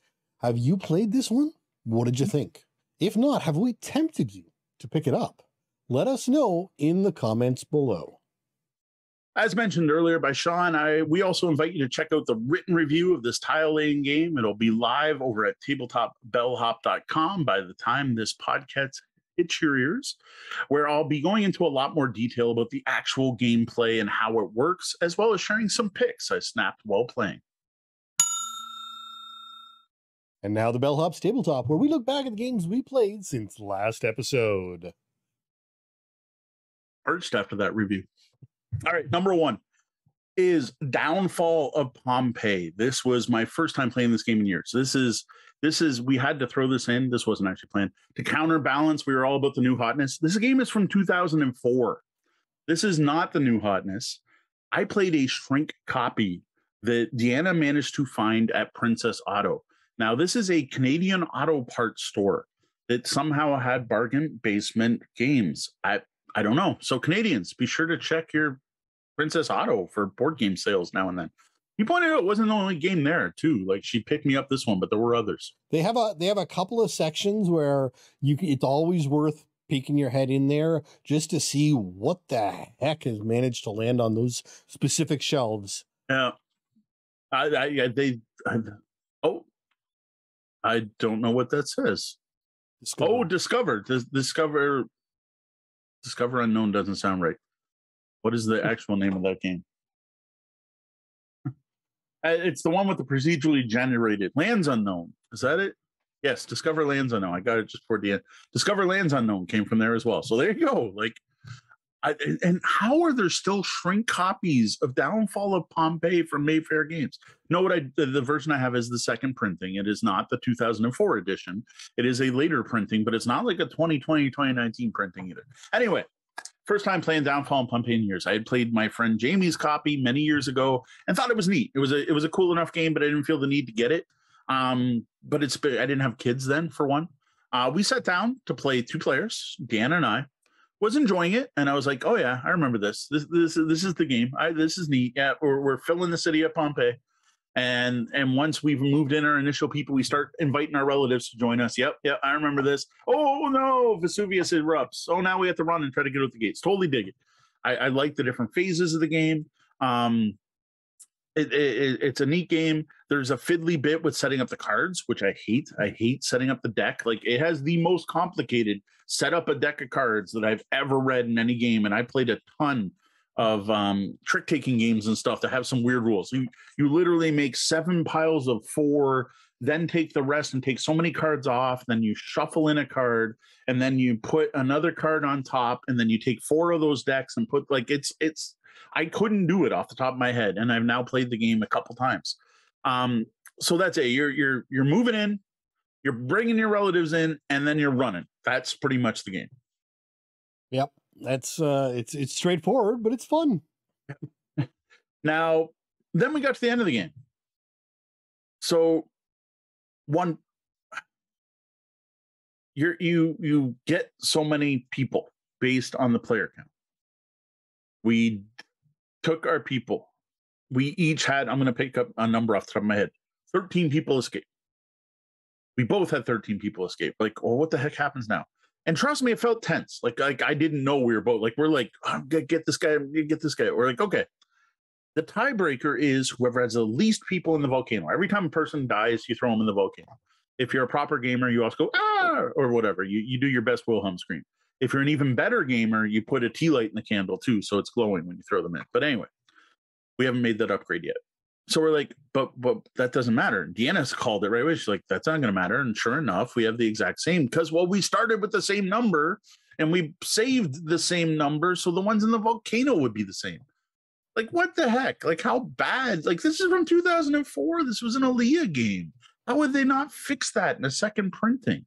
Have you played this one? What did you think? If not, have we tempted you to pick it up? Let us know in the comments below. As mentioned earlier by Sean, I we also invite you to check out the written review of this tile laying game. It'll be live over at tabletopbellhop.com by the time this podcast hits your ears, where I'll be going into a lot more detail about the actual gameplay and how it works, as well as sharing some pics I snapped while playing. And now the Bellhop's Tabletop, where we look back at the games we played since last episode. Urged after that review. All right, number one is Downfall of Pompeii. This was my first time playing this game in years. This is this is we had to throw this in. This wasn't actually planned to counterbalance. We were all about the new hotness. This game is from 2004. This is not the new hotness. I played a shrink copy that Deanna managed to find at Princess Auto. Now, this is a Canadian auto parts store that somehow had bargain basement games. I I don't know. So Canadians, be sure to check your Princess Auto for board game sales now and then. You pointed out it wasn't the only game there too. Like she picked me up this one, but there were others. They have a they have a couple of sections where you it's always worth peeking your head in there just to see what the heck has managed to land on those specific shelves. Yeah, I, I they I, oh I don't know what that says. Discover. Oh, discover. discover. Discover unknown doesn't sound right. What is the actual name of that game? (laughs) Uh, it's the one with the procedurally generated lands unknown. Is that it? Yes, Discover Lands Unknown. I got it just for the end. Discover Lands Unknown came from there as well. So there you go. Like I, and how are there still shrink copies of Downfall of Pompeii from Mayfair Games? No, what I the, version I have is the second printing. It is not the 2004 edition. It is a later printing, but it's not like a 2020 2019 printing either. Anyway, first time playing Downfall of Pompeii in years. I had played my friend Jamie's copy many years ago and thought it was neat. It was a it was a cool enough game, but I didn't feel the need to get it. Um, but it's I didn't have kids then for one. Uh, we sat down to play two players, Dan and I was enjoying it, and I was like, "Oh yeah, I remember this. This this this is the game. I, this is neat. Yeah, we're we're filling the city of Pompeii, and and once we've moved in our initial people, we start inviting our relatives to join us. Yep, yep, I remember this. Oh no, Vesuvius erupts. Oh, now we have to run and try to get out the gates. Totally dig it. I, I like the different phases of the game. Um, it, it, it's a neat game. There's a fiddly bit with setting up the cards, which I hate. I hate setting up the deck. Like it has the most complicated set up a deck of cards that I've ever read in any game, and I played a ton of um, trick taking games and stuff that have some weird rules. You you literally make seven piles of four then take the rest and take so many cards off. Then you shuffle in a card, and then you put another card on top, and then you take four of those decks and put like it's it's. I couldn't do it off the top of my head, and I've now played the game a couple times. Um, so that's it. You're you're you're moving in, you're bringing your relatives in, and then you're running. That's pretty much the game. Yep, that's uh, it's it's straightforward, but it's fun. now, then we got to the end of the game. So, one, you you you get so many people based on the player count. We took our people. We each had. I'm going to pick up a number off the top of my head. 13 people escape. We both had 13 people escape. Like, oh, what the heck happens now? And trust me, it felt tense. Like, like I didn't know we were both like, we're like, oh, get, get this guy, get this guy. We're like, okay. The tiebreaker is whoever has the least people in the volcano. Every time a person dies, you throw them in the volcano. If you're a proper gamer, you also go, ah, or whatever. You, you do your best Wilhelm scream. If you're an even better gamer, you put a tea light in the candle too, so it's glowing when you throw them in. But anyway, we haven't made that upgrade yet so we're like, but but that doesn't matter. Deanna's called it right away. She's like, that's not going to matter. And sure enough, we have the exact same because well, we started with the same number and we saved the same number, so the ones in the volcano would be the same. Like what the heck? Like how bad? Like this is from 2004. This was an Alea game. How would they not fix that in a second printing?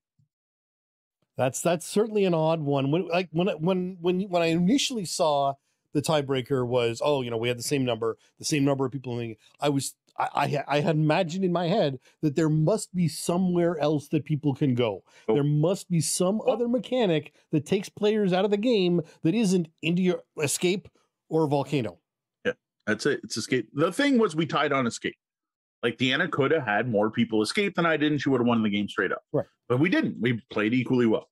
That's that's certainly an odd one. When like when when when when I initially saw the tiebreaker was, oh, you know, we had the same number, the same number of people. In the, I was, I, I, I, had imagined in my head that there must be somewhere else that people can go. Oh. There must be some oh. other mechanic that takes players out of the game that isn't into your escape or volcano. Yeah, that's it. It's escape. The thing was, we tied on escape. Like Deanna could have had more people escape than I did, and she would have won the game straight up. Right. But we didn't. We played equally well.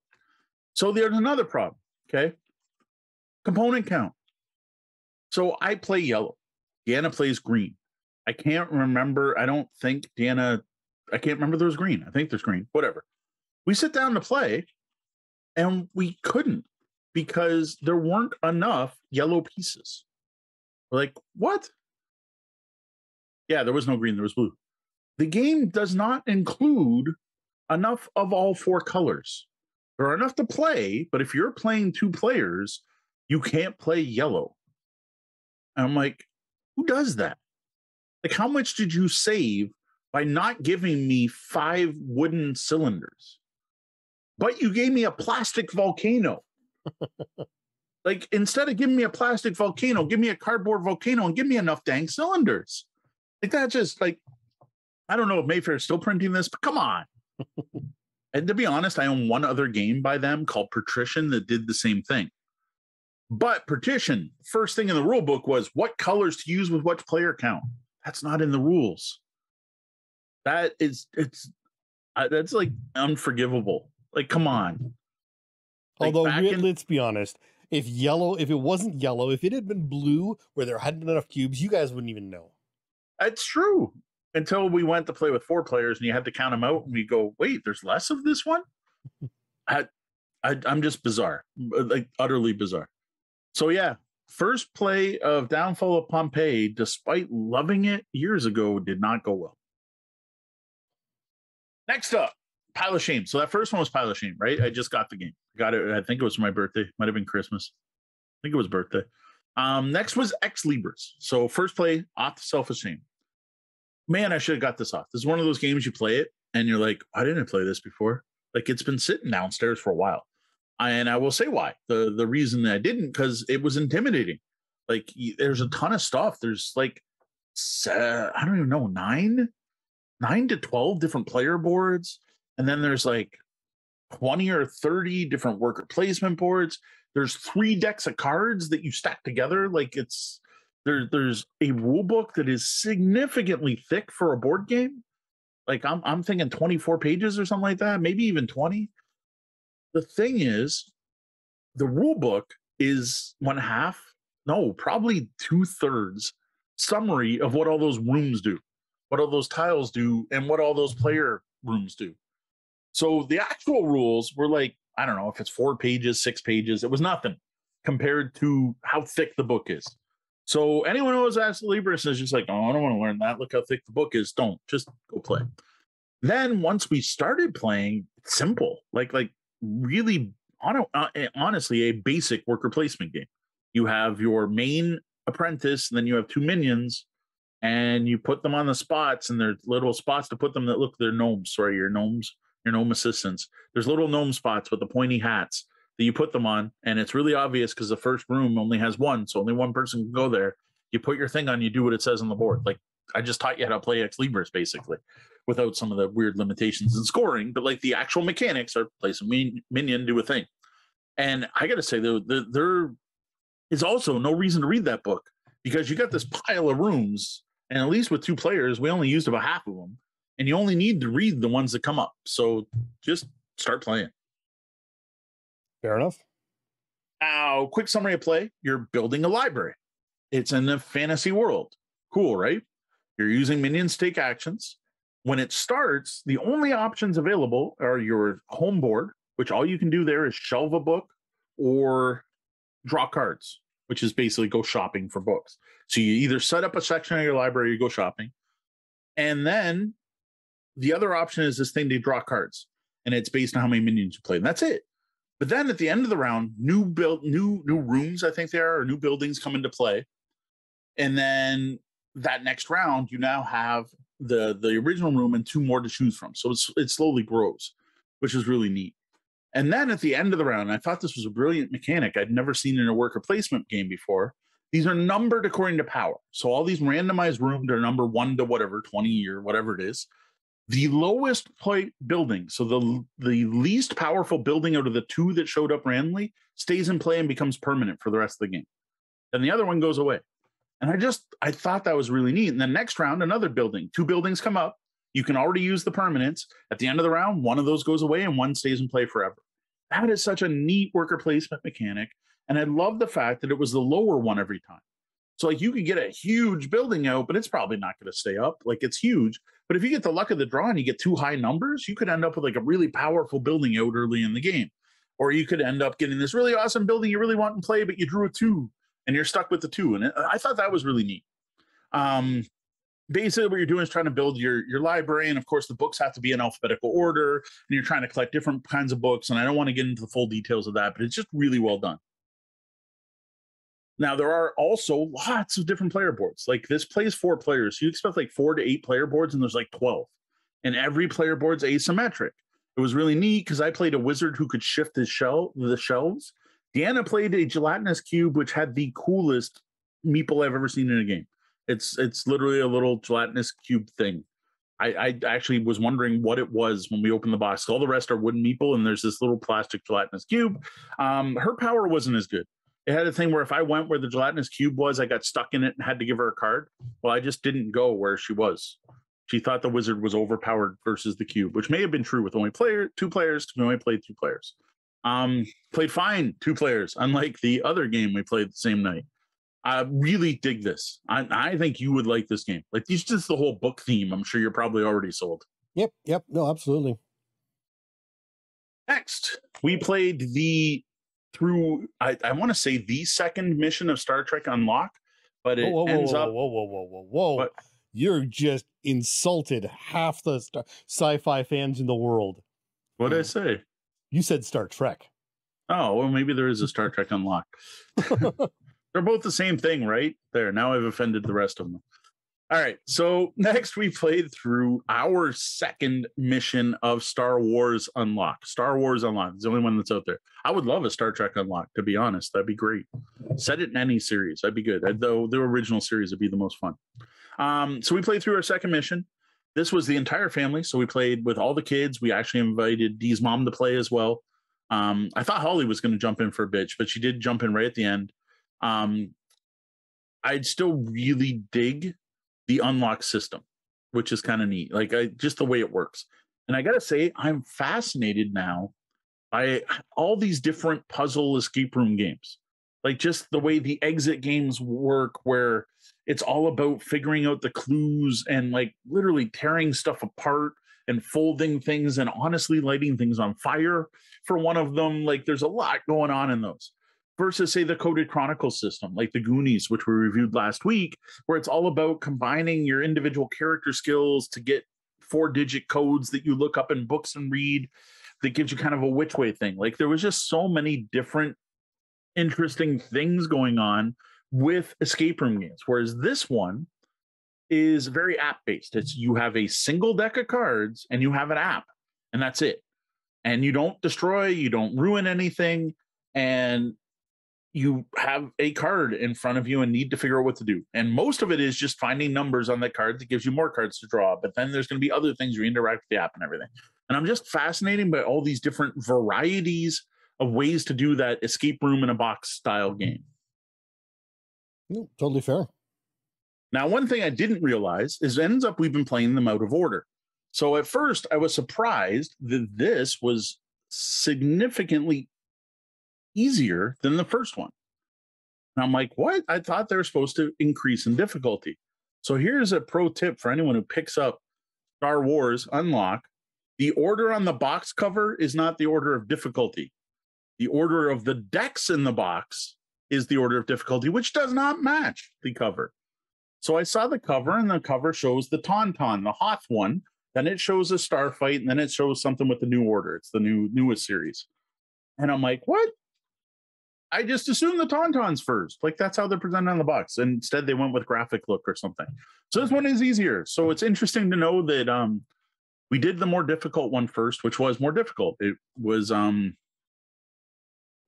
So there's another problem. Okay. Component count. So I play yellow. Deanna plays green. I can't remember. I don't think Deanna, I can't remember there's green. I think there's green, whatever. We sit down to play and we couldn't because there weren't enough yellow pieces. We're like, what? Yeah, there was no green, there was blue. The game does not include enough of all four colors. There are enough to play, but if you're playing two players, you can't play yellow. And I'm like, who does that? Like, how much did you save by not giving me five wooden cylinders? But you gave me a plastic volcano. (laughs) like, instead of giving me a plastic volcano, give me a cardboard volcano and give me enough dang cylinders. Like, that just like, I don't know if Mayfair is still printing this, but come on. (laughs) and to be honest, I own one other game by them called Patrician that did the same thing. But Patrician, first thing in the rule book was what colors to use with what player count. That's not in the rules. That is, it's, uh, that's like unforgivable. Like, come on. Like Although, in, let's be honest, if yellow, if it wasn't yellow, if it had been blue where there hadn't been enough cubes, you guys wouldn't even know. That's true. Until we went to play with four players and you had to count them out, and we go, wait, there's less of this one? (laughs) I, I, I'm just bizarre, like utterly bizarre. So yeah, first play of Downfall of Pompeii, despite loving it years ago, did not go well. Next up, Pile of Shame. So that first one was Pile of Shame, right? I just got the game. got it. I think it was my birthday. Might have been Christmas. I think it was birthday. Um, next was Ex Libris. So first play off the Self of Shame. Man, I should have got this off. This is one of those games you play it and you're like, why didn't I play this before? Like it's been sitting downstairs for a while and I will say why. The the reason I didn't because it was intimidating. Like there's a ton of stuff. There's like uh, I don't even know nine, nine to twelve different player boards, and then there's like twenty or thirty different worker placement boards. There's three decks of cards that you stack together. Like it's there. There's a rule book that is significantly thick for a board game. Like I'm I'm thinking 24 pages or something like that, maybe even 20 the thing is, the rule book is one half, no, probably two thirds summary of what all those rooms do, what all those tiles do, and what all those player rooms do. So the actual rules were like, I don't know if it's four pages, six pages, it was nothing compared to how thick the book is. So anyone who has asked the Libris is just like, oh, I don't want to learn that. Look how thick the book is. Don't just go play. Then once we started playing, simple, like like really uh, eh, honestly a basic worker placement game. You have your main apprentice, and then you have two minions, and you put them on the spots, and there's little spots to put them that look they're gnomes. Sorry, your gnomes, your gnome assistants. There's little gnome spots with the pointy hats that you put them on, and it's really obvious because the first room only has one, so only one person can go there. You put your thing on, you do what it says on the board. Like I just taught you how to play Ex Libris basically, without some of the weird limitations in scoring, but like the actual mechanics are place a min- minion, do a thing. And I got to say, there, there is also no reason to read that book because you got this pile of rooms, and at least with two players, we only used about half of them, and you only need to read the ones that come up. So just start playing. Fair enough. Now, quick summary of play: you're building a library. It's in a fantasy world. Cool, right? You're using minions take actions. When it starts, the only options available are your home board, which all you can do there is shelve a book or draw cards, which is basically go shopping for books. So you either set up a section of your library, you go shopping, and then the other option is this thing to draw cards, and it's based on how many minions you play, and that's it. But then at the end of the round, new build, new new rooms, I think there are, or new buildings come into play, and then that next round, you now have the the original room and two more to choose from. So it's it slowly grows, which is really neat. And then at the end of the round, I thought this was a brilliant mechanic I'd never seen in a worker placement game before. These are numbered according to power. So all these randomized rooms are number one to whatever, 20 or whatever it is. The lowest play building, so the the least powerful building out of the two that showed up randomly, stays in play and becomes permanent for the rest of the game. And the other one goes away. And I just I thought that was really neat. And the next round, another building, two buildings come up. You can already use the permanents. At the end of the round, one of those goes away and one stays in play forever. That is such a neat worker placement mechanic. And I love the fact that it was the lower one every time. So like you could get a huge building out, but it's probably not going to stay up. Like it's huge. But if you get the luck of the draw and you get two high numbers, you could end up with like a really powerful building out early in the game. Or you could end up getting this really awesome building you really want to play, but you drew a two and you're stuck with the two. And I thought that was really neat. Um, basically, what you're doing is trying to build your your library, and of course, the books have to be in alphabetical order, and you're trying to collect different kinds of books. And I don't want to get into the full details of that, but it's just really well done. Now there are also lots of different player boards. Like this plays four players. So you expect like four to eight player boards, and there's like 12. And every player board's asymmetric. It was really neat because I played a wizard who could shift his shell the shelves, Deanna played a gelatinous cube, which had the coolest meeple I've ever seen in a game. It's it's literally a little gelatinous cube thing. I, I actually was wondering what it was when we opened the box. All the rest are wooden meeple, and there's this little plastic gelatinous cube. Um, her power wasn't as good. It had a thing where if I went where the gelatinous cube was, I got stuck in it and had to give her a card. Well, I just didn't go where she was. She thought the wizard was overpowered versus the cube, which may have been true with only player two players. We only played two players. Um, played fine, two players, unlike the other game we played the same night. I really dig this. I, I think you would like this game. Like, these just the whole book theme. I'm sure you're probably already sold. Yep, yep, no, absolutely. Next, we played the through. I, I want to say the second mission of Star Trek Unlock, but it whoa, whoa, ends whoa, up. Whoa, whoa, whoa, whoa, whoa! What? You're just insulted half the sci-fi fans in the world. What did I say? You said Star Trek. Oh, well, maybe there is a Star Trek Unlock. (laughs) They're both the same thing, right? There. Now I've offended the rest of them. All right. So next we played through our second mission of Star Wars Unlock. Star Wars Unlock. is the only one that's out there. I would love a Star Trek Unlock, to be honest. That'd be great. Set it in any series. That'd be good. Though the original series would be the most fun. Um, so we played through our second mission. This was the entire family. So we played with all the kids. We actually invited Dee's mom to play as well. Um, I thought Holly was going to jump in for a bitch, but she did jump in right at the end. Um, I'd still really dig the unlock system, which is kind of neat. Like I just the way it works. And I gotta say, I'm fascinated now by all these different puzzle escape room games. Like just the way the exit games work, where it's all about figuring out the clues and like literally tearing stuff apart and folding things and honestly lighting things on fire for one of them. Like there's a lot going on in those versus say the coded chronicle system like the goonies which we reviewed last week where it's all about combining your individual character skills to get four digit codes that you look up in books and read that gives you kind of a which way thing. Like there was just so many different interesting things going on with escape room games. Whereas this one is very app based. It's you have a single deck of cards and you have an app, and that's it. And you don't destroy, you don't ruin anything, and you have a card in front of you and need to figure out what to do. And most of it is just finding numbers on that card that gives you more cards to draw. But then there's going to be other things you interact with the app and everything. And I'm just fascinated by all these different varieties of ways to do that escape room in a box style game. No, totally fair. Now, one thing I didn't realize is ends up we've been playing them out of order. So at first, I was surprised that this was significantly easier than the first one. And I'm like, what? I thought they were supposed to increase in difficulty. So here's a pro tip for anyone who picks up Star Wars Unlock. The order on the box cover is not the order of difficulty. The order of the decks in the box is the order of difficulty, which does not match the cover. So I saw the cover, and the cover shows the Tauntaun, the Hoth one. Then it shows a Starfight, and then it shows something with the New Order. It's the new newest series. And I'm like, what? I just assumed the Tauntauns first. Like that's how they're presented on the box. And instead, they went with graphic look or something. So this one is easier. So it's interesting to know that um, we did the more difficult one first, which was more difficult. It was um,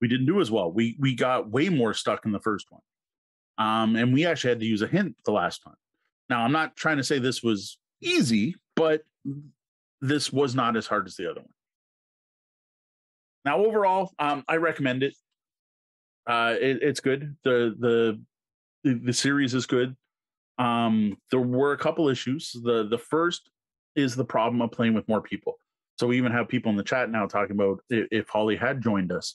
we didn't do as well. We we got way more stuck in the first one, um, and we actually had to use a hint the last time. Now I'm not trying to say this was easy, but this was not as hard as the other one. Now overall, um, I recommend it. Uh, it, it's good. The, the the series is good. Um, there were a couple issues. The the first is the problem of playing with more people. So we even have people in the chat now talking about if, if Holly had joined us.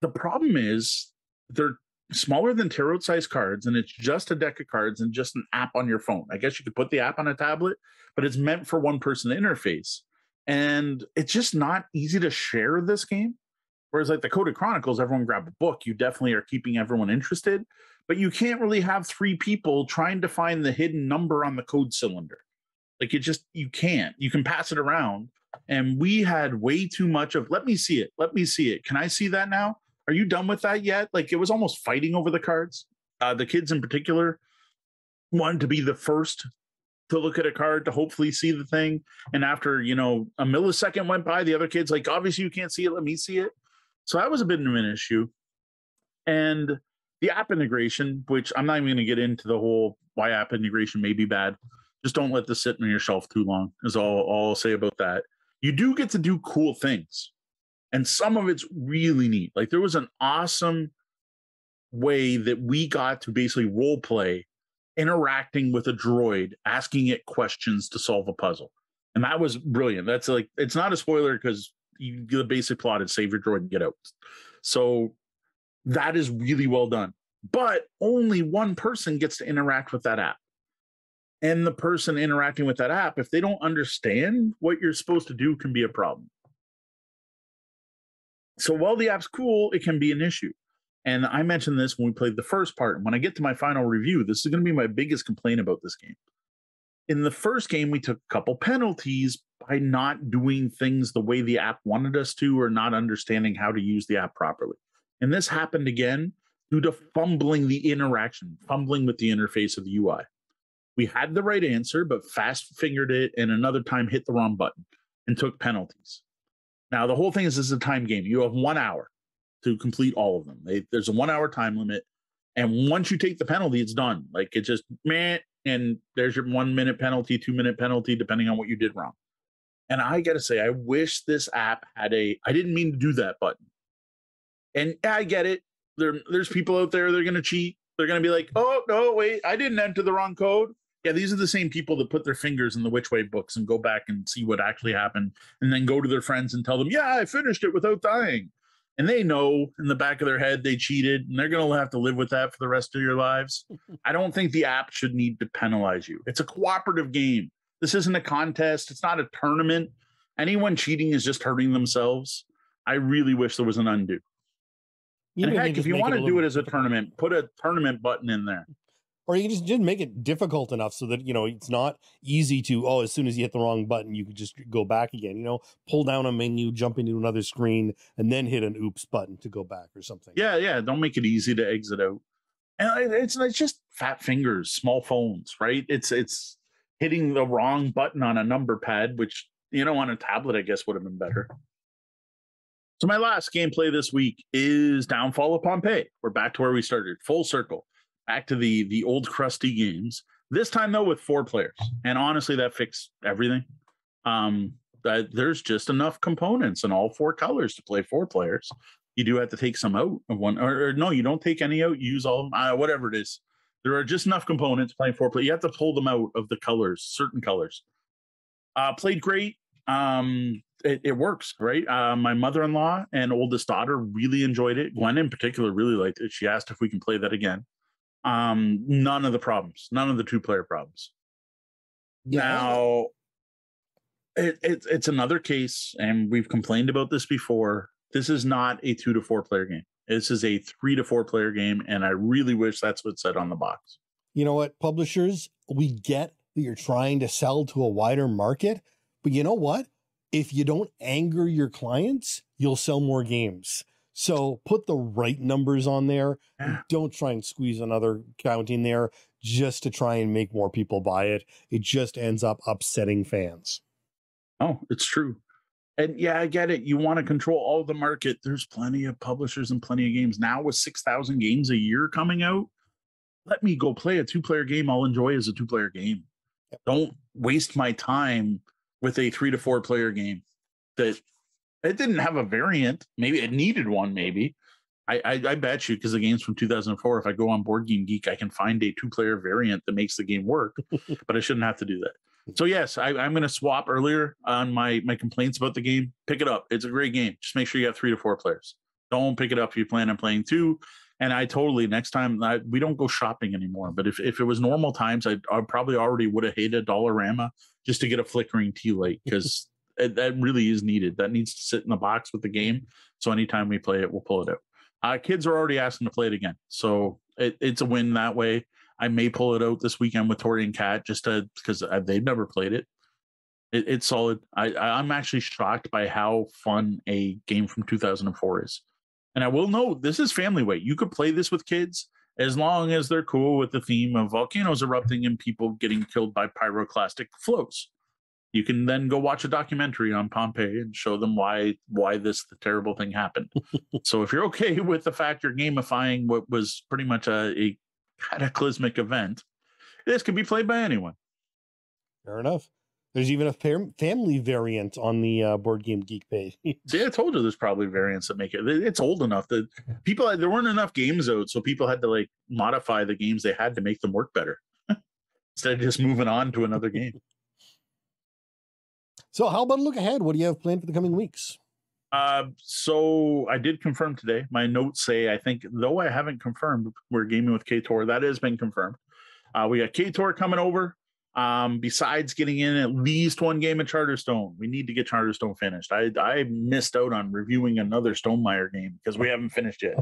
The problem is they're smaller than tarot size cards, and it's just a deck of cards and just an app on your phone. I guess you could put the app on a tablet, but it's meant for one person to interface. And it's just not easy to share this game. Whereas like the Coded Chronicles, everyone grab a book. You definitely are keeping everyone interested, but you can't really have three people trying to find the hidden number on the code cylinder. Like it just you can't. You can pass it around. And we had way too much of let me see it. Let me see it. Can I see that now? Are you done with that yet? Like it was almost fighting over the cards. Uh, the kids in particular wanted to be the first to look at a card to hopefully see the thing. And after, you know, a millisecond went by, the other kids like, obviously you can't see it. Let me see it. So that was a bit of an issue. And the app integration, which I'm not even going to get into the whole why app integration may be bad. Just don't let this sit on your shelf too long, is all, all I'll say about that. You do get to do cool things. And some of it's really neat. Like there was an awesome way that we got to basically role play interacting with a droid, asking it questions to solve a puzzle. And that was brilliant. That's like, it's not a spoiler because you, the basic plot is save your droid and get out. So that is really well done. But only one person gets to interact with that app. And the person interacting with that app, if they don't understand what you're supposed to do, can be a problem. So while the app's cool, it can be an issue. And I mentioned this when we played the first part. And when I get to my final review, this is going to be my biggest complaint about this game. In the first game, we took a couple penalties by not doing things the way the app wanted us to or not understanding how to use the app properly. And this happened again due to fumbling the interaction, fumbling with the interface of the UI. We had the right answer, but fast fingered it and another time hit the wrong button and took penalties. Now, the whole thing is this is a time game. You have one hour to complete all of them. They, there's a one hour time limit. And once you take the penalty, it's done. Like it just, man, and there's your one minute penalty, two minute penalty, depending on what you did wrong. And I got to say, I wish this app had a, I didn't mean to do that button. And I get it. There, there's people out there, they're going to cheat. They're going to be like, oh, no, wait, I didn't enter the wrong code. Yeah, these are the same people that put their fingers in the which way books and go back and see what actually happened and then go to their friends and tell them, yeah, I finished it without dying. And they know in the back of their head they cheated and they're going to have to live with that for the rest of your lives. (laughs) I don't think the app should need to penalize you. It's a cooperative game. This isn't a contest. It's not a tournament. Anyone cheating is just hurting themselves. I really wish there was an undo. and heck, if you want to do it as a tournament, put a tournament button in there. Or you just didn't make it difficult enough so that you know it's not easy to oh as soon as you hit the wrong button you could just go back again you know? Pull down a menu jump into another screen and then hit an oops button to go back or something. Yeah yeah don't make it easy to exit out. And it's it's just fat fingers small phones right? It's it's hitting the wrong button on a number pad which you know on a tablet i guess would have been better. So my last gameplay this week is downfall of pompeii. We're back to where we started full circle back to the the old crusty games. This time though with four players, and honestly, that fixed everything. Um, that there's just enough components in all four colors to play four players. You do have to take some out of one, or, or no, you don't take any out. You use all of them, uh, whatever it is. There are just enough components playing four play. You have to pull them out of the colors, certain colors. Uh, played great. Um, it, it works, right? Uh, my mother-in-law and oldest daughter really enjoyed it. Gwen in particular really liked it. She asked if we can play that again. Um, none of the problems, none of the two player problems. Yeah. Now, it, it, it's another case, and we've complained about this before. This is not a two to four player game. This is a three to four player game, and I really wish that's what said on the box. You know what, publishers, we get that you're trying to sell to a wider market, but you know what? If you don't anger your clients, you'll sell more games. So put the right numbers on there. Yeah. Don't try and squeeze another count in there just to try and make more people buy it. It just ends up upsetting fans. Oh, it's true. And yeah, I get it. You want to control all the market. There's plenty of publishers and plenty of games. Now with 6,000 games a year coming out, let me go play a two player game I'll enjoy as a two player game. Don't waste my time with a three to four player game that it didn't have a variant. Maybe it needed one. Maybe I I, I bet you because the game's from 2004. If I go on Board Game Geek, I can find a two player variant that makes the game work. (laughs) but I shouldn't have to do that. So yes, I, am going to swap earlier on my my complaints about the game. Pick it up. It's a great game. Just make sure you have three to four players. Don't pick it up if you plan on playing two. And I totally next time I, we don't go shopping anymore. But if, if it was normal times, I, I probably already would have hated Dollarama just to get a flickering tea light because it, that really is needed. That needs to sit in the box with the game. So anytime we play it, we'll pull it out. Uh, kids are already asking to play it again, so it, it's a win that way. I may pull it out this weekend with Tori and Kat just because they've never played it. it. It's solid. I, I'm actually shocked by how fun a game from 2004 is. And I will note this is family weight. You could play this with kids as long as they're cool with the theme of volcanoes erupting and people getting killed by pyroclastic flows you can then go watch a documentary on Pompeii and show them why why this the terrible thing happened. (laughs) so if you're okay (laughs) with the fact you're gamifying what was pretty much a, a cataclysmic event, this can be played by anyone. Fair enough. There's even a family variant on the uh, Board Game Geek page. (laughs) See, I told you there's probably variants that make it. It's old enough that people there weren't enough games out, so people had to like modify the games they had to make them work better instead of just moving on to another game. So, how about a look ahead? What do you have planned for the coming weeks? Uh, so I did confirm today. My notes say I think, though I haven't confirmed, we're gaming with KTOR. That has been confirmed. Uh, we got KTOR coming over. Um, besides getting in at least one game of Charterstone, we need to get Charterstone finished. I I missed out on reviewing another Stonemaier game because we haven't finished yet.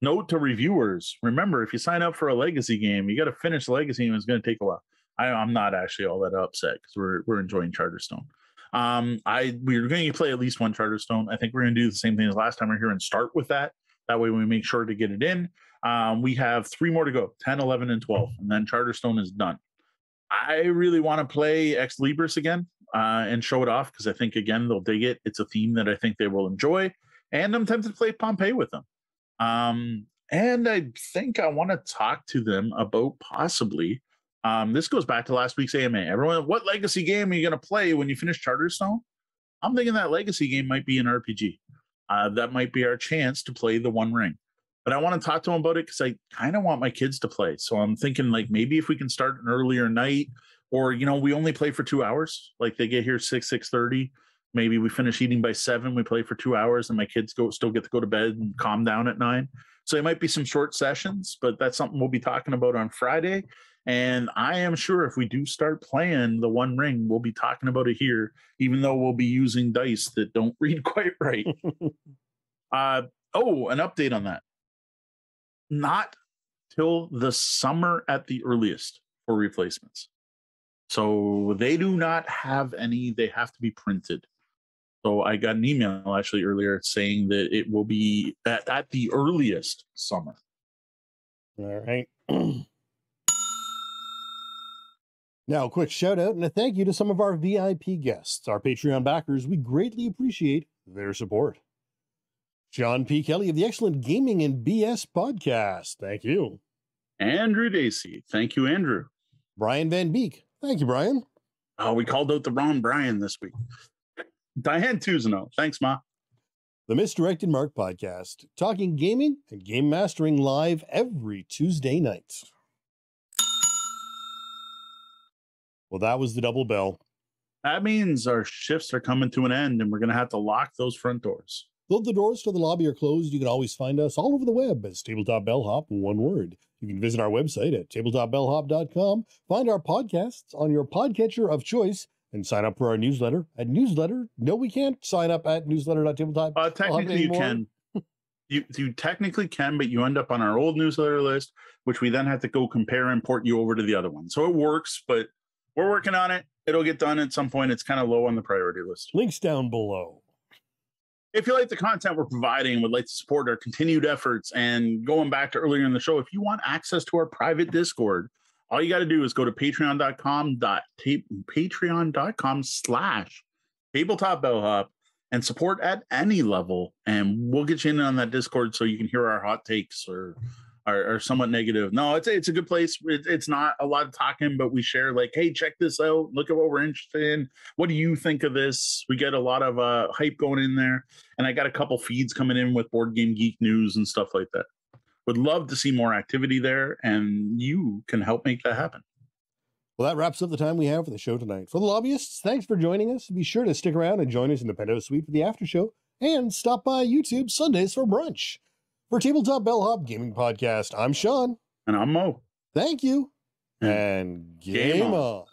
Note to reviewers: Remember, if you sign up for a legacy game, you got to finish the legacy game. It's going to take a while. I, I'm not actually all that upset because we're we're enjoying Charterstone. Um, I we're going to play at least one Charterstone. I think we're going to do the same thing as last time we're here and start with that. That way we make sure to get it in. Um, we have three more to go 10, 11, and 12, and then Charterstone is done. I really want to play Ex Libris again uh, and show it off because I think, again, they'll dig it. It's a theme that I think they will enjoy. And I'm tempted to play Pompeii with them. Um, and I think I want to talk to them about possibly um, this goes back to last week's AMA. Everyone, what legacy game are you going to play when you finish Charterstone? I'm thinking that legacy game might be an RPG. Uh, that might be our chance to play the One Ring. But I want to talk to them about it because I kind of want my kids to play. So I'm thinking like maybe if we can start an earlier night, or you know, we only play for two hours. Like they get here six six thirty. Maybe we finish eating by seven. We play for two hours, and my kids go still get to go to bed and calm down at nine. So it might be some short sessions, but that's something we'll be talking about on Friday. And I am sure if we do start playing the One Ring, we'll be talking about it here, even though we'll be using dice that don't (laughs) read quite right. (laughs) uh, oh, an update on that. Not till the summer at the earliest for replacements. So they do not have any, they have to be printed. So I got an email actually earlier saying that it will be at, at the earliest summer. All right. (clears throat) now, a quick shout out and a thank you to some of our VIP guests, our Patreon backers. We greatly appreciate their support. John P. Kelly of the excellent Gaming and BS podcast. Thank you. Andrew Dacey. Thank you, Andrew. Brian Van Beek. Thank you, Brian. Oh, we called out the wrong Brian this week. Diane Tuzano. Thanks, Ma. The Misdirected Mark podcast, talking gaming and game mastering live every Tuesday night. Well, that was the double bell. That means our shifts are coming to an end and we're going to have to lock those front doors. Though the doors to the lobby are closed, you can always find us all over the web as Tabletop Bellhop, one word. You can visit our website at tabletopbellhop.com, find our podcasts on your podcatcher of choice, and sign up for our newsletter at newsletter. No, we can't sign up at newsletter.tabletop. Uh, technically, you can. You, you technically can, but you end up on our old newsletter list, which we then have to go compare and port you over to the other one. So it works, but we're working on it. It'll get done at some point. It's kind of low on the priority list. Links down below. If you like the content we're providing would like to support our continued efforts, and going back to earlier in the show, if you want access to our private Discord, all you got to do is go to patreon.com dot patreon.com slash tabletop bellhop and support at any level and we'll get you in on that discord so you can hear our hot takes or are, are somewhat negative. No, it's it's a good place. It, it's not a lot of talking, but we share like, hey, check this out. Look at what we're interested in. What do you think of this? We get a lot of uh, hype going in there, and I got a couple feeds coming in with Board Game Geek news and stuff like that. Would love to see more activity there, and you can help make that happen. Well, that wraps up the time we have for the show tonight. For the lobbyists, thanks for joining us. Be sure to stick around and join us in the Penthouse Suite for the after show, and stop by YouTube Sundays for brunch. For Tabletop Bellhop Gaming Podcast, I'm Sean. And I'm Moe. Thank you. And game, game on. on.